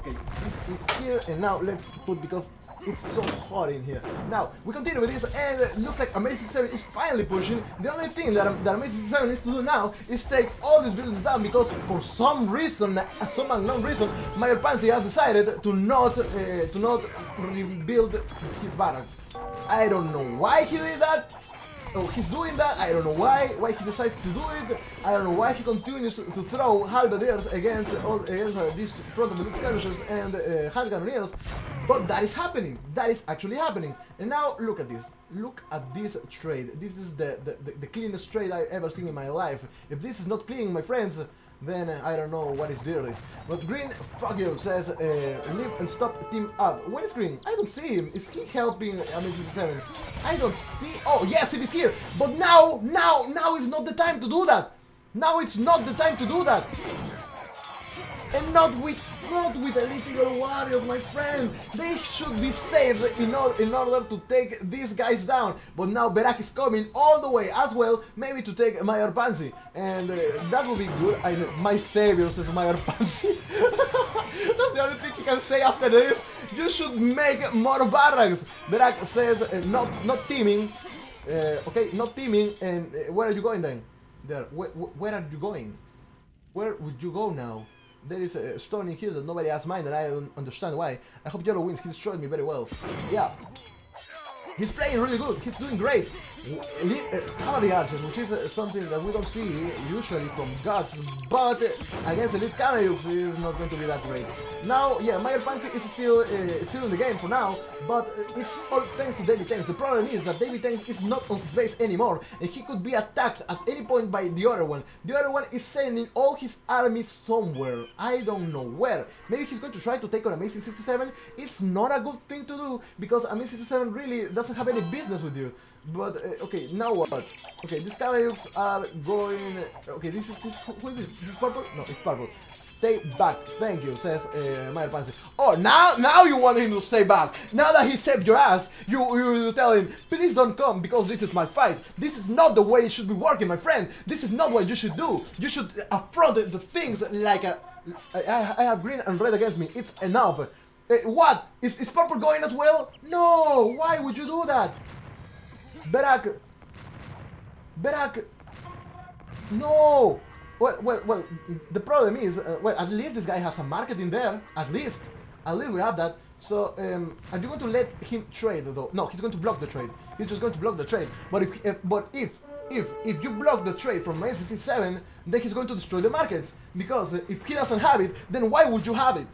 Okay, this is here, and now let's put, because it's so hot in here. Now, we continue with this, and it looks like Amazing 7 is finally pushing. The only thing that, that Amazing 7 needs to do now is take all these buildings down, because for some reason, <laughs> some unknown reason, Mayor Pansy has decided to not, uh, to not rebuild his barracks. I don't know why he did that, He's doing that. I don't know why. Why he decides to do it. I don't know why he continues to, throw halberdiers against all against uh, these front of the skirmishers and uh, hand But that is happening. That is actually happening. And now look at this. Look at this trade. This is the, the, the, the cleanest trade I've ever seen in my life. If this is not clean, my friends, then I don't know what is dirty. But Green, fuck you, says, uh, leave and stop team up. Where is Green? I don't see him. Is he helping Amazing 7? I don't see... Oh, yes, it is here. But now, now, now is not the time to do that. Now it's not the time to do that. And not with not with Elite Warriors, my friends. They should be saved in, order, in order to take these guys down. But now Berak is coming all the way as well, maybe to take Mayor Pansy. And uh, that would be good. I, my savior says Mayor Pansy. <laughs> That's the only thing he can say after this. You should make more barracks. Berak says uh, not, not teaming. Uh, okay, not teaming. And uh, where are you going then? There. Where, where are you going? Where would you go now? There is a stone in here that nobody has mine and I don't understand why. I hope Yellow wins, he destroyed me very well. Yeah. He's playing really good, he's doing great. Cavalry archers, which is uh, something that we don't see usually from Goths, but against elite Kamayuks is not going to be that great. Now, yeah, Mayor Fancy is still uh, still in the game for now, but it's all thanks to David Tanks. The problem is that David Tanks is not on his base anymore, and he could be attacked at any point by the other one. The other one is sending all his armies somewhere. I don't know where. Maybe he's going to try to take on Amazing 67. It's not a good thing to do, because Amazing 67 really doesn't have any business with you. But uh, okay, now what? Okay, these cameos are going. Okay, this is this. Who is this? This purple? No, it's purple. Stay back. Thank you, says uh, Mayor. Oh, now now you want him to stay back. Now that he saved your ass, you, you tell him, please don't come because this is my fight. This is not the way it should be working, my friend. This is not what you should do. You should affront the things like a. I, I have green and red against me. It's enough. Uh, what? Is, is purple going as well? No! Why would you do that? Berak! Berak! No! Well, well, well, the problem is, uh, well, at least this guy has a market in there. At least. At least we have that. So, um, are you going to let him trade, though? No, he's going to block the trade. He's just going to block the trade. But if, if but if if if you block the trade from my 67, then he's going to destroy the markets. Because if he doesn't have it, then why would you have it?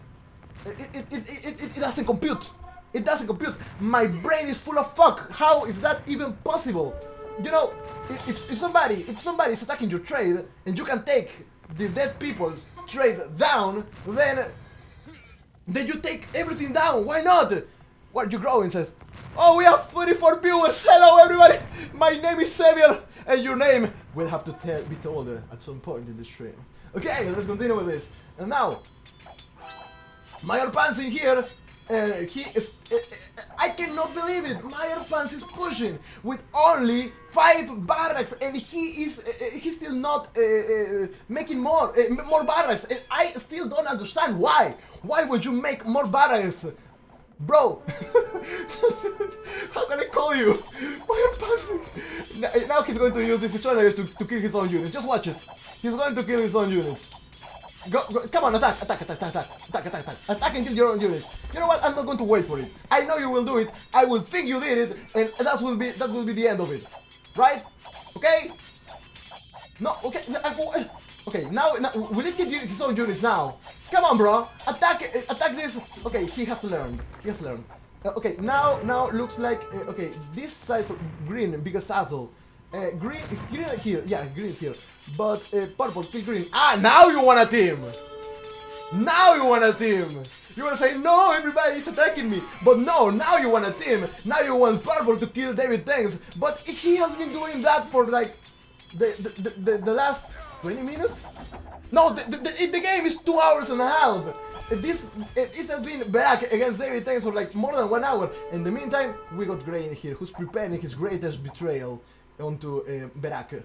It, it, it, it, it, it doesn't compute. It doesn't compute. My brain is full of fuck. How is that even possible? You know, if, if somebody if somebody is attacking your trade and you can take the dead people's trade down, then then you take everything down. Why not? What you growing says. Oh, we have 44 viewers. Hello, everybody. My name is Xavier, and your name will have to tell, be told at some point in the stream. Okay, let's continue with this. And now, Mayor Pants in here. Uh, he is. Uh, I cannot believe it. Mayor Pants is pushing with only five barracks, and he is. Uh, he's still not uh, uh, making more uh, more barracks, and I still don't understand why. Why would you make more barracks? Bro, <laughs> how can I call you? <laughs> Pants. Now he's going to use this extraordinary to, to kill his own units. Just watch it. He's going to kill his own units. Go, go, come on, attack, attack, attack, attack, attack, attack, attack, attack and kill your own units. You know what? I'm not going to wait for it. I know you will do it. I will think you did it, and that will be that will be the end of it, right? Okay? No, okay, okay. Now, now will it kill his own units now? Come on, bro. Attack, attack this. Okay, he has learned. He has learned. Uh, okay, now, now looks like uh, okay. This side green, biggest asshole. Uh, green is green here. Yeah, green is here. But uh, purple, kill green. Ah, now you want a team. Now you want a team. You want to say, no, everybody is attacking me. But no, now you want a team. Now you want purple to kill David Tanks. But he has been doing that for like the, the, the, the last 20 minutes? No, the, the, the, game is two hours and a half. This it, it has been back against David Tanks for like more than one hour. In the meantime, we got Gray in here, who's preparing his greatest betrayal onto uh, Berak.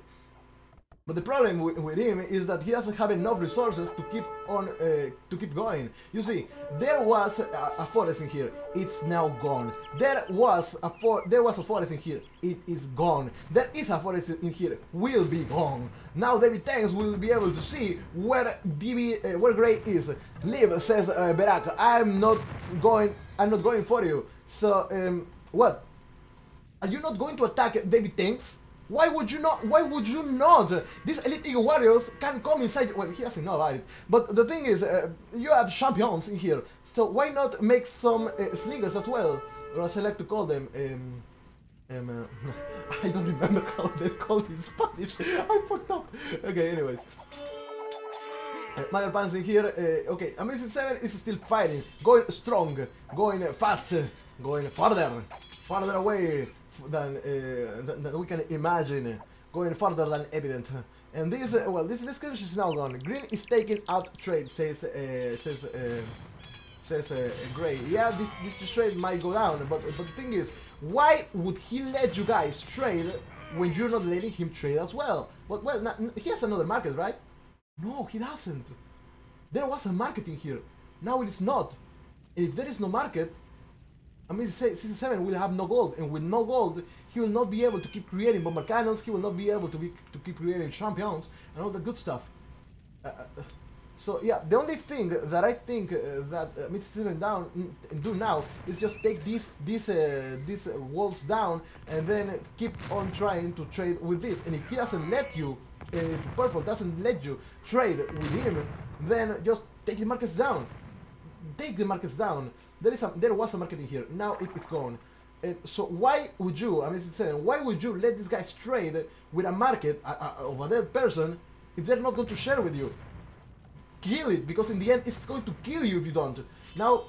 But the problem with, him is that he doesn't have enough resources to keep on uh, to keep going. You see, there was a, a, forest in here. It's now gone. There was a for there was a forest in here. It is gone. There is a forest in here. Will be gone. Now David Tanks will be able to see where DB uh, where Gray is. Liv says uh, Berak, I'm not going. I'm not going for you. So um, what? Are you not going to attack David Tanks? Why would you not? Why would you not? These Elite Eagle Warriors can come inside. Well, he doesn't know about it. But the thing is, uh, you have champions in here. So why not make some uh, slingers as well? Or as I like to call them. Um, um, uh, <laughs> I don't remember <laughs> how they're called in Spanish. <laughs> I fucked up. Okay, anyways. Uh, Mario Pans in here. Uh, okay, Amazing 7 is still fighting. Going strong. Going fast. Going farther. Farther away than, uh, than, we can imagine, going further than evident. And this, uh, well, this skirmish is now gone. Green is taking out trade, says uh, says uh, says uh, Gray. Yeah, this this trade might go down, but but the thing is, why would he let you guys trade when you're not letting him trade as well? But well, not, he has another market, right? No, he doesn't. There was a market in here. Now it is not. If there is no market, I mean, Season 7 will have no gold, and with no gold, he will not be able to keep creating bombard cannons, he will not be able to, be, to keep creating champions, and all the good stuff. Uh, uh so yeah, the only thing that I think uh, that uh, Mid Season down do now is just take these these uh, these walls down and then keep on trying to trade with this. And if he doesn't let you, if Purple doesn't let you trade with him, then just take the markets down. Take the markets down. There is a, there was a market in here. Now it is gone. And so why would you, I mean, saying, why would you let these guys trade with a market uh, uh, of a dead person if they're not going to share with you? Kill it, because in the end, it's going to kill you if you don't. Now,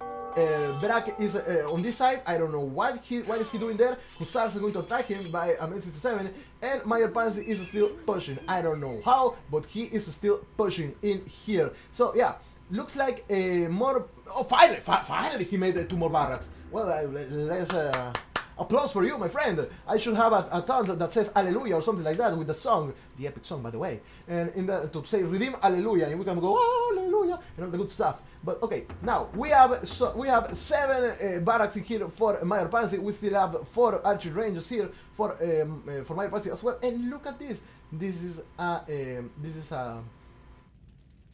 uh, Berak is uh, on this side. I don't know what he what is he doing there. Hussars are going to attack him by M67, and Mayor Pansy is still pushing. I don't know how, but he is still pushing in here. So yeah, looks like a more. Oh, finally, fi finally, he made two more barracks. Well, uh, let's. Uh, applause for you, my friend. I should have a, a ton that says Alleluia or something like that with the song, the epic song, by the way, and in the to say redeem Alleluia, and we can go Alleluia and all the good stuff. But okay, now we have so we have seven uh, barracks here for Mayor Pansy. We still have four archer rangers here for um, uh, for Mayor Pansy as well. And look at this. This is a um, this is a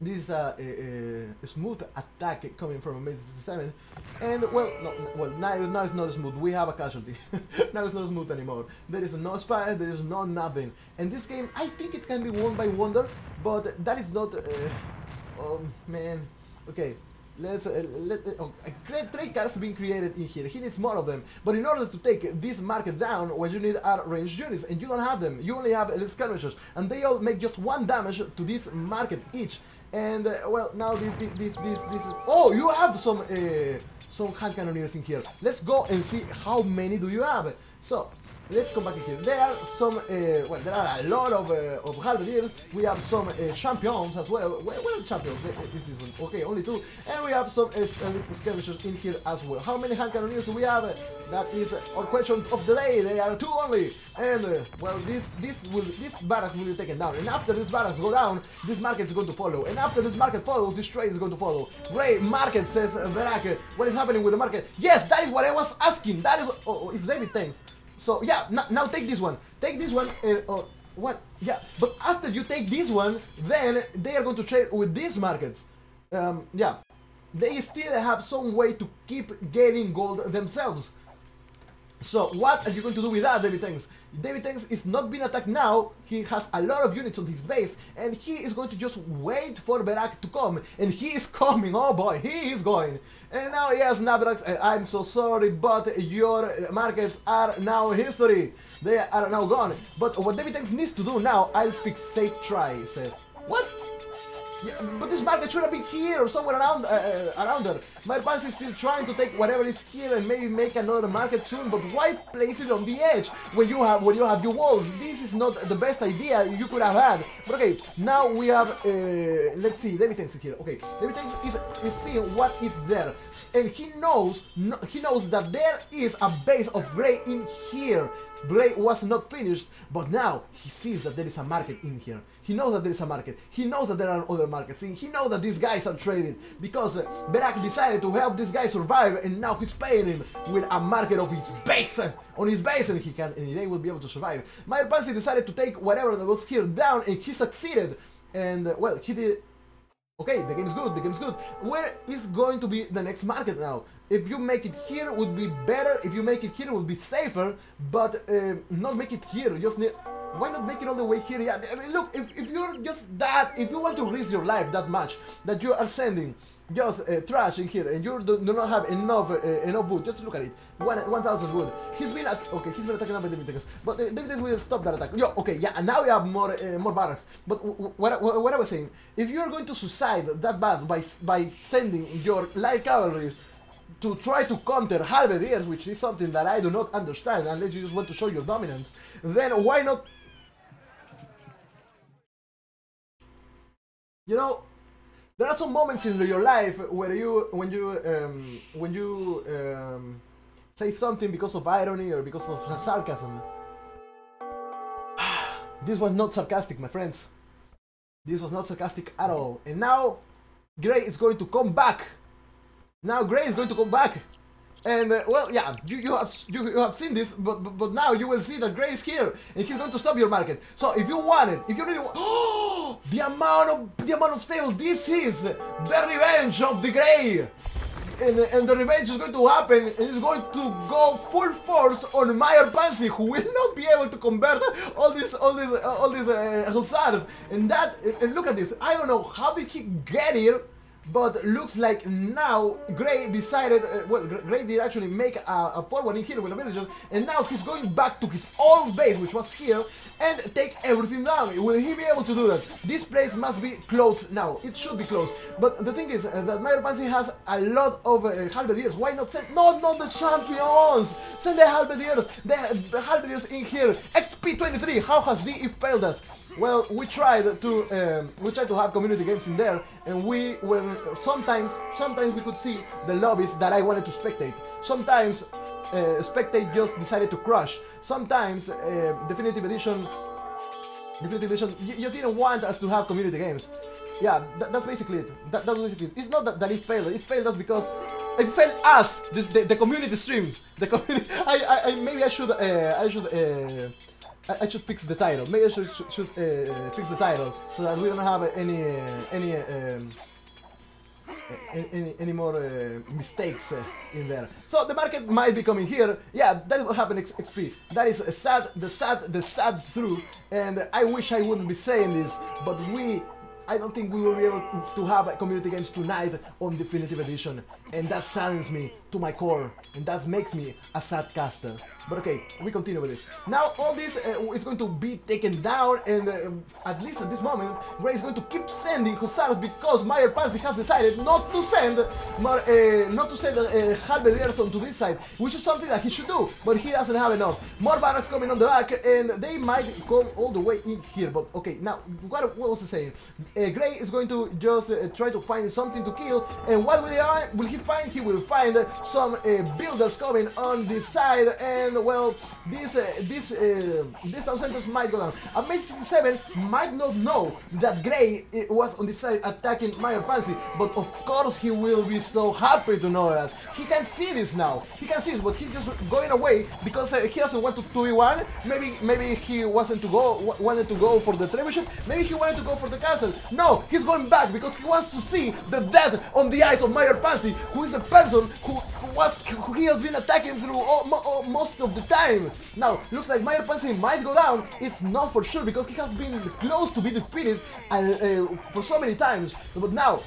this is a, a, smooth attack coming from Amazing 67, and well, no, well now, now it's not smooth. We have a casualty. <laughs> now it's not smooth anymore. There is no spy, there is no nothing. And this game, I think it can be won by Wonder, but that is not. Uh, oh man. Okay, Let's uh, let uh, oh, trade carts being created in here. He needs more of them. But in order to take this market down, what you need are ranged units, and you don't have them. You only have elite skirmishers, and they all make just one damage to this market each. And uh, well, now this this this this is. Oh, you have some uh, some hand cannoneers in here. Let's go and see how many do you have. So let's come back here. There are some, uh, well, there are a lot of uh, of halberdiers. We have some uh, champions as well. Where, where are champions? Is this one? Okay, only two. And we have some uh, skirmishers in here as well. How many hand cannoneers do we have? That is our question of the day. They are two only. And uh, well, this this will this barracks will be taken down. And after this barracks go down, this market is going to follow. And after this market follows, this trade is going to follow. Great market says Berak. What is happening with the market? Yes, that is what I was asking. That is. oh, oh it's David. Thanks. So yeah, now take this one. Take this one. Uh, uh, what? Yeah, but after you take this one, then they are going to trade with these markets. Um, yeah, they still have some way to keep getting gold themselves. So what are you going to do with that, David Tanks? David Tanks is not being attacked now, he has a lot of units on his base, and he is going to just wait for Berak to come, and he is coming, oh boy, he is going. And now, yes, Nabrak, uh, I'm so sorry, but your markets are now history. They are now gone. But what David Tanks needs to do now, I'll fix safe try, says. What? Yeah, but this market should have been here or somewhere around uh, uh around there. My boss is still trying to take whatever is here and maybe make another market soon, but why place it on the edge when you have when you have your walls? This is not the best idea you could have had. But okay, now we have uh, let's see, Tanks is here. Okay, Tanks is, is seeing what is there. And he knows no, he knows that there is a base of Grey in here. Grey was not finished, but now he sees that there is a market in here. He knows that there is a market. He knows that there are other markets. He knows that these guys are trading because uh, Berak decided to help this guy survive and now he's paying him with a market of his base on his base and he can and they will be able to survive. Meyer Pansy decided to take whatever that was here down and he succeeded and uh, well he did Okay, the game is good, the game is good. Where is going to be the next market now? If you make it here would be better, if you make it here would be safer, but uh, not make it here, just need... Why not make it all the way here? Yeah, I mean, look, if, if you're just that, if you want to risk your life that much, that you are sending just uh, trash in here and you do, not have enough uh, enough wood, just look at it, 1,000 wood. He's been, okay, he's been attacking by the but uh, David will stop that attack. Yo, okay, yeah, and now we have more uh, more barracks. But what, what, what I was saying, if you're going to suicide that bad by, by sending your light cavalry to try to counter halberdiers, which is something that I do not understand unless you just want to show your dominance, then why not You know, there are some moments in your life where you, when you, um, when you um, say something because of irony or because of sarcasm. <sighs> this was not sarcastic, my friends. This was not sarcastic at all. And now, Grey is going to come back. Now Grey is going to come back. And uh, well, yeah, you, you have you, you, have seen this, but, but, but now you will see that Grey is here, and he's going to stop your market. So if you want it, if you really want, oh, <gasps> the amount of the amount of stable, this is the revenge of the Grey, and, and the revenge is going to happen, and it's going to go full force on Meyer Pansy, who will not be able to convert all these all these all these uh, hussars. And that, and look at this, I don't know how did he get here but looks like now Grey decided, uh, well, Grey did actually make a, a forward in here with a villager, and now he's going back to his old base, which was here, and take everything down. Will he be able to do that? This place must be closed now. It should be closed. But the thing is uh, that Pansy has a lot of uh, halberdiers. Why not send, no, not the champions! Send the halberdiers, the, the halberdiers in here. XP23, how has if failed us? Well, we tried to um, we tried to have community games in there, and we were sometimes sometimes we could see the lobbies that I wanted to spectate. Sometimes uh, spectate just decided to crush. Sometimes uh, definitive edition definitive edition you, you, didn't want us to have community games. Yeah, that, that's basically it. That, that's basically it. It's not that, that it failed. It failed us because it failed us, the, the, the community stream. The community. <laughs> I, I, I maybe I should uh, I should. Uh, I, I should fix the title. Maybe I should, should, should uh, fix the title so that we don't have any uh, any um, any, any more uh, mistakes uh, in there. So the market might be coming here. Yeah, that will happen X XP. That is a sad, the sad, the sad truth. And I wish I wouldn't be saying this, but we I don't think we will be able to have a community games tonight on Definitive Edition, and that saddens me to my core, and that makes me a sad caster. But okay, we continue with this. Now all this uh, is going to be taken down, and uh, at least at this moment, Gray is going to keep sending Hussars because Meyer Pansy has decided not to send more, uh, not to send uh, onto this side, which is something that he should do, but he doesn't have enough. More barracks coming on the back, and they might come all the way in here. But okay, now what, what was he saying? Uh, Gray is going to just uh, try to find something to kill, and what will he, will he find? He will find some uh, builders coming on this side, and well, this uh, this uh, this town centers might go down. Amazing 67 might not know that Gray uh, was on this side attacking Meyer Pansy, but of course he will be so happy to know that. He can see this now. He can see this, but he's just going away because uh, he doesn't want to 2v1. Maybe maybe he wasn't to go wanted to go for the trebuchet. Maybe he wanted to go for the castle. No, he's going back because he wants to see the death on the eyes of Meyer Pansy, who is the person who, who was who he has been attacking through all, all, most of the time. Now, looks like Meyer Pansy might go down. It's not for sure because he has been close to be defeated uh, uh, for so many times. But now,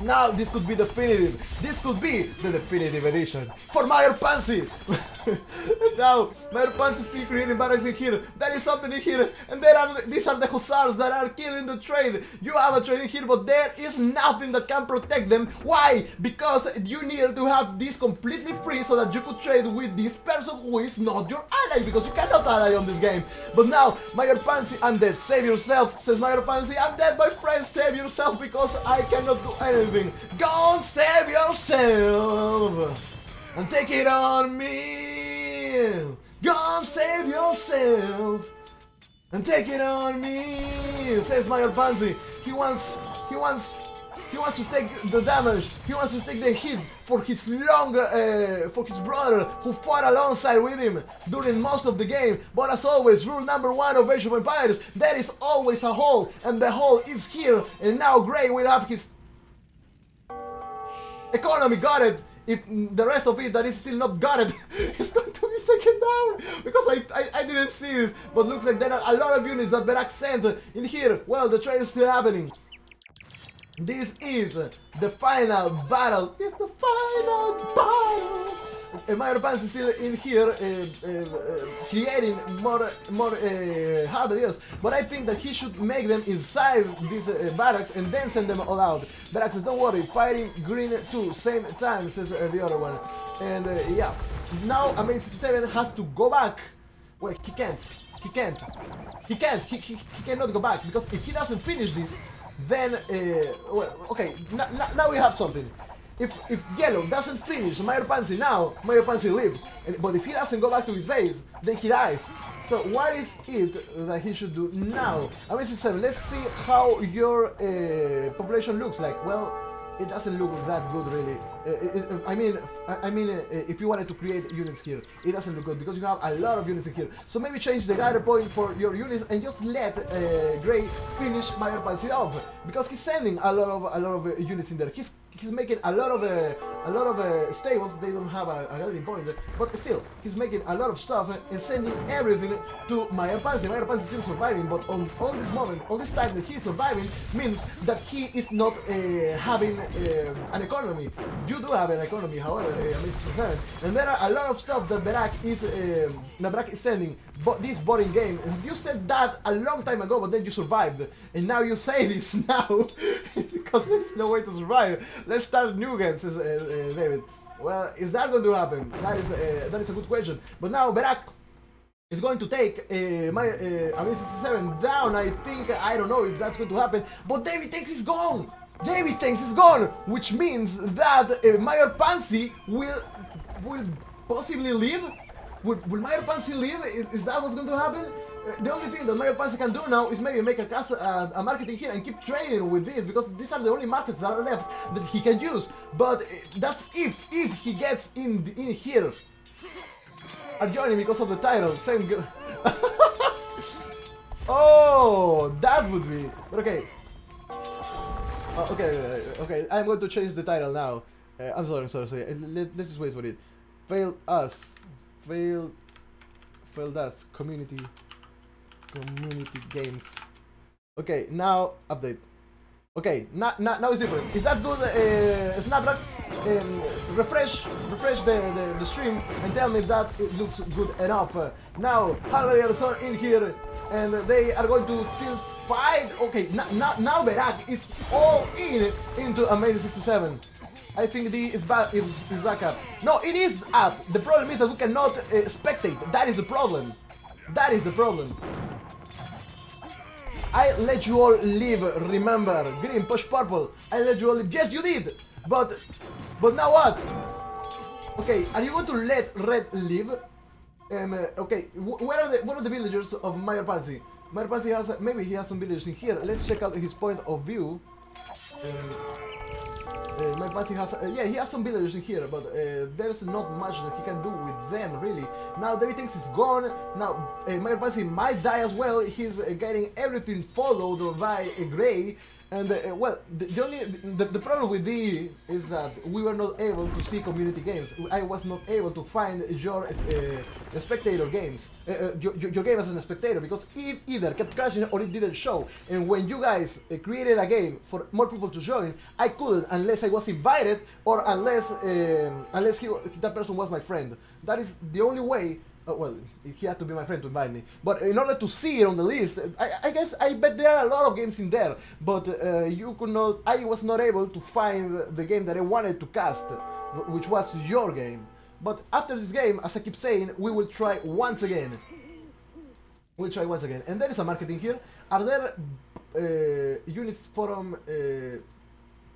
now this could be definitive. This could be the definitive edition for Meyer Pansy. <laughs> now Meyer Pansy is still creating barracks in here. There is something in here, and there are these are the hussars that are killing the trade. You have a trade here, but there is nothing that can protect them. Why? Because you need to have this completely free so that you could trade with this person who is not your ally, because you cannot ally on this game. But now Meyer Pansy, I'm dead. Save yourself, says Meyer Pansy. I'm dead, my friend. Save yourself because I cannot do anything. Go and save yourself and take it on me. Go and save yourself and take it on me. Says Meyer Pansy. He wants, he wants, he wants to take the damage. He wants to take the hit for his long, uh, for his brother who fought alongside with him during most of the game. But as always, rule number one of Age of Empires: there is always a hole, and the hole is here. And now Gray will have his economy got it. If the rest of it that is still not got it <laughs> is going to be taken down. Because I, I, I didn't see this but looks like there are a lot of units that Berak sent in here well the trade is still happening. This is the final battle. It's the final battle Meyer Pants is still in here uh, uh, uh, creating more more halberdiers, but I think that he should make them inside these barracks and then send them all out. Barracks, don't worry, fighting green too, same time, uh, the other one. And yeah, now Amazing 67 has to go back. Wait, he can't. He can't. He can't. He, he, he cannot go back because if he doesn't finish this, then uh, well, okay. now we have something. If, if Yellow doesn't finish Meyer Pansy now, Meyer Pansy lives. But if he doesn't go back to his base, then he dies. So what is it that he should do now? Amazing 7, let's see how your uh, population looks like. Well, it doesn't look that good really. Uh, it, I mean, I mean, uh, if you wanted to create units here, it doesn't look good because you have a lot of units in here. So maybe change the gather point for your units and just let uh, Gray finish Meyer Pansy off because he's sending a lot of a lot of uh, units in there. He's he's making a lot of uh, a lot of uh, stables. They don't have a, a gathering point, but still, he's making a lot of stuff and sending everything to my Pansy. Meyer Pansy is still surviving, but on all this moment, all this time that he's surviving means that he is not uh, having uh, an economy. You do have an economy, however, uh, and there are a lot of stuff that Berak is uh, Berak is sending. But this boring game, you said that a long time ago, but then you survived, and now you say <laughs> this now <laughs> because there's no way to survive. Let's start new games, uh, uh, David. Well, is that going to happen? That is uh, that is a good question. But now Berak is going to take uh, my uh, Amazing 67 down. I think I don't know if that's going to happen. But David Tanks is gone. David Tanks is gone, which means that uh, Meyer Pansy will will possibly leave. Will, will Meyer Pansy leave? Is, is that what's going to happen? the only thing that Meyer Pansy can do now is maybe make a, cast, uh, a marketing here and keep trading with this because these are the only markets that are left that he can use. But uh, that's if if he gets in in here. Are joining because of the title. Same. <laughs> Oh, that would be. But okay. Uh, okay, okay, okay. I'm going to change the title now. Uh, I'm sorry, I'm sorry, sorry. Uh, Let, let's just wait for it. Fail us. Fail. Failed us. Community. Community games. Okay, now update. Okay, now, now, now it's different. Is that good, uh, Snapdrax? Um, refresh, refresh the, the, the stream and tell me if that it looks good enough. Uh, now, Harley are in here and they are going to still fight. Okay, now, now Berak is all in into Amazing 67. I think the is back is, is back up. No, it is up. The problem is that we cannot uh, spectate. That is the problem. That is the problem. I let you all live, remember. Green, push purple. I let you all live. Yes, you did. But, but now what? Okay, are you going to let red live? Um, uh, okay, wh- where are the where are the villagers of Mayor Pansy? Mayor Pansy has maybe he has some villagers in here. Let's check out his point of view. Um, uh, my party has, uh, yeah, he has some villagers in here, but uh, there's not much that he can do with them, really. Now thinks he's gone. Now uh, my party might die as well. He's uh, getting everything followed by a Gray, and uh, well, the, the only the, the problem with D is that we were not able to see community games. I was not able to find your uh, spectator games, uh, your, your game as a spectator, because it either kept crashing or it didn't show. And when you guys created a game for more people to join, I couldn't unless I was invited or unless unless he, that person was my friend. That is the only way. Uh, well, he had to be my friend to invite me. But in order to see it on the list, I, I guess I bet there are a lot of games in there. But uh, you could not. I was not able to find the game that I wanted to cast, which was your game. But after this game, as I keep saying, we will try once again. We'll try once again. And there is a marketing here. Are there uh, units from uh,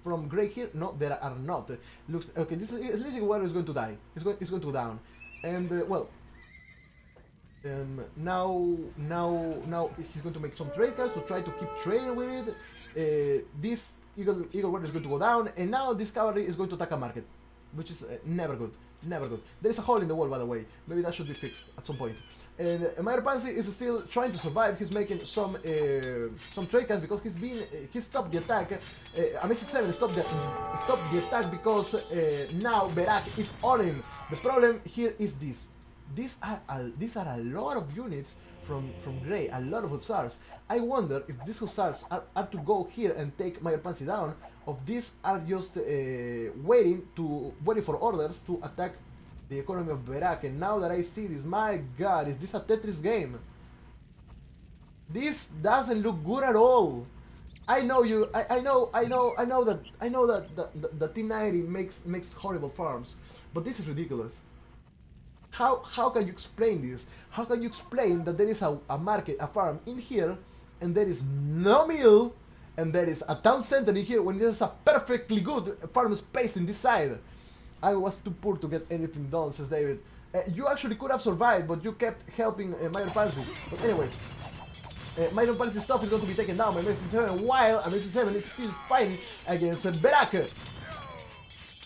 from Grey here? No, there are not. Looks okay. This Legion Warrior is going to die. It's going. It's going to go down. And uh, well, um, now now now he's going to make some trade carts to try to keep trading with it. Uh, this Eagle Eagle Warrior is going to go down, and now this cavalry is going to attack a market, which is uh, never good. Never good. There is a hole in the wall, by the way. Maybe that should be fixed at some point. And uh, Mayor Pansy is still trying to survive. He's making some uh, some trade carts because he's been uh, he stopped the attack. Uh, Amazing Seven stopped the stopped the attack because uh, now Berak is on him. The problem here is this: these are a, these are a lot of units from from Grey, a lot of hussars. I wonder if these hussars are, are to go here and take my Pansy down, or these are just uh, waiting to waiting for orders to attack the economy of Berak. And now that I see this, my God, is this a Tetris game? This doesn't look good at all. I know you. I, I know. I know. I know that. I know that the, the, the T90 makes makes horrible farms, but this is ridiculous. How how can you explain this? How can you explain that there is a, a market, a farm in here, and there is no mill, and there is a town center in here when there's a perfectly good farm space in this side? I was too poor to get anything done, says David. Uh, you actually could have survived, but you kept helping uh, Mayor Pansy. But anyways, uh, Pansy's stuff is going to be taken down by Amazing 7 while Amazing 7 is still fighting against uh, Berak.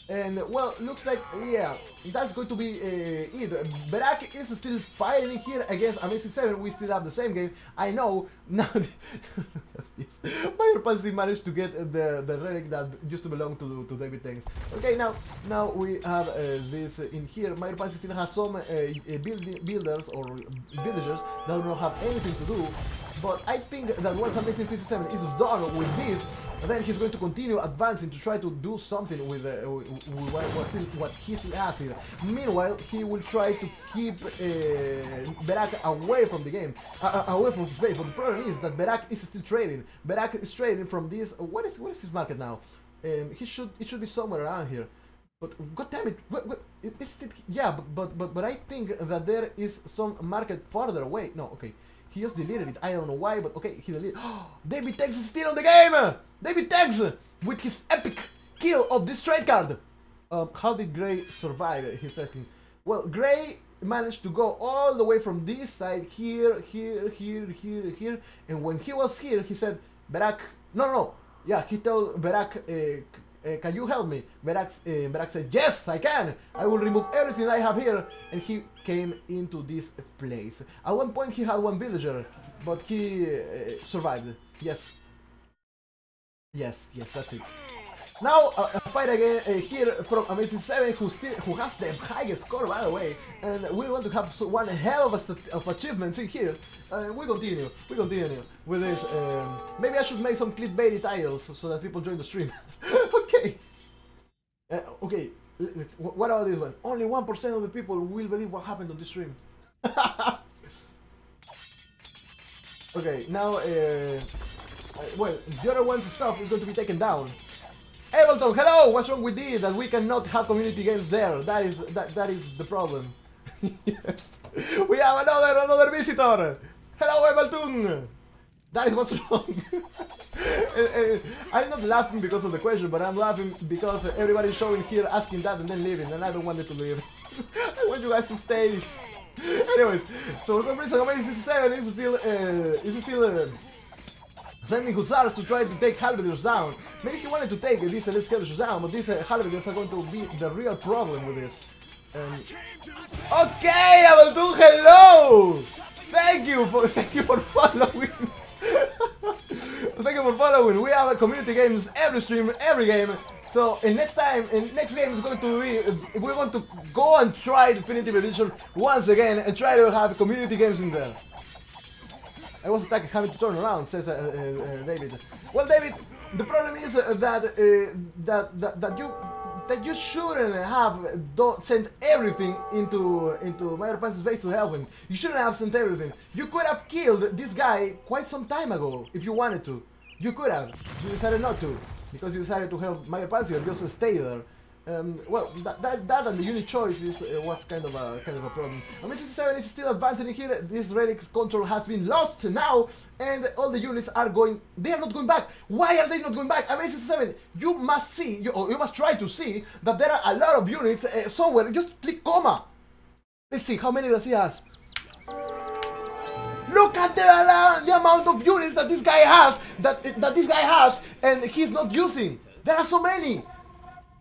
And well, looks like, yeah, that's going to be uh, it. Berak is still fighting here against Amazing 7. We still have the same game. I know. <laughs> Now, <laughs> Mayor Pansy managed to get the, the relic that used to belong to, to David Tanks. Okay, now now we have uh, this in here. Mayor Pansy still has some uh, uh, building, builders or villagers that do not have anything to do. But I think that once Amazing 67 is done with this, then he's going to continue advancing to try to do something with, uh, with what, what, he still has here. Meanwhile, he will try to keep uh, Berak away from the game, uh, away from his base. But the problem is that Berak is still trading. Berak is trading from this. What is what is his market now? Um, he should it should be somewhere around here. But god damn it, what, what, it's it, yeah, but, but but but I think that there is some market farther away. No, okay. He just deleted it. I don't know why, but okay, he deleted. <gasps> David Tex is still on the game. David Tex with his epic kill of this trade cart. Um, how did Gray survive? He's asking. Well, Gray managed to go all the way from this side here, here, here, here, here, and when he was here, he said, "Berak, no, no, yeah." He told Berak, uh, uh, can you help me? Berak, uh, Berak said, yes, I can. I will remove everything I have here. And he came into this place. At one point he had one villager, but he uh, survived. Yes. Yes, yes, that's it. Now uh, fight again uh, here from Amazing 7 who still who has the highest score by the way. And we want to have one hell of, a of achievements in here. And we continue, we continue with this um, maybe I should make some clickbaity titles so that people join the stream. <laughs> Okay. Uh, okay what about this one? Only 1% of the people will believe what happened on this stream. <laughs> Okay now uh, well the other one's stuff is going to be taken down Ableton, hello! What's wrong with this? That we cannot have community games there. That is that that is the problem. <laughs> yes. We have another another visitor! Hello Ableton! That is what's <laughs> wrong. I'm not laughing because of the question, but I'm laughing because everybody's showing here asking that and then leaving, and I don't want it to leave. <laughs> I want you guys to stay. Anyways, so for some reason Amazing 7 is still uh, is still uh, sending Hussars to try to take Halberdiers down. Maybe he wanted to take these Elite Skirmishers down, but these uh, Halberdiers are going to be the real problem with this. Um, okay, Abeltun, hello! Thank you for <laughs> thank you for following. <laughs> thank you for following. We have community games every stream, every game. So in next time, in next game is going to be we're going to go and try Definitive Edition once again and try to have community games in there. I was attacking having to turn around, says uh, uh, uh, David. Well, David, the problem is that, that, that that you that you shouldn't have sent everything into into Mayor Pance's base to help him. You shouldn't have sent everything. You could have killed this guy quite some time ago if you wanted to. You could have. You decided not to because you decided to help Mayor Pants or just stay there. Um, well, that, that, that and the unit choice is, uh, was kind of a kind of a problem. I mean, 67 is still advancing here. This relic's control has been lost now, and all the units are going. They are not going back. Why are they not going back? I mean, 67. You must see, you, or you must try to see that there are a lot of units uh, somewhere. Just click comma. Let's see how many does he has. Look at the, uh, the amount of units that this guy has, that that this guy has, and he's not using. There are so many.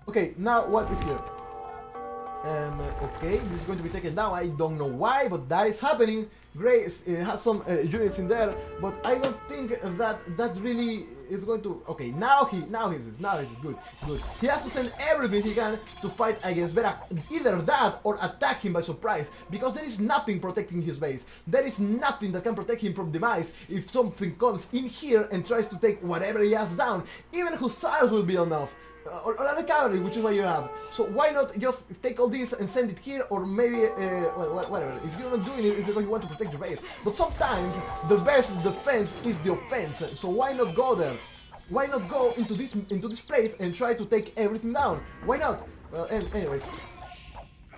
Okay, now what is here? Um, okay, this is going to be taken down. I don't know why, but that is happening. Grace it has some uh, units in there, but I don't think that that really is going to. Okay, now he now he's now he's good good. He has to send everything he can to fight against Berak. Either that or attack him by surprise, because there is nothing protecting his base. There is nothing that can protect him from demise if something comes in here and tries to take whatever he has down. Even Hussars will be enough uh, or, or cavalry, which is what you have. So why not just take all this and send it here, or maybe, uh, well, whatever. If you're not doing it, it's because you want to protect your base. But sometimes the best defense is the offense. So why not go there? Why not go into this into this place and try to take everything down? Why not? Well, and, anyways,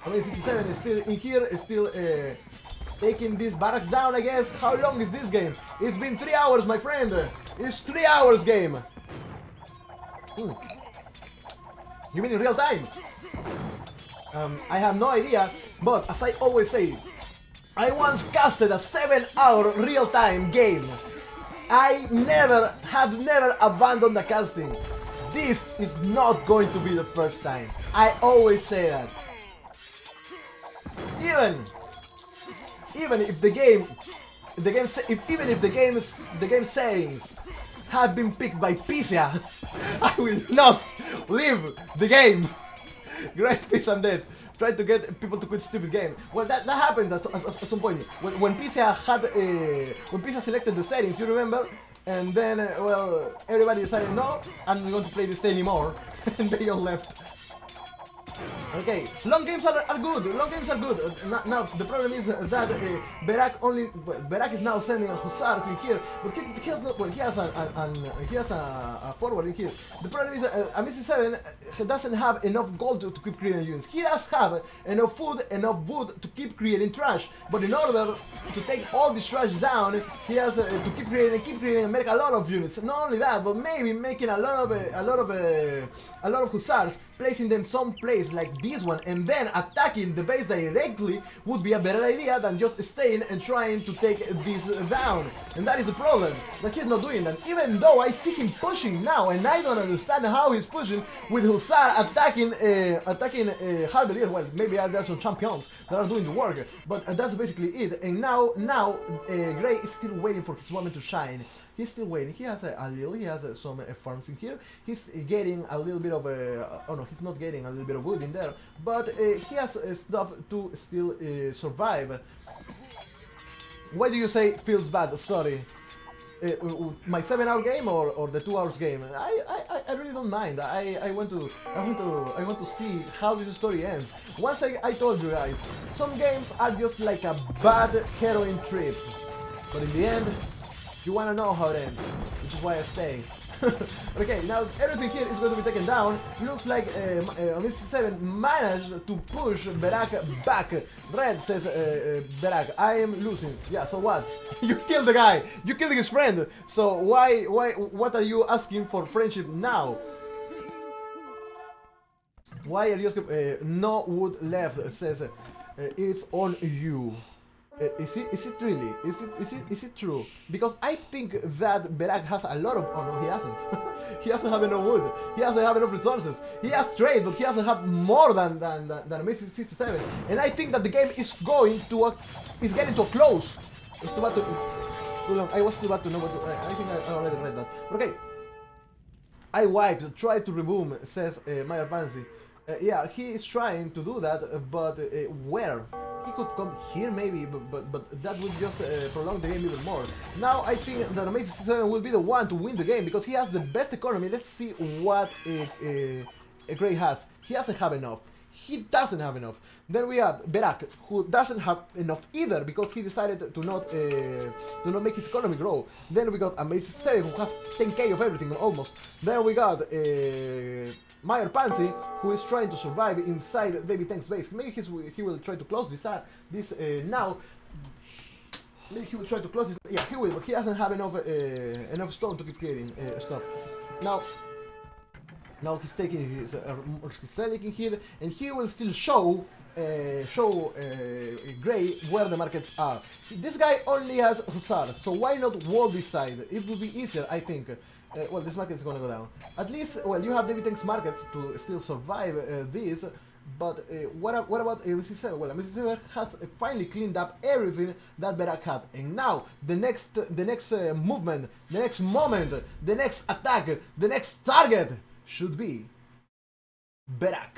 I mean, 67 is still in here, is still uh, taking these barracks down, I guess. How long is this game? It's been three hours, my friend. It's three hours game. Hmm. You mean in real time? Um, I have no idea, but as I always say, I once casted a 7-hour real-time game. I never, have never abandoned the casting. This is not going to be the first time. I always say that. Even, even if the game, the game, if even if the game's, the game sayings have been picked by Pisia, I will not leave the game. <laughs> Great and death. Try to get people to quit stupid game. Well, that, that happened at, at, at some point. When, when Pisia had, uh, when Pisia selected the settings, you remember? And then, uh, well, everybody decided, no, I'm not going to play this anymore. <laughs> and they all left. Okay, long games are, are good. Long games are good. Uh, now, the problem is that uh, Berak only Berak is now sending hussars in here, but he, he has not. Well, he has an, an, he has a, a, forward in here. The problem is uh, Amici Seven uh, doesn't have enough gold to, to, keep creating units. He does have enough food, enough wood to keep creating trash. But in order to take all this trash down, he has uh, to keep creating, keep creating, and make a lot of units. Not only that, but maybe making a lot of uh, a lot of a lot of hussars placing them someplace like this one and then attacking the base directly would be a better idea than just staying and trying to take this down. And that is the problem, that he's not doing that. Even though I see him pushing now and I don't understand how he's pushing with Hussar attacking uh, attacking uh, Halberdier. Well, maybe there are some champions that are doing the work, but that's basically it. And now, now uh, Gray is still waiting for his moment to shine. He's still waiting. He has a, a little. He has uh, some uh, farms in here. He's getting a little bit of a. oh no, he's not getting a little bit of wood in there. But uh, he has uh, stuff to still uh, survive. Why do you say feels bad? Sorry. Uh, my seven-hour game or, or the two hours game. I, I, I really don't mind. I, I want to I want to I want to see how this story ends. Once I, I told you guys, some games are just like a bad heroin trip, but in the end, you wanna know how it ends, which is why I stay. <laughs> okay, now everything here is going to be taken down. Looks like uh, uh, Mr. 7 managed to push Berak back. Red says uh, uh, Berak, I am losing. Yeah, so what? <laughs> you killed the guy. You killed his friend. So why, why, what are you asking for friendship now? Why are you asking? Uh, no wood left. Says uh, it's on you. Uh, is it is it really? Is it is it is it true? Because I think that Berak has a lot of oh no he hasn't. <laughs> he doesn't have enough wood. He doesn't have enough resources. He has trade, but he doesn't have more than than than, than Amazing 67. And I think that the game is going to a, is getting to a close. It's too bad to too long. I was too bad to know what to, I, I think I already read that. Okay. I wiped, tried to reboom, says uh, Mayor. Uh, yeah, he is trying to do that, uh, but uh, where? he could come here maybe, but but, but that would just uh, prolong the game even more. Now I think that Amazing 7 will be the one to win the game because he has the best economy. Let's see what uh, uh, Gray has. He doesn't have enough. He doesn't have enough. Then we have Berak, who doesn't have enough either because he decided to not to not make his economy grow. Then we got Amazing 7, who has 10k of everything almost. Then we got Mayor Pansy, who is trying to survive inside Baby Tank's base. Maybe he will try to close this uh, this uh, now. Maybe he will try to close this. Yeah, he will, but he doesn't have enough uh, enough stone to keep creating uh, stuff. Now, now he's taking his uh, he's taking here, and he will still show uh, show uh, Gray where the markets are. This guy only has Hussar, so why not wall this side? It would be easier, I think. Uh, well, this market is gonna go down. At least, well, you have David Tank's markets to still survive uh, this, but uh, what, what about MC7? Well, MC7 has finally cleaned up everything that Berak had, and now the next, the next uh, movement, the next moment, the next attack, the next target should be Berak.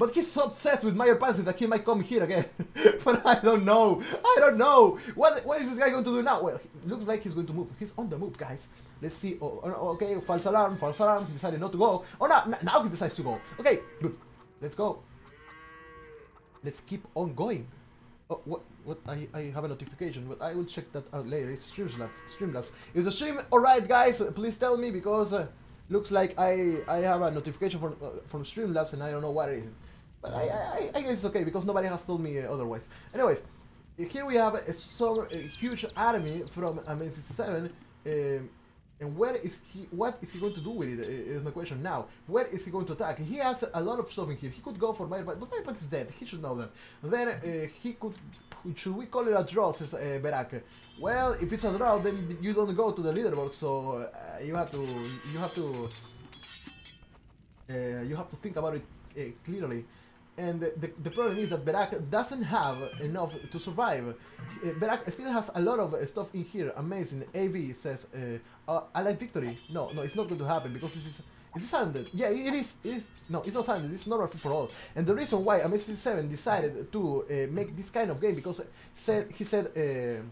But he's so obsessed with Mayor Pansy that he might come here again. <laughs> but I don't know. I don't know. What, what is this guy going to do now? Well, looks like he's going to move. He's on the move, guys. Let's see. Oh, oh, okay, false alarm, false alarm. He decided not to go. Oh, no, now he decides to go. Okay, good. Let's go. Let's keep on going. Oh, what? What? I, I have a notification, but I will check that out later. It's Streamlabs. Streamlabs. Is the stream alright, guys? Please tell me because uh, looks like I I have a notification from uh, from Streamlabs and I don't know what it is. But I, I, I guess it's okay because nobody has told me uh, otherwise. Anyways, here we have a, so, a huge army from M67. Um, and where is he? What is he going to do with it? Is my question now. Where is he going to attack? He has a lot of stuff in here. He could go for my but my is dead. He should know that. Then uh, he could. Should we call it a draw? Says uh, Berak. Well, if it's a draw, then you don't go to the leaderboard. So uh, you have to. You have to. Uh, you have to think about it uh, clearly. And the, the, problem is that Berak doesn't have enough to survive. Uh, Berak still has a lot of uh, stuff in here. Amazing. AV says, uh, uh, I like victory. No, no, it's not going to happen because this is is this sanded? Yeah, it is. It is. No, it's not sanded. It's not a free for all. And the reason why Amazing 7 decided to uh, make this kind of game because said he said uh,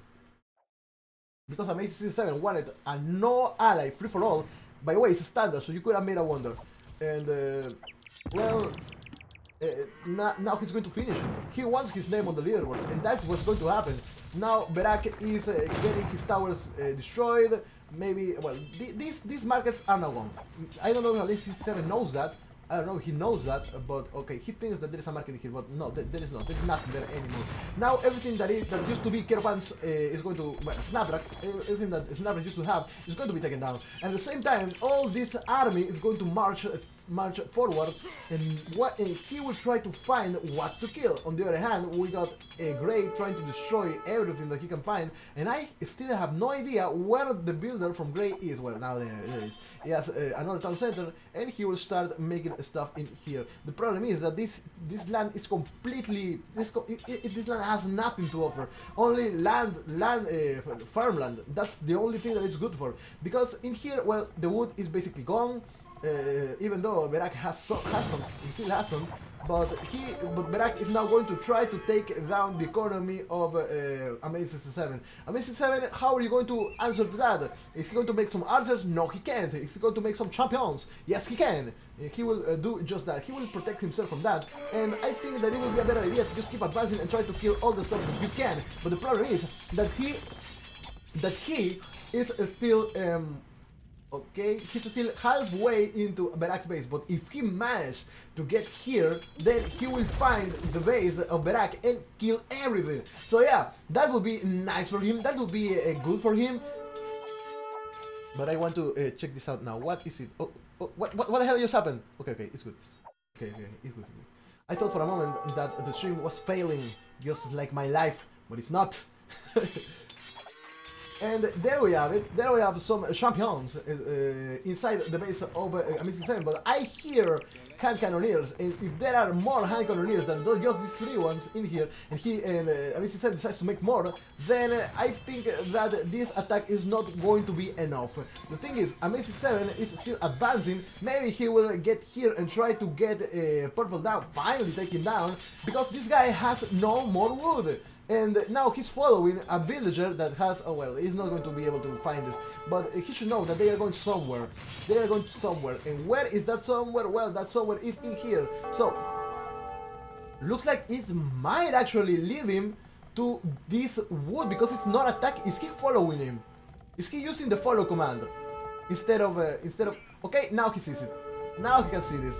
because Amazing 7 wanted a no ally free for all. By the way, it's standard, so you could have made a wonder. And uh, well, now, now, he's going to finish. He wants his name on the leaderboards, and that's what's going to happen. Now Berak is uh, getting his towers uh, destroyed. Maybe, well, th these these markets are not gone. I don't know if Alice 7 knows that. I don't know if he knows that, but okay, he thinks that there is a market here, but no, there, is not. There is nothing there anymore. Now everything that is that used to be Keropans uh, is going to well, Snapdrax, everything that Snapdrax used to have is going to be taken down. And at the same time, all this army is going to march march forward, and what and he will try to find what to kill. On the other hand, we got a Gray trying to destroy everything that he can find, and I still have no idea where the builder from Gray is. Well, now there it is. He has uh, another town center, and he will start making stuff in here. The problem is that this this land is completely this it, it, this land has nothing to offer. Only land, land, uh, farmland. That's the only thing that it's good for. Because in here, well, the wood is basically gone. Uh, even though Berak has, so, has some, he still has some, but he, but Berak is now going to try to take down the economy of uh, Amazing 67. Amazing 67, how are you going to answer to that? Is he going to make some archers? No, he can't. Is he going to make some champions? Yes, he can. He will uh, do just that. He will protect himself from that, and I think that it will be a better idea to just keep advancing and try to kill all the stuff that you can. But the problem is that he, that he is still um, okay? He's still halfway into Berak's base, but if he manages to get here, then he will find the base of Berak and kill everything. So yeah, that would be nice for him, that would be uh, good for him. But I want to uh, check this out now. What is it? Oh, oh, what, what, what the hell just happened? Okay, okay, it's good. Okay, okay, it's good. I thought for a moment that the stream was failing, just like my life, but it's not. <laughs> And there we have it. There we have some champions uh, uh, inside the base of uh, Amazing 7. But I hear hand cannoneers, and if there are more hand cannoneers than just these three ones in here, and he and uh, Amazing 7 decides to make more, then uh, I think that this attack is not going to be enough. The thing is, Amazing 7 is still advancing. Maybe he will get here and try to get uh, Purple down, finally take him down, because this guy has no more wood. And now he's following a villager that has, oh well, he's not going to be able to find this, but he should know that they are going somewhere. They are going somewhere. And where is that somewhere? Well, that somewhere is in here. So, looks like it might actually lead him to this wood because it's not attacking. Is he following him? Is he using the follow command instead of uh, instead of? Okay, now he sees it. Now he can see this.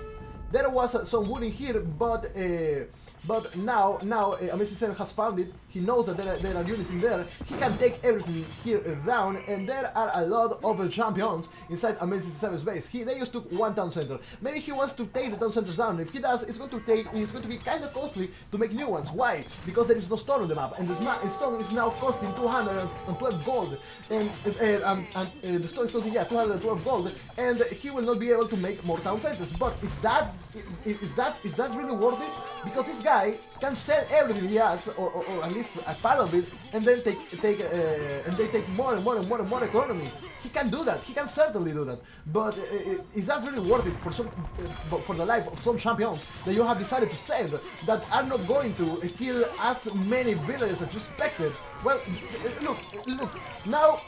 There was uh, some wood in here, but. Uh, but now, now uh, Amazing 7 has found it, he knows that there are, there are, units in there, he can take everything here down, and there are a lot of champions inside Amazing 7's base. He, they just took one town center. Maybe he wants to take the town centers down. If he does, it's going to take, it's going to be kind of costly to make new ones. Why? Because there is no stone on the map, and the stone is now costing 212 gold, and, and, and uh, the stone is costing, yeah, 212 gold, and he will not be able to make more town centers. But is that, is, is that, is that really worth it? Because this guy can sell everything he has, or, or, or, at least a part of it, and then take take uh, and they take more and more and more and more economy. He can do that. He can certainly do that. But uh, is that really worth it for some uh, for the life of some champions that you have decided to save that are not going to kill as many villagers as you expected? Well, look, look. Now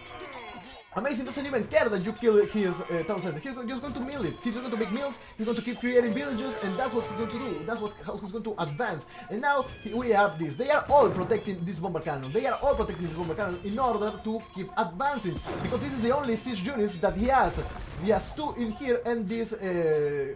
Amazing doesn't even care that you kill his uh, town center. He's just going to mill it. He's going to make mills. He's going to keep creating villages, and that's what he's going to do. That's what how he's going to advance. And now we have this. They are all protecting this bombard cannon. They are all protecting this bombard cannon in order to keep advancing, because this is the only siege units that he has. He has two in here, and this. Uh,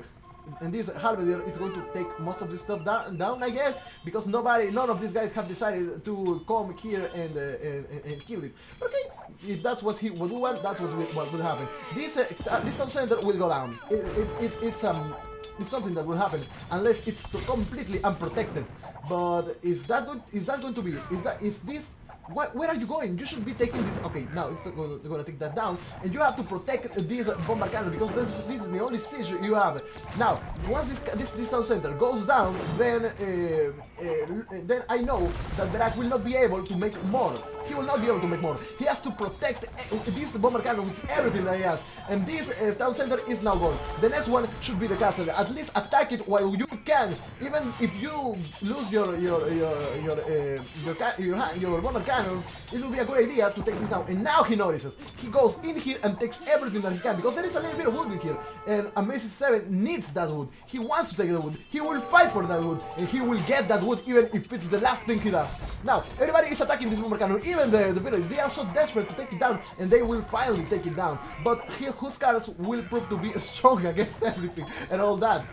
and this halberdier is going to take most of this stuff down, down, I guess, because nobody, none of these guys have decided to come here and uh, and, and, kill it. Okay, if that's what he would want, that's what will, what will happen. This uh, this town center will go down. It, it, it, it's um it's something that will happen unless it's completely unprotected. But is that good? Is that going to be? Is that is this what, where are you going? You should be taking this. Okay, now it's going to take that down, and you have to protect this bombard cannon because this is, this is the only siege you have. Now, once this this, town center goes down, then uh, uh, then I know that Berak will not be able to make more. He will not be able to make more. He has to protect uh, this bombard cannon with everything that he has, and this uh, town center is now gone. The next one should be the castle. At least attack it while you can, even if you lose your your your your uh, your, your, your, your bombard cannon cannons, it will be a good idea to take this down. And now he notices. He goes in here and takes everything that he can because there is a little bit of wood in here. And Amazing 7 needs that wood. He wants to take the wood. He will fight for that wood. And he will get that wood even if it's the last thing he does. Now, everybody is attacking this bombard cannon. Even the, the village. They are so desperate to take it down. And they will finally take it down. But he, Huskarls will prove to be <laughs> strong against everything and all that.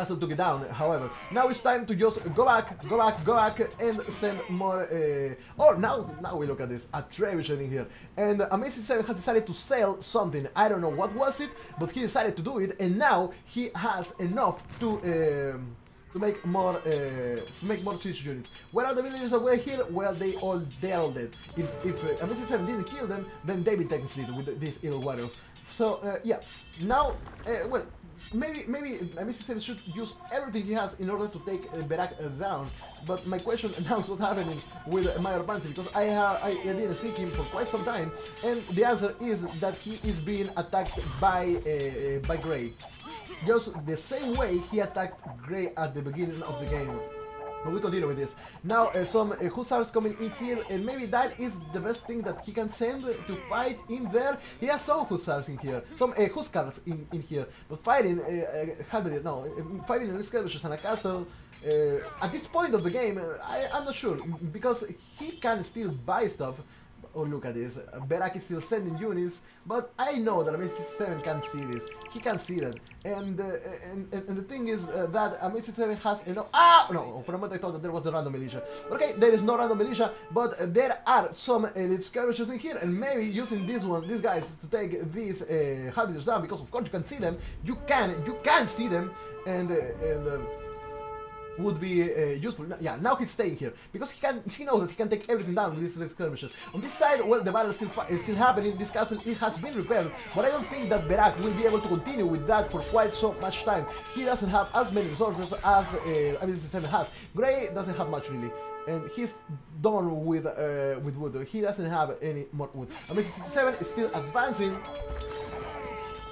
Castle took it down, however. Now it's time to just go back, go back, go back, and send more... Uh... Oh, now now we look at this, a Trebuchet in here. And Amazing 7 has decided to sell something. I don't know what was it, but he decided to do it, and now he has enough to... Um, to make more uh, to make more siege units. Where are the villagers that were here? Well, they all they all dead. If if uh, Amazing Seven didn't kill them, then David technically with these ill warriors. So uh, yeah, now uh, well maybe maybe Seven should use everything he has in order to take uh, Berak uh, down. But my question <laughs> now is what's happening with uh, Major Pansy because I have I, didn't see him for quite some time, and the answer is that he is being attacked by uh, by Gray just the same way he attacked Gray at the beginning of the game. But we continue with this. Now uh, some uh, Hussars coming in here and maybe that is the best thing that he can send to fight in there. He has some Hussars in here, some uh, Hussars in, in here. But fighting, uh, uh, no, uh, fighting in skirmishes and a castle, uh, at this point of the game, I, I'm not sure, because he can still buy stuff, Oh, look at this. Berak is still sending units, but I know that Amazing 7 can't see this. He can't see that. And, uh, and, and, the thing is uh, that Amazing 7 has enough... Ah! No, for a moment I thought that there was a random militia. Okay, there is no random militia, but uh, there are some elite skirmishers in here, and maybe using this one, these guys to take these uh, down, because of course you can see them. You can, you can see them, and... Uh, and uh, would be uh, useful. Yeah, now he's staying here because he can. He knows that he can take everything down with these skirmishes. On this side, well, the battle is still is still happening. This castle it has been repaired, but I don't think that Berak will be able to continue with that for quite so much time. He doesn't have as many resources as uh, I mean, Seven has. Gray doesn't have much really and he's done with uh, with wood. He doesn't have any more wood. I mean, 67 is still advancing,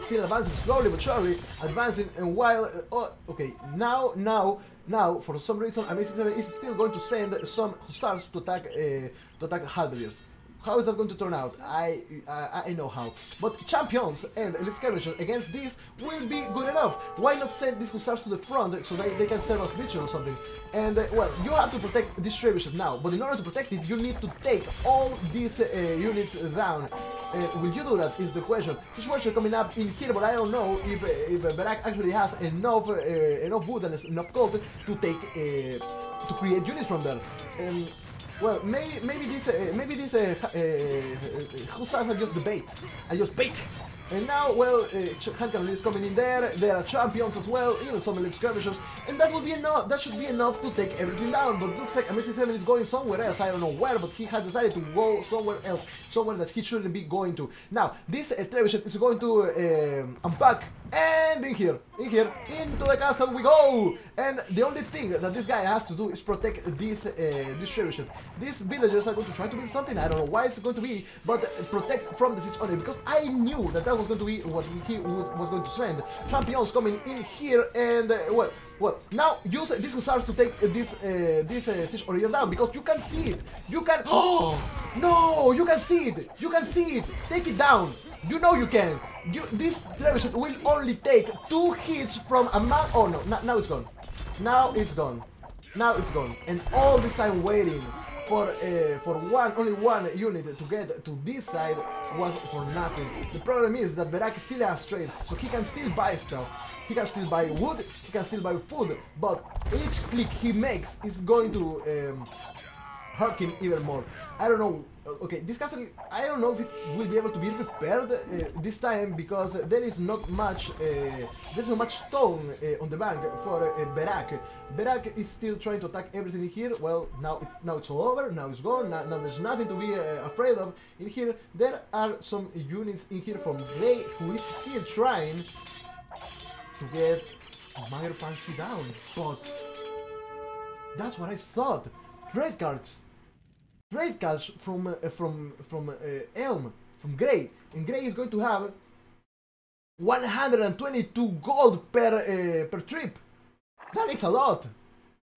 still advancing slowly but surely, advancing. And while uh, oh, okay, now now now, for some reason, Amazing 7 is still going to send some hussars to attack, uh, to attack halberdiers. How is that going to turn out? I, I, know how. But champions and elite skirmishers against this will be good enough. Why not send these hussars to the front so they, they can serve as vision or something? And uh, well, you have to protect this trebuchet now, but in order to protect it, you need to take all these uh, units down. Uh, will you do that? Is the question. Situation coming up in here, but I don't know if uh, if Berak actually has enough uh, enough wood and enough gold to take to create units from there. Um, well, maybe maybe this uh, maybe this uh, uh, hussars are just the bait. I just bait. And now, well, uh, is coming in there, there are champions as well, even some elite skirmishers, and that be enough, that should be enough to take everything down, but looks like Amazing 7 is going somewhere else, I don't know where, but he has decided to go somewhere else, somewhere that he shouldn't be going to. Now, this uh, Trebuchet is going to uh, unpack, and in here, in here, into the castle we go! And the only thing that this guy has to do is protect this, uh, this Trebuchet. These villagers are going to try to build something, I don't know why it's going to be, but protect from the siege only, because I knew that that was going to be what he was going to send. Champions coming in here and, uh, well, well, now use these hussars to take uh, this uh, this uh, siege down because you can see it. You can. <gasps> Oh no! You can see it. You can see it. Take it down. You know you can. You, this trebuchet will only take two hits from a man. Oh no! now it's gone. Now it's gone. Now it's gone. And all this time waiting for uh, for one only one unit to get to this side was for nothing. The problem is that Berak still has trade, so he can still buy stuff. He can still buy wood, he can still buy food, but each click he makes is going to um, hurt him even more. I don't know okay, this castle, I don't know if it will be able to be repaired uh, this time because there is not much, uh, there's not much stone uh, on the bank for uh, Berak. Berak is still trying to attack everything here. Well, now it, now it's all over, now it's gone, now, now there's nothing to be uh, afraid of in here. There are some units in here from Gray who is still trying to get Major Pansy down, but that's what I thought. Trade carts from uh, from from uh, Elm, from Gray, and Gray is going to have 122 gold per uh, per trip. That is a lot.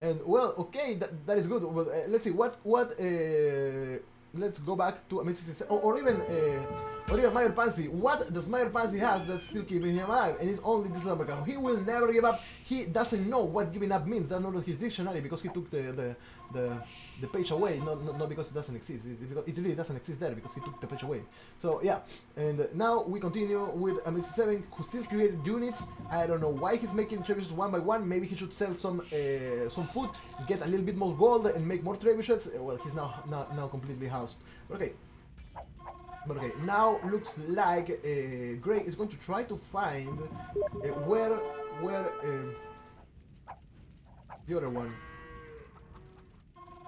And well, okay, that, that is good. Well, uh, let's see what what. Uh, let's go back to or, or even uh, Oliver Mayor Pansy, what does Mayor Pansy has that's still keeping him alive? And it's only this lumberjack. He will never give up. He doesn't know what giving up means. That's not his dictionary because he took the the the, the page away. Not, not, not because it doesn't exist. Because it really doesn't exist there because he took the page away. So yeah, and now we continue with Amazing Seven, who still created units. I don't know why he's making trebuchets one by one. Maybe he should sell some uh, some food, get a little bit more gold, and make more trebuchets. Well, he's now now, now completely housed. But okay, but okay, now looks like uh, Gray is going to try to find uh, where where uh, the other one.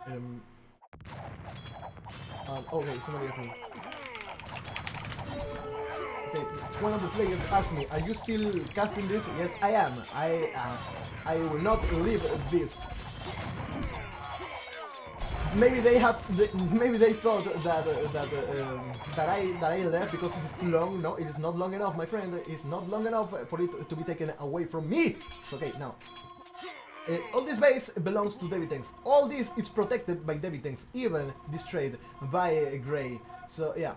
Um, um, okay, somebody asked me. Okay, one of the players asked me, "Are you still casting this?" Yes, I am. I uh, I will not leave this maybe they have maybe they thought that uh, that uh, um, that I that I left because it is too long. No, it is not long enough, my friend. It's not long enough for it to be taken away from me. Okay, now. Uh, all this base belongs to Devi Tanks. All this is protected by Devi Tanks, even this trade by Gray. So yeah,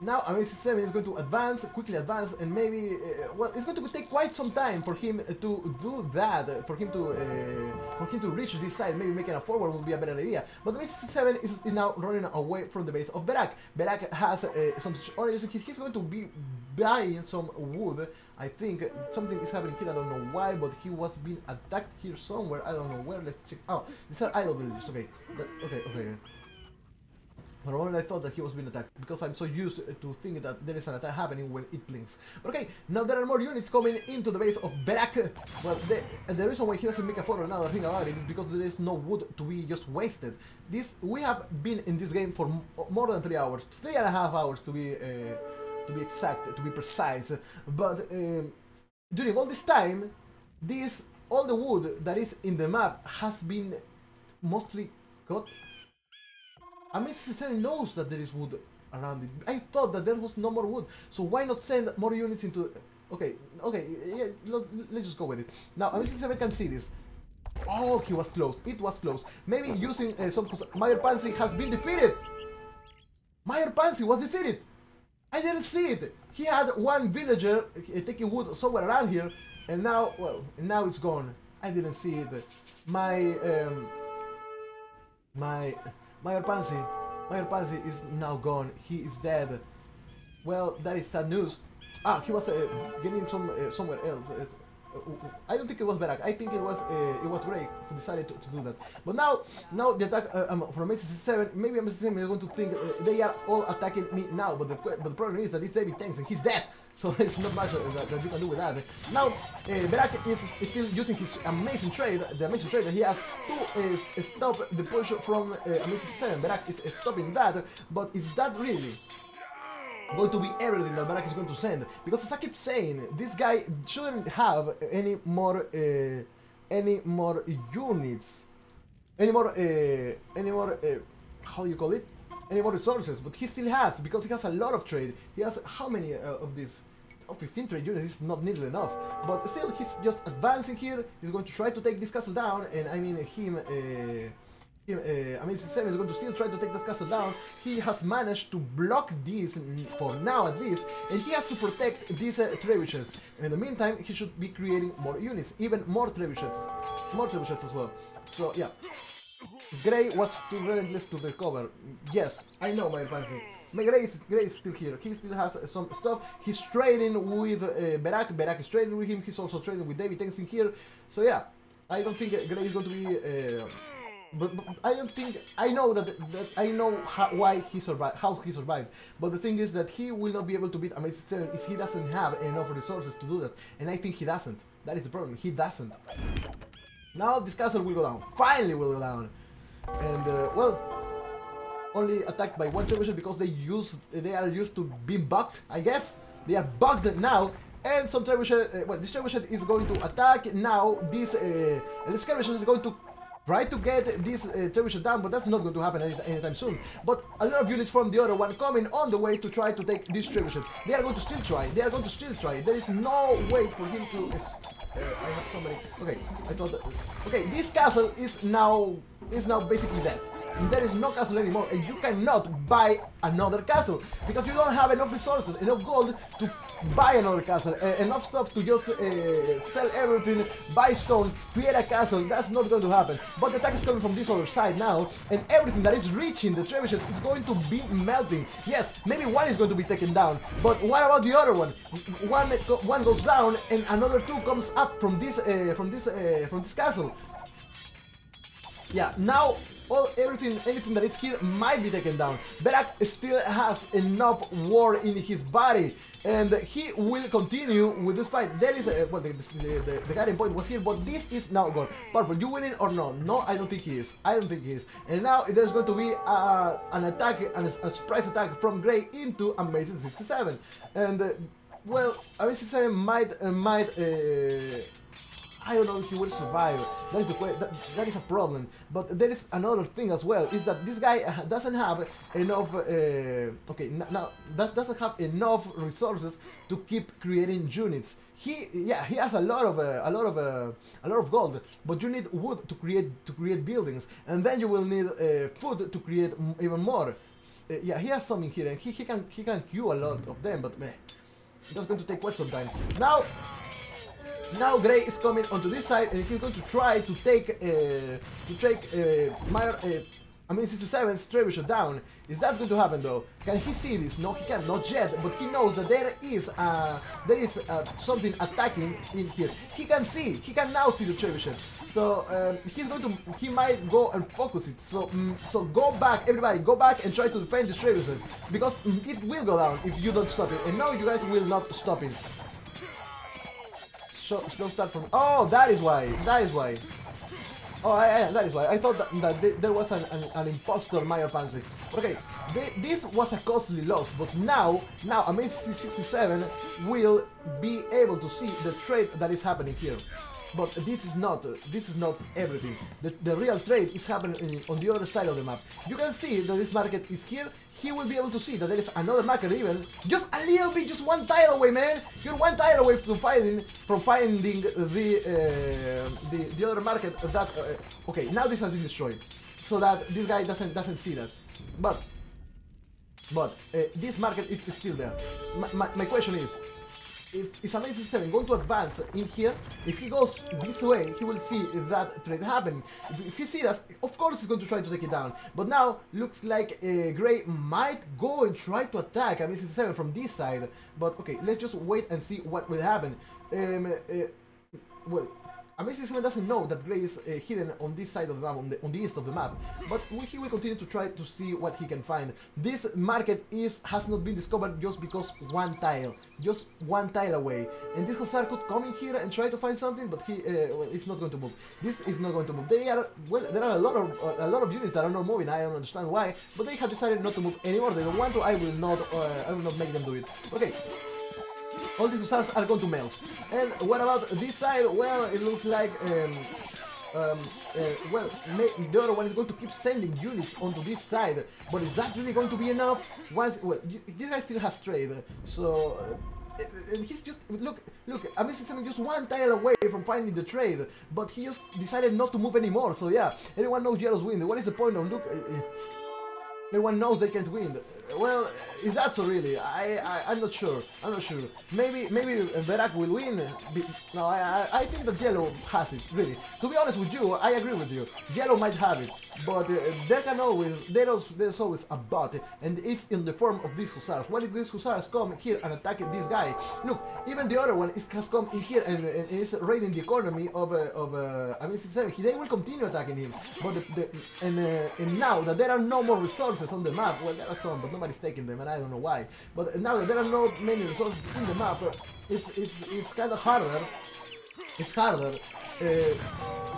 now Amazing 7 is going to advance, quickly advance, and maybe, uh, well, it's going to take quite some time for him to do that, for him to uh, for him to reach this side, maybe making a forward would be a better idea. But Amazing 7 is, is now running away from the base of Berak. Berak has uh, some orders, he's going to be buying some wood. I think something is happening here, I don't know why, but he was being attacked here somewhere, I don't know where, let's check. Oh, these are idle villages, okay, that, okay, okay. A moment I thought that he was being attacked, because I'm so used to thinking that there is an attack happening when it blinks. But okay, now there are more units coming into the base of Berak. Well, the, and the reason why he doesn't make a photo another thing about it is because there is no wood to be just wasted. This We have been in this game for more than 3 hours, 3 and a half hours to be, uh, to be exact, to be precise. But um, during all this time, this all the wood that is in the map has been mostly cut I mean, System knows that there is wood around it. I thought that there was no more wood, so why not send more units into... Okay, okay, yeah, let's just go with it. Now, Amici 7 can see this. Oh, he was close. It was close. Maybe using uh, some... Meyer Pansy has been defeated! Meyer Pansy was defeated! I didn't see it! He had one villager uh, taking wood somewhere around here, and now, well, now it's gone. I didn't see it. My, um... My... Mayor Pansy, Mayor Pansy is now gone. He is dead. Well, that is sad news. Ah, he was uh, getting some uh, somewhere else. I don't think it was Berak. I think it was uh, it was Ray who decided to, to, do that. But now, now the attack uh, um, from M67, maybe M67 is going to think uh, they are all attacking me now. But the but the problem is that it's David Tanks and he's dead. <laughs> So there's not much that, that, you can do with that. Now, uh, Berak is, is, still using his amazing trade, the amazing trade that he has to uh, stop the push from uh, Amazing 7. Berak is stopping that, but is that really going to be everything that Berak is going to send? Because as I keep saying, this guy shouldn't have any more, uh, any more units, any more, uh, any more, uh, how do you call it? Any more resources, but he still has, because he has a lot of trade. He has how many of these? of 15 trade units is not nearly enough. But still, he's just advancing here. He's going to try to take this castle down, and I mean him. Uh, I mean, 7 is going to still try to take that castle down. He has managed to block this for now at least, and he has to protect these uh, trebuchets. In the meantime, he should be creating more units, even more trebuchets, more trebuchets as well. So yeah, Gray was too relentless to recover. Yes, I know my advancing. Gray is, Gray is still here. He still has uh, some stuff. He's trading with uh, Berak. Berak is trading with him. He's also trading with David Tenzin here. So yeah, I don't think Gray is going to be. Uh, but, but, I don't think I know that, that I know how, why he survived, how he survived. But the thing is that he will not be able to beat Amazing Seven if he doesn't have enough resources to do that, and I think he doesn't. That is the problem. He doesn't. Now this castle will go down. Finally, will go down. And uh, well, only attacked by one trebuchet because they use they are used to being bugged, I guess. They are bugged now, and some trebuchet, uh, well, this trebuchet is going to attack now. This uh, this trebuchet is going to try to get this uh, trebuchet down, but that's not going to happen any anytime soon. But a lot of units from the other one coming on the way to try to take this trebuchet. They are going to still try. They are going to still try. There is no way for him to. Uh, I have somebody. Okay, I thought. That, okay, this castle is now is now basically dead. There is no castle anymore, and you cannot buy another castle because you don't have enough resources, enough gold to buy another castle, uh, enough stuff to just uh, sell everything, buy stone, create a castle. That's not going to happen. But the attack is coming from this other side now, and everything that is reaching the trebuchets is going to be melting. Yes, maybe one is going to be taken down, but what about the other one? One one goes down, and another two comes up from this uh, from this from this castle. Yeah, now all everything anything that is here might be taken down. Berak still has enough war in his body and he will continue with this fight. There is a, well the, the, the, the guiding point was here, but this is now gone. Purple, you winning or no? No, I don't think he is. I don't think he is. And now there's going to be uh, an attack, an, a surprise attack from Gray into Amazing 67. And uh, well, Amazing 67 might uh, might uh, I don't know if he will survive. That is a that, that is a problem. But there is another thing as well. Is that this guy doesn't have enough. Uh, okay, now that doesn't have enough resources to keep creating units. He yeah he has a lot of uh, a lot of uh, a lot of gold, but you need wood to create to create buildings, and then you will need uh, food to create even more. Uh, yeah, he has something here, and he, he can he can queue a lot of them, but meh, that's going to take quite some time. Now now Gray is coming onto this side and he's going to try to take uh, to take uh, Mayor, uh, I mean 67's Trebuchet down. Is that going to happen though? Can he see this? No, he can't, not yet, but he knows that there is uh, there is uh, something attacking in here. He can see, he can now see the Trebuchet. So um, he's going to, he might go and focus it. So mm, so go back, everybody, go back and try to defend the Trebuchet because mm, it will go down if you don't stop it. And now you guys will not stop it slow start from... Oh, that is why. That is why. Oh, I, I, that is why. I thought that, that there was an, an, an impostor Mayor Pansy. Okay, they, this was a costly loss, but now, now Amazing 67 will be able to see the trade that is happening here. But this is not this is not everything. The, the real trade is happening on the other side of the map. You can see that this market is here. He will be able to see that there is another market even just a little bit, just one tile away, man. You're one tile away from finding from finding the uh, the the other market. That uh, okay, now this has been destroyed, so that this guy doesn't doesn't see that. But but uh, this market is still there. My, my, my question is, if, if Amazing 7 going to advance in here, if he goes this way, he will see that trade happening. If, he sees us, of course he's going to try to take it down. But now, looks like uh, Gray might go and try to attack Amazing 7 from this side. But okay, let's just wait and see what will happen. Um, uh, well, Amazing 7 doesn't know that Gray is uh, hidden on this side of the map, on the, on the east of the map, but he will continue to try to see what he can find. This market is has not been discovered just because one tile, just one tile away. And this Hussar could come in here and try to find something, but he, uh, well, it's not going to move. This is not going to move. They are, well, there are a lot of uh, a lot of units that are not moving. I don't understand why, but they have decided not to move anymore. They don't want to. I will not. Uh, I will not make them do it. Okay all these stars are going to melt. And what about this side? Well, it looks like, um, um, uh, well, the other one is going to keep sending units onto this side, but is that really going to be enough? Once, well, this guy still has trade, so... Uh, he's just look look Amazing Seven just one tile away from finding the trade, but he just decided not to move anymore. So yeah, everyone knows Yellow's win. What is the point of look? Uh, uh everyone knows they can't win. Well, is that so really? I, I am not sure. I'm not sure. Maybe maybe Berak will win. No, I I think that Yellow has it. Really. To be honest with you, I agree with you. Yellow might have it, but uh, there can always there's there's always a but, and it's in the form of these hussars. What if these hussars come here and attack this guy? Look, even the other one is, has come in here and, and is raiding the economy of uh, of uh, I mean, they will continue attacking him. But the, the, and uh, and now that there are no more resources on the map, well there are some, but nobody's taking them, and I don't know why. But now there are no many resources in the map, it's it's it's kind of harder. It's harder uh,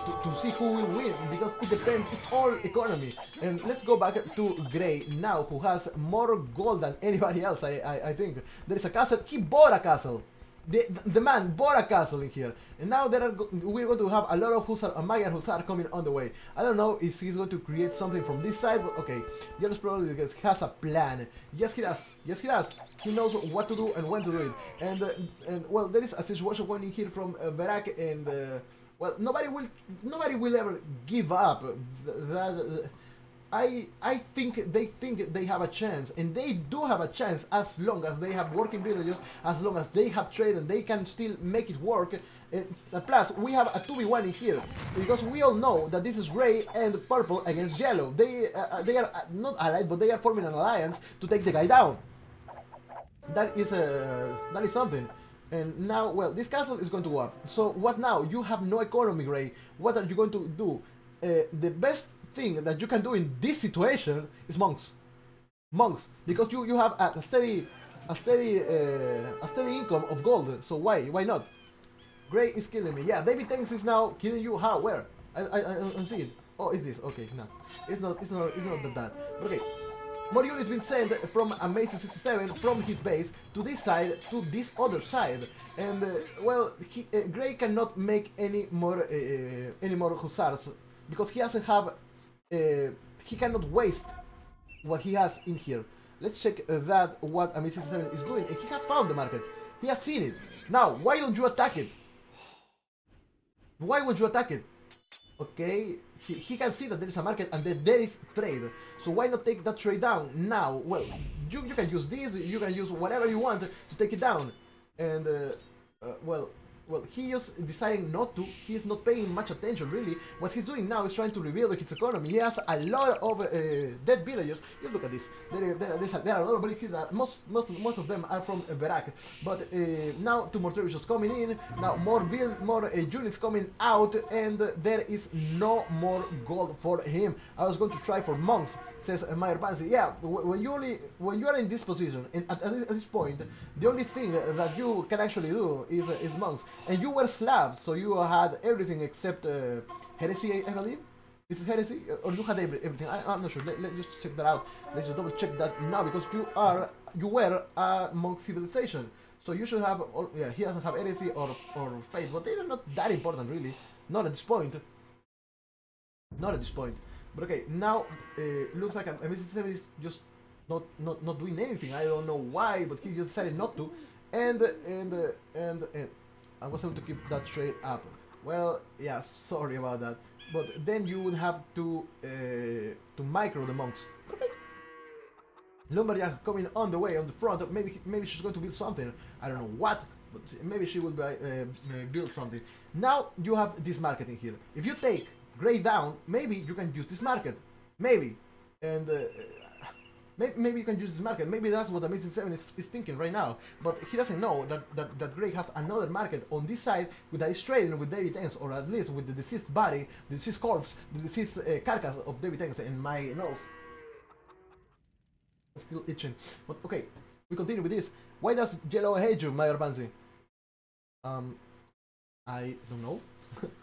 to, to, see who will win because it depends. It's all economy. And let's go back to Gray now, who has more gold than anybody else. I I, I think there is a castle. He bought a castle. The, the man bought a castle in here, and now there are we're going to have a lot of Hussar, a Mayan Hussar coming on the way. I don't know if he's going to create something from this side, but okay. Yellow's probably has a plan. Yes, he does. Yes, he does. He knows what to do and when to do it. And uh, and well, there is a situation going in here from uh, Berak and uh, well, nobody will nobody will ever give up. That I I think they think they have a chance, and they do have a chance as long as they have working villagers, as long as they have trade, and they can still make it work. And plus, we have a 2v1 in here, because we all know that this is gray and purple against yellow. They uh, they are not allied, but they are forming an alliance to take the guy down. That is uh, that is something. And now, well, this castle is going to go up. So what now? You have no economy, Gray. What are you going to do? Uh, the best thing that you can do in this situation is monks. Monks, because you you have a steady, a steady, uh, a steady income of gold. So why why not? Gray is killing me. Yeah, David Tanks is now killing you. How? Where? I I I don't see it. Oh, is this? Okay, no, it's not. It's not. It's not that bad. Okay. More units been sent from Amazing 67 from his base to this side to this other side, and uh, well, he, uh, Gray cannot make any more uh, any more hussars because he doesn't have uh, he cannot waste what he has in here. Let's check uh, that what Amazing 7 is doing. And he has found the market. He has seen it. Now, why don't you attack it? Why would you attack it? Okay, he, he can see that there is a market and that there is trade. So why not take that trade down now? Well, you, you can use this, you can use whatever you want to take it down. And, uh, uh, well, well, he is deciding not to. He is not paying much attention, really. What he's doing now is trying to rebuild his economy. He has a lot of uh, dead villagers. Just look at this. There, there, there are a lot of villages that most, most, most of them are from uh, Berak. But uh, now two more trebuchets coming in. Now more build, more uh, units coming out, and there is no more gold for him. I was going to try for monks says uh, Mayor Pansy. Yeah, when you only when you are in this position, and at, at, this point, the only thing that you can actually do is uh, is monks. And you were Slavs, so you had everything except uh, heresy, I believe. Is it heresy or you had everything? I, am not sure. Let, us just check that out. Let's just double check that now because you are you were a monk civilization, so you should have. All, yeah, he doesn't have heresy or or faith, but they are not that important really. Not at this point. Not at this point. But okay, now uh, looks like MSC7 is just not, not not doing anything. I don't know why, but he just decided not to. And and uh, and, and I was able to keep that trade up. Well, yeah, sorry about that. But then you would have to uh, to micro the monks. Okay. Lumberjack coming on the way on the front. Maybe maybe she's going to build something. I don't know what, but maybe she will buy, uh, build something. Now you have this marketing here. If you take gray down, maybe you can use this market. Maybe. And uh, maybe, maybe you can use this market. Maybe that's what Amazing 7 is, is, thinking right now. But he doesn't know that, that, that Gray has another market on this side with that is trading with David Tanks, or at least with the deceased body, the deceased corpse, the deceased uh, carcass of David Tanks in my nose. Still itching. But okay, we continue with this. Why does Yellow hate you, Mayor Pansy? Um, I don't know. <laughs>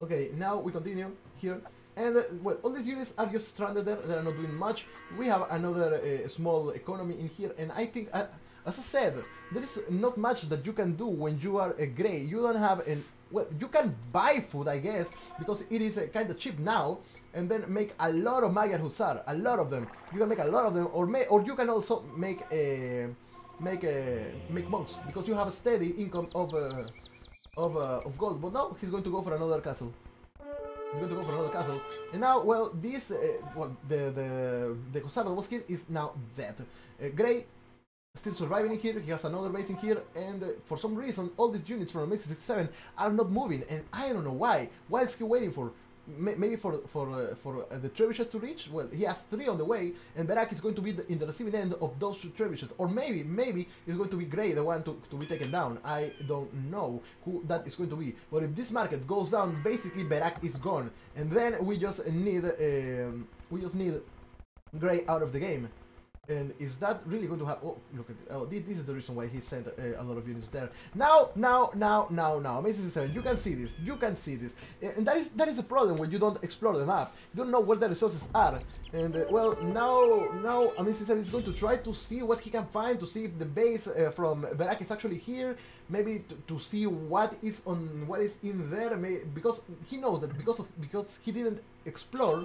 Okay, now we continue here. And, uh, well, all these units are just stranded there, they are not doing much. We have another uh, small economy in here, and I think, uh, as I said, there is not much that you can do when you are a gray. You don't have an... Well, you can buy food, I guess, because it is uh, kind of cheap now, and then make a lot of Magyar Hussar, a lot of them. You can make a lot of them, or may, or you can also make a... Uh, make a... Uh, make monks, because you have a steady income of of, uh, of gold. But no, he's going to go for another castle. He's going to go for another castle. And now, well, this, uh, well, the, the, the Hussar that was here is now dead. Uh, Gray still surviving in here, he has another base in here, and uh, for some reason, all these units from M67 are not moving, and I don't know why. Why is he waiting for? Maybe for for uh, for uh, the trebuchets to reach. Well, he has three on the way, and Berak is going to be the, in the receiving end of those trebuchets, or maybe maybe it's going to be Gray, the one to, to be taken down. I don't know who that is going to be. But if this market goes down, basically Berak is gone, and then we just need um, we just need Gray out of the game. And is that really going to happen? Oh, look at it. Oh, this, this is the reason why he sent uh, a lot of units there. Now, now, now, now, now. Amazing 7, you can see this. You can see this. And that is that is the problem when you don't explore the map. You don't know where the resources are. And, uh, well, now, now Amazing 7 is going to try to see what he can find, to see if the base uh, from Berak is actually here. Maybe to, to, see what is on what is in there. May, because he knows that because of because he didn't explore,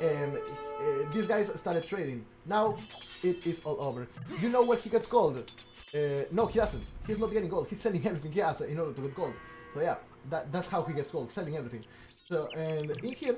and uh, these guys started trading. Now it is all over. You know where he gets gold? Uh, no, he doesn't. He's not getting gold. He's selling everything he has in order to get gold. So yeah, that, that's how he gets gold, selling everything. So, and in here,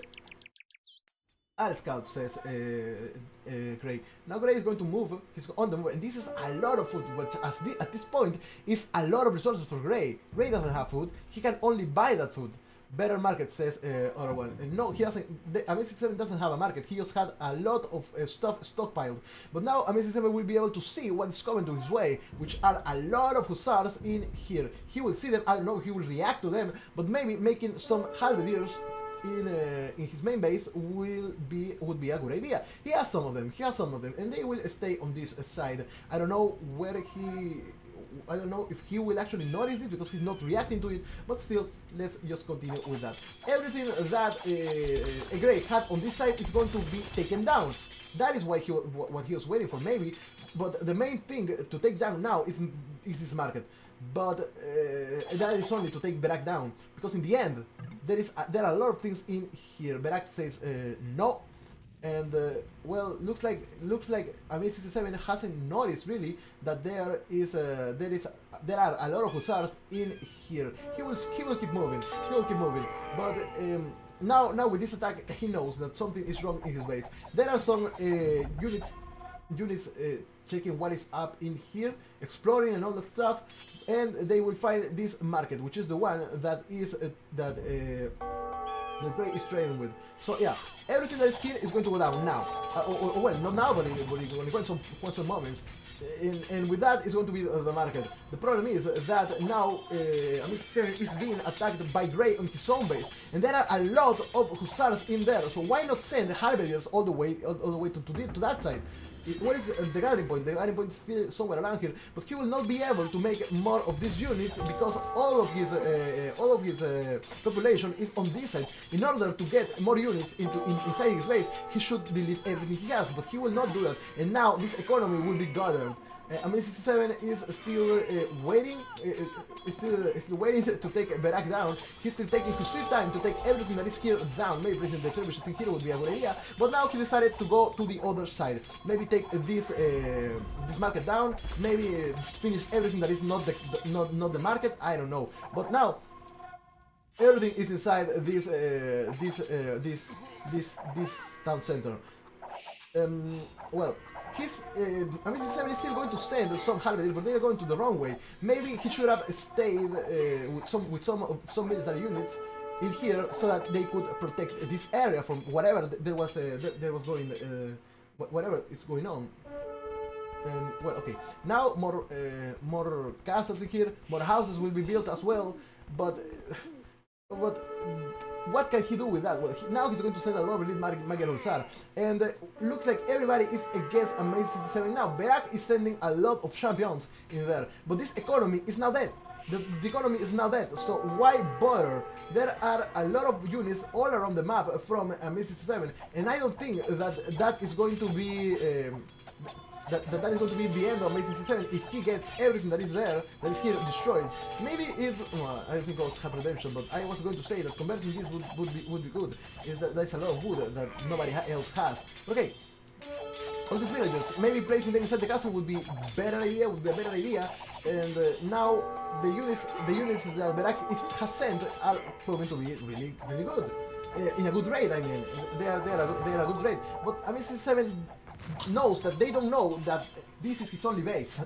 I'll scout, says uh, uh, Gray. Now Gray is going to move, he's on the move, and this is a lot of food, but at this point, it's a lot of resources for Gray. Gray doesn't have food, he can only buy that food. Better market, says uh, other one. And no, he doesn't. The Amazing 7 doesn't have a market. He just had a lot of uh, stuff stockpiled. But now Amazing 7 will be able to see what is coming to his way, which are a lot of hussars in here. He will see them. I don't know. He will react to them, but maybe making some halberdiers in uh, in his main base will be would be a good idea. He has some of them. He has some of them, and they will stay on this side. I don't know where he I don't know if he will actually notice this because he's not reacting to it, but still, let's just continue with that. Everything that uh, uh Gray had on this side is going to be taken down. That is why he what he was waiting for, maybe. But the main thing to take down now is, is this market. But uh, that is only to take Berak down, because in the end, there is a, there are a lot of things in here. Berak says uh, no, and uh, well looks like looks like Ami 67 hasn't noticed really that there is a, there is there are a lot of hussars in here. He will he will keep moving. He will keep moving. But um, now now with this attack he knows that something is wrong in his base there are some uh, units units uh, checking what is up in here exploring and all that stuff and they will find this market which is the one that is uh, that uh, the Gray is trading with. So yeah, everything that is here is going to go down now. Uh, or, or, well, not now, but in, in quite some, quite some moments. And, and, with that, it's going to be the market. The problem is that now uh, is being attacked by Gray on his own base, and there are a lot of Hussars in there. So why not send the Halberdiers all the way all, all the way to, to, the, to that side? What is the gathering point? The gathering point is still somewhere around here, but he will not be able to make more of these units because all of his uh, all of his uh, population is on this side. In order to get more units into in, inside his base, he should delete everything he has, but he will not do that. And now this economy will be gathered. Uh, Amin 67 is still uh, waiting, uh, uh still, uh, still waiting to, take Berak down. He's still taking his sweet time to take everything that is here down. Maybe placing the trebuchet in here would be a good idea, but now he decided to go to the other side. Maybe take this uh, this market down. Maybe finish everything that is not the, not not the market. I don't know. But now everything is inside this this this this this town center. Um, well, he's, uh, I mean, he's still going to send some Halberdier, but they're going to the wrong way. Maybe he should have stayed uh, with some with some some military units in here so that they could protect this area from whatever there was uh, there was going uh, whatever is going on. And well, okay. Now more uh, more castles in here, more houses will be built as well, but but what can he do with that? Well, he, now he's going to send a lot of elite Magyar Hussar. And uh, looks like everybody is against Amazing 67 now. Berak is sending a lot of champions in there. But this economy is now dead. The, the, economy is now dead, so why bother? There are a lot of units all around the map from Amazing 67, and I don't think that that is going to be um, that, that, that is going to be the end of Amazing 67 if he gets everything that is there, that is here destroyed. Maybe if, well, I don't think I'll have redemption, but I was going to say that converting this would, would, be, would be good. Is that there's a lot of wood that nobody else has. Okay, on these villagers, maybe placing them inside the castle would be better idea, would be a better idea. And uh, now the units, the units that Berak has sent are proving to be really, really good. Uh, in a good raid, I mean, they are, they are, a, they are a good raid. But I mean, 7 knows that they don't know that this is his only base.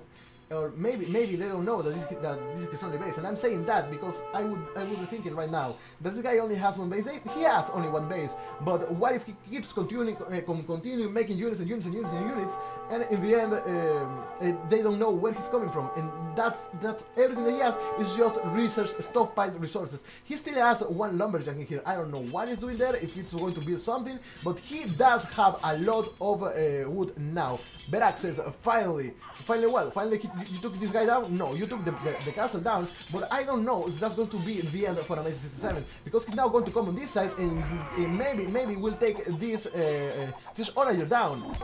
or maybe maybe they don't know that this, that this is his only base. And I'm saying that because I would I would be thinking right now, does this guy only has one base? He has only one base. But what if he keeps continuing uh, continue making units and units and units and units, and in the end um, uh, they don't know where he's coming from, and that's that everything that he has is just research stockpiled resources. He still has one lumberjack in here. I don't know what he's doing there, if it's going to build something, but he does have a lot of uh, wood now. Berak says, finally, finally what? Finally he, you took this guy down? No, you took the, the, the, castle down, but I don't know if that's going to be in the end for Amazing 67, because he's now going to come on this side and, and maybe, maybe we'll take this uh, uh, Siege Onager down.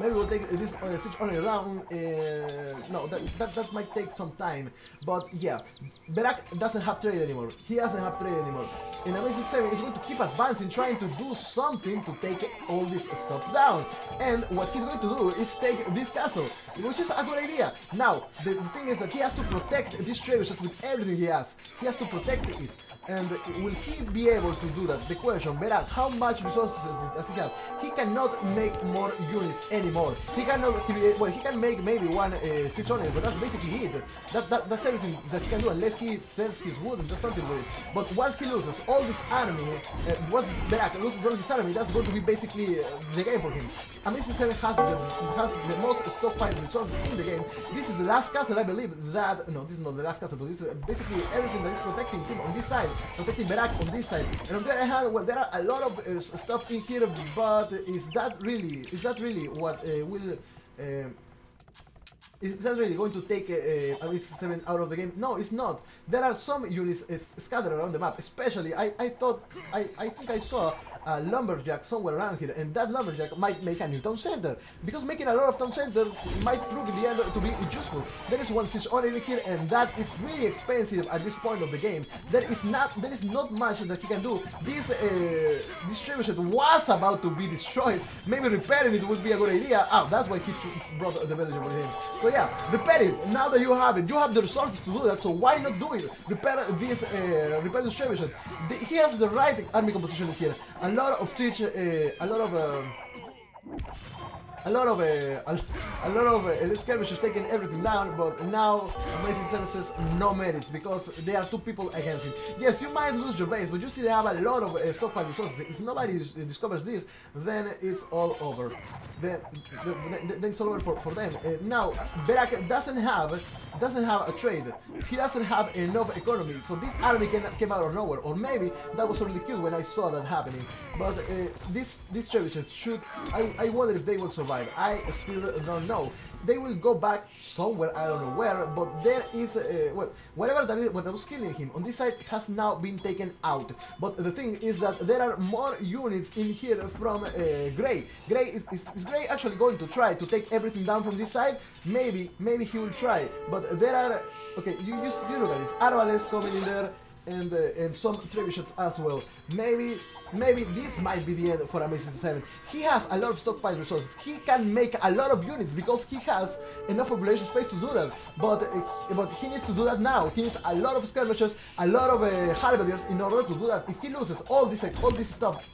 Maybe we'll take this uh, Siege Onager down. Uh, no, that, that, that might take some time. But yeah, Berak doesn't have trade anymore. He doesn't have trade anymore. And Amazing 7 is going to keep advancing, trying to do something to take all this stuff down. And what he's going to do is take this castle, which is a good idea. Now, the, the thing is that he has to protect this trebuchet with everything he has. He has to protect it. And will he be able to do that? The question, Berak, how much resources does he have? He cannot make more units anymore. He cannot, well, he can make maybe one uh, 600, but that's basically it. That, that, that's everything that he can do unless he sells his wood and does something with it. But once he loses all this army, uh, once Berak loses all his army, that's going to be basically uh, the game for him. Amazing 7 has the, most stockpile resources in the game. This is the last castle, I believe, that, no, this is not the last castle, but this is basically everything that is protecting him on this side protecting Berak on this side. And on the other hand, well, there are a lot of uh, stuff in here, but is that really, is that really what uh, will, uh, is that really going to take uh, uh, 7 out of the game? No, it's not. There are some units uh, scattered around the map, especially, I, I thought, I, I think I saw a lumberjack somewhere around here, and that lumberjack might make a new town center, because making a lot of town center might prove in the end to be useful. There is one Siege Onager here, and that is really expensive at this point of the game. There is not there is not much that he can do. This uh, distribution was about to be destroyed. Maybe repairing it would be a good idea. Oh, that's why he brought the village with him. So yeah, repair it. Now that you have it, you have the resources to do that. So why not do it? Repair this uh, repair distribution. The, he has the right army composition here. Lot of teach, uh, a lot of, uh, a lot of, uh, a, lot of uh, skirmishers taking everything down, but now Amazing Services no merits because there are two people against him. Yes, you might lose your base, but you still have a lot of uh, stockpile resources. If nobody discovers this, then it's all over. Then, then, it's all over for, for them. Uh, now, Berak doesn't have doesn't have a trade. He doesn't have enough economy. So this army came, came out of nowhere. Or maybe that was really cute when I saw that happening. But uh, this these trebuchets should. I, I wonder if they will survive. I still don't know. They will go back somewhere, I don't know where, but there is, uh, well, whatever that is, what was killing him on this side has now been taken out. But the thing is that there are more units in here from uh, Gray. Gray is, is, is Gray actually going to try to take everything down from this side? Maybe, maybe he will try, but there are, okay, you, you, you look at this, Arbalest coming in there, and uh, and some trebuchets as well. Maybe maybe this might be the end for Amazing 7. He has a lot of stockpile resources. He can make a lot of units because he has enough population space to do that. But uh, but he needs to do that now. He needs a lot of skirmishers, a lot of uh, in order to do that. If he loses all this all this stuff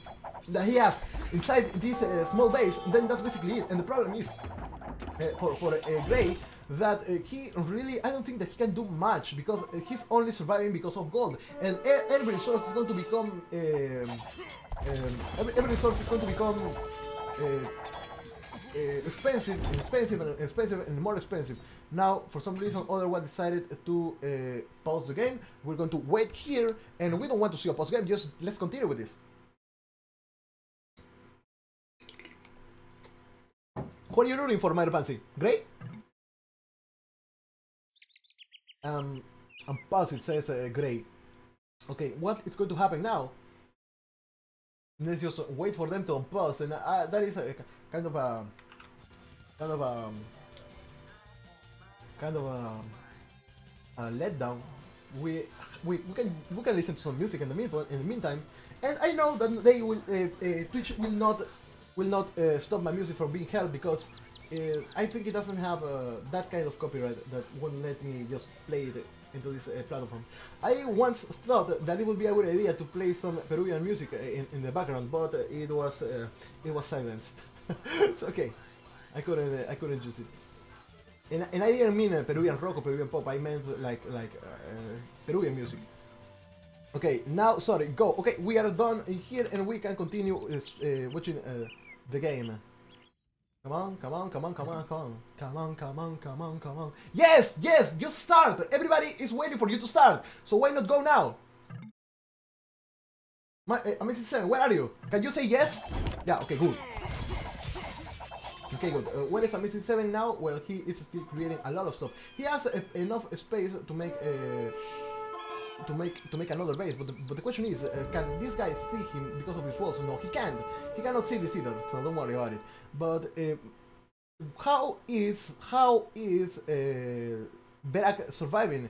that he has inside this uh, small base, then that's basically it. And the problem is uh, for for uh, Gray that uh, he really, I don't think that he can do much because uh, he's only surviving because of gold. And every resource is going to become, um, um, every, resource is going to become uh, uh, expensive, expensive, and expensive, and more expensive. Now, for some reason, other one decided to uh, pause the game. We're going to wait here, and we don't want to see a pause game. Just let's continue with this. What are you rooting for, Mayor Pansy? Great? Um, and pause it says uh. Okay, what is going to happen now? Let's just wait for them to unpause, and uh, that is a kind of a kind of a kind of a, a letdown. We, we we can we can listen to some music in the meantime. In the meantime, and I know that they will uh, uh, Twitch will not will not uh, stop my music from being held because uh, I think it doesn't have uh, that kind of copyright that won't let me just play it into this uh, platform. I once thought that it would be a good idea to play some Peruvian music uh, in, in the background, but it was uh, it was silenced. <laughs> it's okay. I couldn't uh, I couldn't use it. And, and I didn't mean Peruvian rock or Peruvian pop. I meant like like Peruvian music. Okay, now sorry, go. Okay, we are done here, and we can continue watching the game. Come on, come on, come on, come on, come on, come on, come on, come on, come on. Yes, yes, just start. Everybody is waiting for you to start. So why not go now? My, uh, Amazing Seven, where are you? Can you say yes? Yeah, okay, good. Okay, good. Uh, where is Amazing Seven now? Well, he is still creating a lot of stuff. He has uh, enough space to make uh, to make to make another base. But the, but the question is, uh, can this guy see him because of his walls? No, he can't. He cannot see this either. So don't worry about it. But uh, how is how is uh, Berak surviving?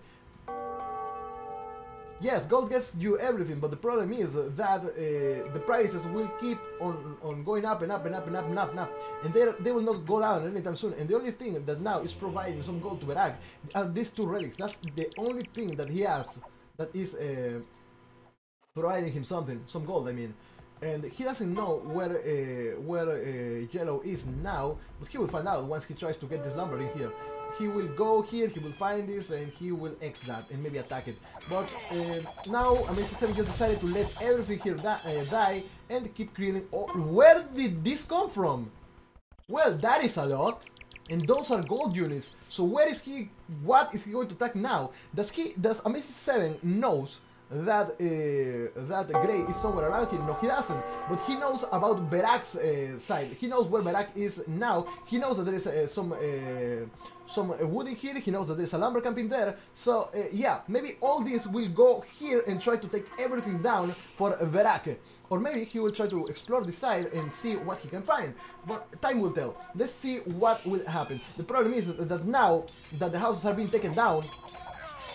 Yes, gold gets you everything, but the problem is that uh, the prices will keep on, on going up and up and up and up and up and up, and they, they will not go down anytime soon. And the only thing that now is providing some gold to Berak are these two relics. That's the only thing that he has that is uh, providing him something, some gold, I mean. And he doesn't know where uh, where uh, yellow is now, but he will find out once he tries to get this number in here. He will go here, he will find this, and he will X that and maybe attack it. But uh, now Amazing 7 just decided to let everything here uh, die and keep creating. Oh, where did this come from? Well, that is a lot. And those are gold units. So where is he? What is he going to attack now? Does he? Does Amazing 7 knows that uh, that Gray is somewhere around here. No, he doesn't. But he knows about Berak's uh, side. He knows where Berak is now. He knows that there is uh, some some wood in here. He knows that there's a lumber camp in there. So yeah, maybe all this will go here and try to take everything down for Berak. Or maybe he will try to explore the side and see what he can find. But time will tell. Let's see what will happen. The problem is that now that the houses are being taken down,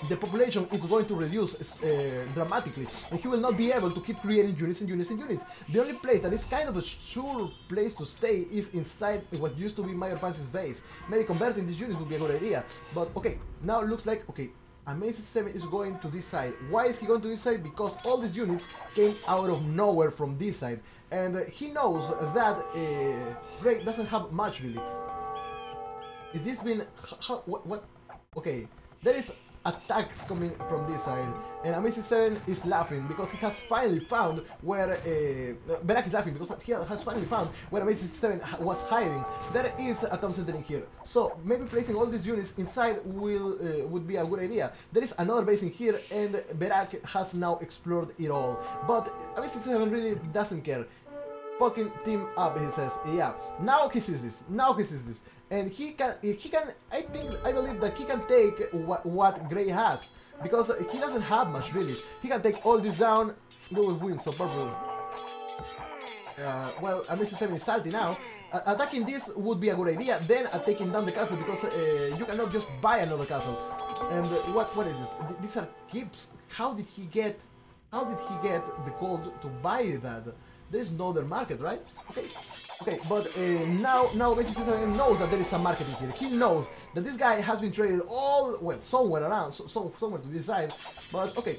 the population is going to reduce uh, dramatically and he will not be able to keep creating units and units and units. The only place that is kind of a sure place to stay is inside what used to be Mayor Pansy's base. Maybe converting these units would be a good idea. But okay, now it looks like, okay, Amazing 7 is going to this side. Why is he going to this side? Because all these units came out of nowhere from this side. And uh, he knows that uh, Gray doesn't have much really. Is this been... How, what, what? Okay, there is attacks coming from this side. And Amazing 7 is laughing because he has finally found where... Uh, Berak is laughing because he has finally found where Amazing 7 was hiding. There is a town center in here. So maybe placing all these units inside will uh, would be a good idea. There is another base in here and Berak has now explored it all. But Amazing 7 really doesn't care fucking team up, he says. Yeah, now he sees this. Now he sees this and he can he can I think I believe that he can take what what Gray has because he doesn't have much really. He can take all this down. They will win. So purple. Uh, well, Amazing 7 is salty now. Uh, attacking this would be a good idea. Then uh, taking down the castle because uh, you cannot just buy another castle. And uh, what what is this? These are keeps. How did he get? How did he get the gold to buy that? There is no other market, right? Okay, okay, but uh, now, now basically knows that there is a market in here. He knows that this guy has been traded all, well, somewhere around, so, so somewhere to this side, but okay.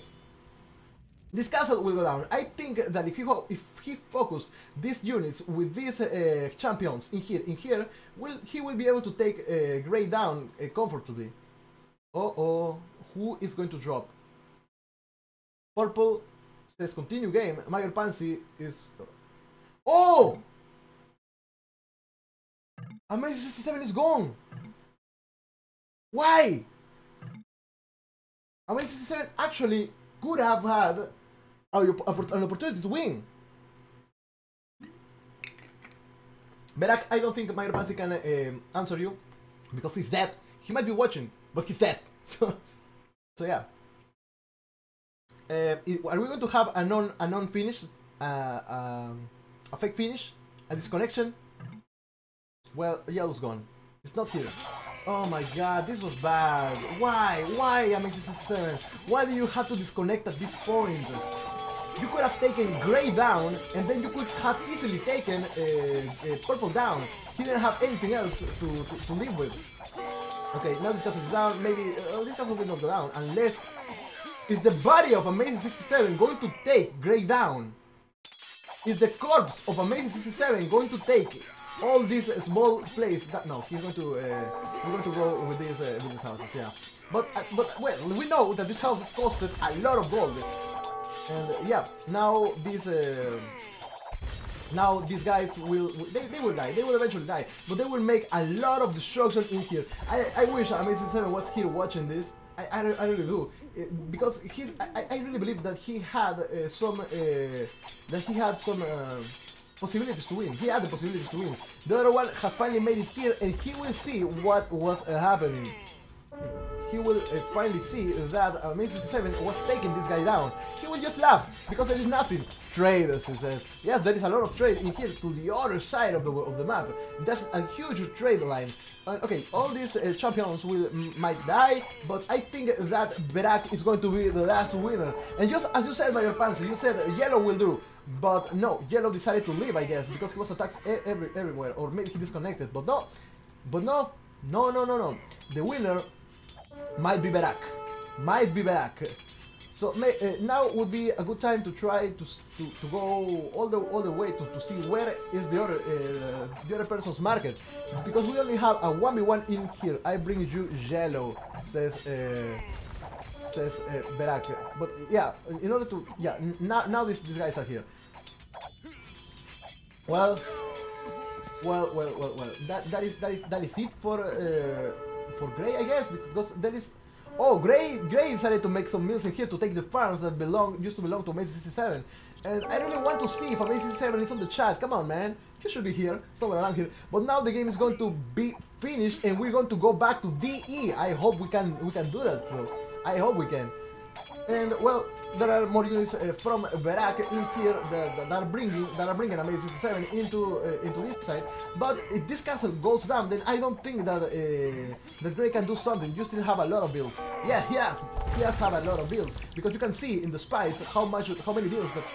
This castle will go down. I think that if he if he focus these units with these uh, champions in here, in here, will he will be able to take uh, Gray down uh, comfortably. Uh oh, who is going to drop? Purple says continue game, Mayor Pansy is... Oh! Amazing 67 is gone! Why? Amazing 67 actually could have had an opportunity to win. But I don't think Mayor Pansy can uh, answer you because he's dead. He might be watching, but he's dead. <laughs> so, so yeah. Uh, are we going to have a non a non finish, uh, um, a fake finish, a disconnection? Well, yellow's gone. It's not here. Oh my god, this was bad. Why? Why I am I seven? Why do you have to disconnect at this point? You could have taken Gray down, and then you could have easily taken uh, uh, Purple down. He didn't have anything else to, to, to live with. Okay, now this is down. Maybe uh, this not go down unless is the body of Amazing 67 going to take Gray down? Is the corpse of Amazing 67 going to take all these uh, small places? That, no, he's going to uh, he's going to go with these uh, with these houses, yeah. But uh, but well, we know that this house has costed a lot of gold, and yeah, now these. Uh, now these guys will they, they will die they will eventually die but they will make a lot of destruction in here i i wish amazing 7 was here watching this I, I, I really do because he's I, I really believe that he had uh, some uh, that he had some possibilities to win. He had the possibilities to win. The other one has finally made it here, and he will see what was happening. He will uh, finally see that Amazing 7 was taking this guy down. He will just laugh because there is nothing. Trade, as he says. Yes, there is a lot of trade in here to the other side of the of the map. That's a huge trade line. Uh, okay, all these uh, champions will might die, but I think that Berak is going to be the last winner. And just as you said, Mayor Pansy, you said yellow will do. But no, yellow decided to leave, I guess, because he was attacked e every, everywhere, or maybe he disconnected. But no, but no, no, no, no, no. The winner might be back. Might be back. So may, uh, now would be a good time to try to, to, to go all the all the way to, to see where is the other uh, the other person's market because we only have a one v one in here. I bring you yellow, says uh, says uh, Berak. But yeah, in order to yeah now now these these guys are here. Well, well, well, well, well. That that is that is that is it for uh, for Gray, I guess, because there is. Oh, Gray Gray decided to make some mills in here to take the farms that belong used to belong to Maze 67. And I really want to see if Maze 67 is on the chat. Come on, man. You should be here, somewhere around here. But now the game is going to be finished, and we're going to go back to VE. I hope we can we can do that. So I hope we can. And well, there are more units uh, from Berak in here that, that, are bringing that are bringing Amaze 67 into uh, into this side. But if this castle goes down, then I don't think that uh, that Gray can do something. You still have a lot of builds. Yeah, he has. He has have a lot of builds because you can see in the spies how much how many builds that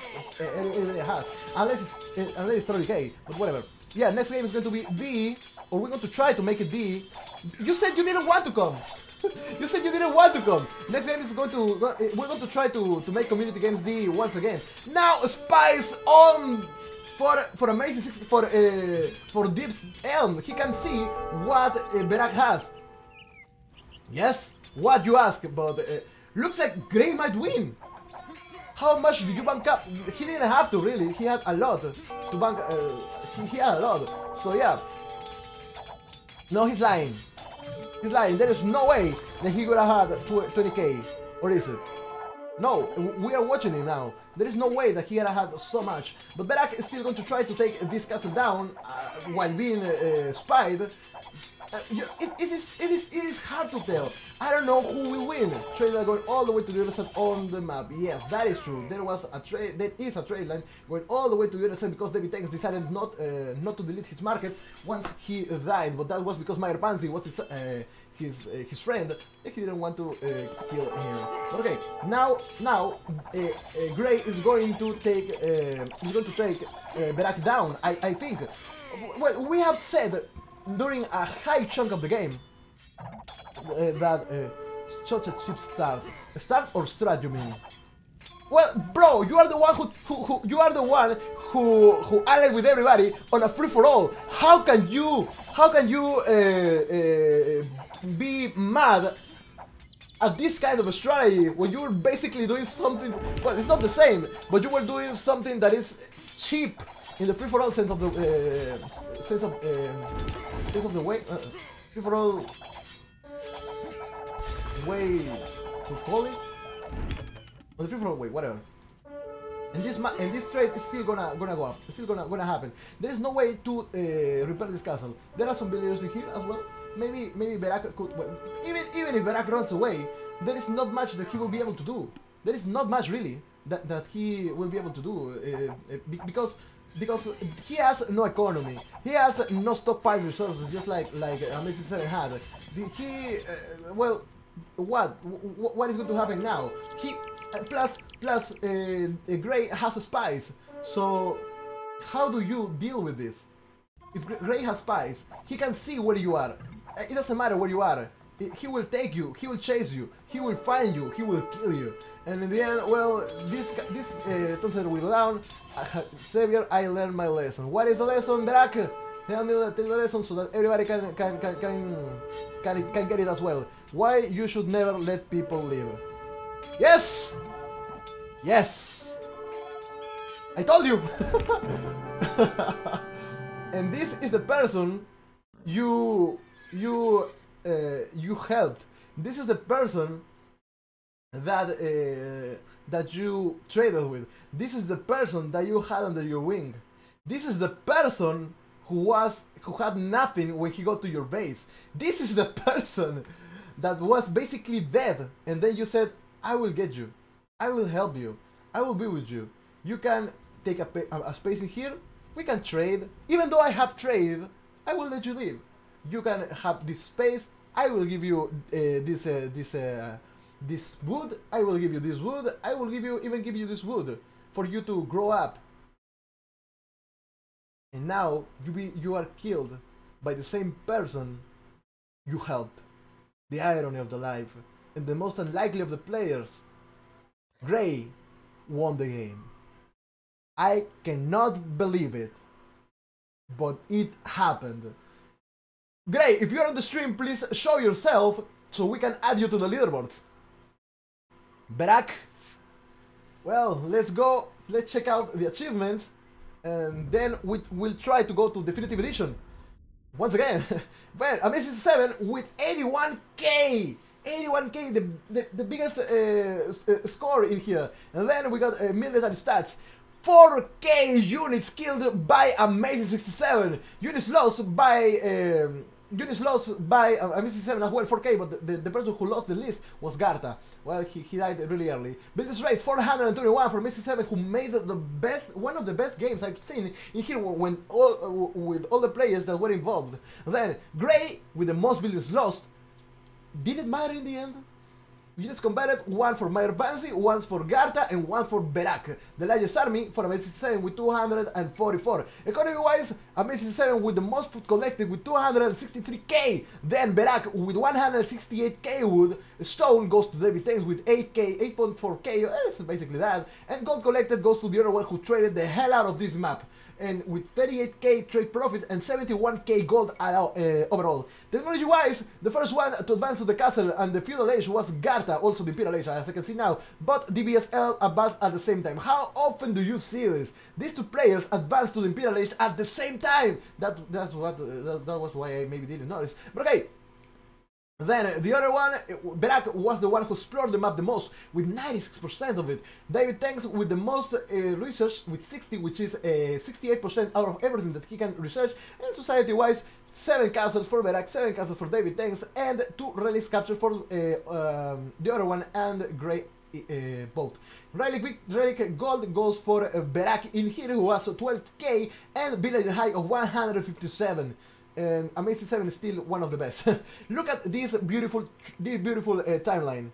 uh, everybody has. Unless it's uh, unless it's 30k, but whatever. Yeah, next game is going to be V, or we're going to try to make it V. You said you didn't want to come. <laughs> you said you didn't want to come. Next game is going to we're going to try to to make community games D once again. Now spies on for for amazing for uh, for Deep's Elm. He can see what uh, Berak has. Yes, what you ask, but uh, looks like Gray might win. How much did you bank up? He didn't have to really. He had a lot to bank. Uh, he, he had a lot. So yeah. No, he's lying. He's lying. There is no way that he would have had 20k. Or is it? No, we are watching him now. There is no way that he had had so much. But Berak is still going to try to take this castle down uh, while being uh, spied. Uh, it, it, is, it, is, it is hard to tell. I don't know who will win. Line going all the way to the other side on the map. Yes, that is true. There was a trade. There is a trade line going all the way to the other side because David Tanks decided not uh, not to delete his markets once he died. But that was because Meyer was his, uh, his uh, his friend. He didn't want to uh, kill him. Okay, now now uh, uh, Gray is going to take he's going to take uh, Berak down. I I think. Well, we have said during a high chunk of the game uh, that uh, such a cheap start. Start or strat, you mean? Well, bro, you are the one who, who, who you are the one who who allied with everybody on a free for all. How can you how can you uh, uh, be mad at this kind of a strategy when you were basically doing something? Well, it's not the same, but you were doing something that is cheap in the free for all sense of the uh, sense of uh, sense of the way. Uh, free for all way to call it. Or the free for all way, whatever. And this and this trade is still gonna gonna go up. It's still gonna gonna happen. There is no way to uh, repair this castle. There are some villagers here as well. Maybe maybe Berak could. Well, even even if Berak runs away, there is not much that he will be able to do. There is not much really that that he will be able to do uh, uh, because because he has no economy. He has no stockpile resources, just like like Amazing Seven had. He uh, well what what is going to happen now? He uh, plus plus uh, Gray has spies. So how do you deal with this? If Gray has spies, he can see where you are. Uh, it doesn't matter where you are. He will take you. He will chase you. He will find you. He will kill you. And in the end, well, this this uh, Tuncer will learn, Uh, Xavier, I learned my lesson. What is the lesson, Berak? Tell me tell the lesson so that everybody can can can can can, can get it as well why you should never let people live. Yes! Yes! I told you! <laughs> and this is the person you you uh, you helped. This is the person that uh, that you traded with. This is the person that you had under your wing. This is the person who was who had nothing when he got to your base. This is the <laughs> person that was basically dead and then you said i will get you i will help you i will be with you you can take a, a space in here we can trade even though i have trade i will let you live you can have this space i will give you uh, this uh, this uh, this wood i will give you this wood i will give you even give you this wood for you to grow up and now you be you are killed by the same person you helped the irony of the life, and the most unlikely of the players. Gray won the game. I cannot believe it, but it happened. Gray, if you're on the stream, please show yourself so we can add you to the leaderboards. Berak, well, let's go, let's check out the achievements, and then we, we'll try to go to Definitive Edition. Once again, <laughs> well, Amazing 7 with 81k! 81k, the, the, the biggest uh, uh, score in here. And then we got uh, military stats. 4k units killed by Amazing 67. Units lost by um, units lost by uh, 7 as well 4k, but the, the, the, person who lost the list was Garta. Well, he, he died really early. Builders rate 421 for Amazing 7, who made the best, one of the best games I've seen in here when all, uh, with all the players that were involved. Then Gray with the most buildings lost did it matter in the end? Units combated, one for Mayor Pansy, one for Garta, and one for Berak. The largest army for Amazing 7 with 244. Economy-wise, Amazing 7 with the most food collected with 263k. Then Berak with 168k wood. Stone goes to David Tanks with 8k, 8.4k, it's basically that. And gold collected goes to the other one who traded the hell out of this map and with 38k trade profit and 71k gold uh, overall. Technology wise, the first one to advance to the castle and the feudal age was Garta, also the imperial age as I can see now, but DBSL advanced at the same time. How often do you see this? These two players advanced to the imperial age at the same time! That, that's what, uh, that, that was why I maybe didn't notice. But okay, then the other one, Berak was the one who explored the map the most, with 96% of it. David Tanks with the most uh, research, with 60, which is 68% uh, out of everything that he can research. And society-wise, 7 castles for Berak, 7 castles for David Tanks, and 2 relics captured for uh, um, the other one and Gray uh, both. Relic, Relic Gold goes for uh, Berak in here who has 12k and Village High of 157 and Amazing 7 is still one of the best. <laughs> Look at this beautiful, this beautiful uh, timeline.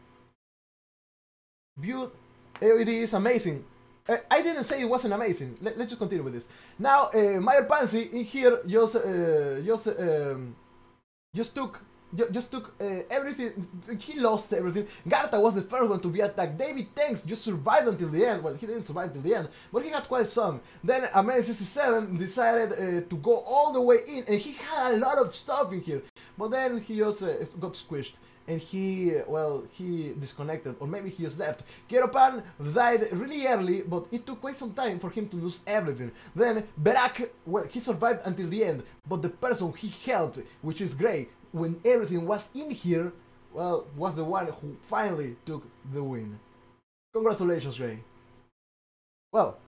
Beaut it is amazing. Uh, I didn't say it wasn't amazing. Let, us just continue with this. Now, uh, Mayor Pansy in here just, uh, just, um, just took just took uh, everything. He lost everything. Garta was the first one to be attacked. David Tanks just survived until the end. Well, he didn't survive until the end, but he had quite some. Then Amen 67 decided uh, to go all the way in, and he had a lot of stuff in here. But then he just uh, got squished. And he, well, he disconnected, or maybe he just left. Keropan died really early, but it took quite some time for him to lose everything. Then Berak, well, he survived until the end, but the person he helped, which is Gray, when everything was in here, well, was the one who finally took the win. Congratulations, Ray. Well,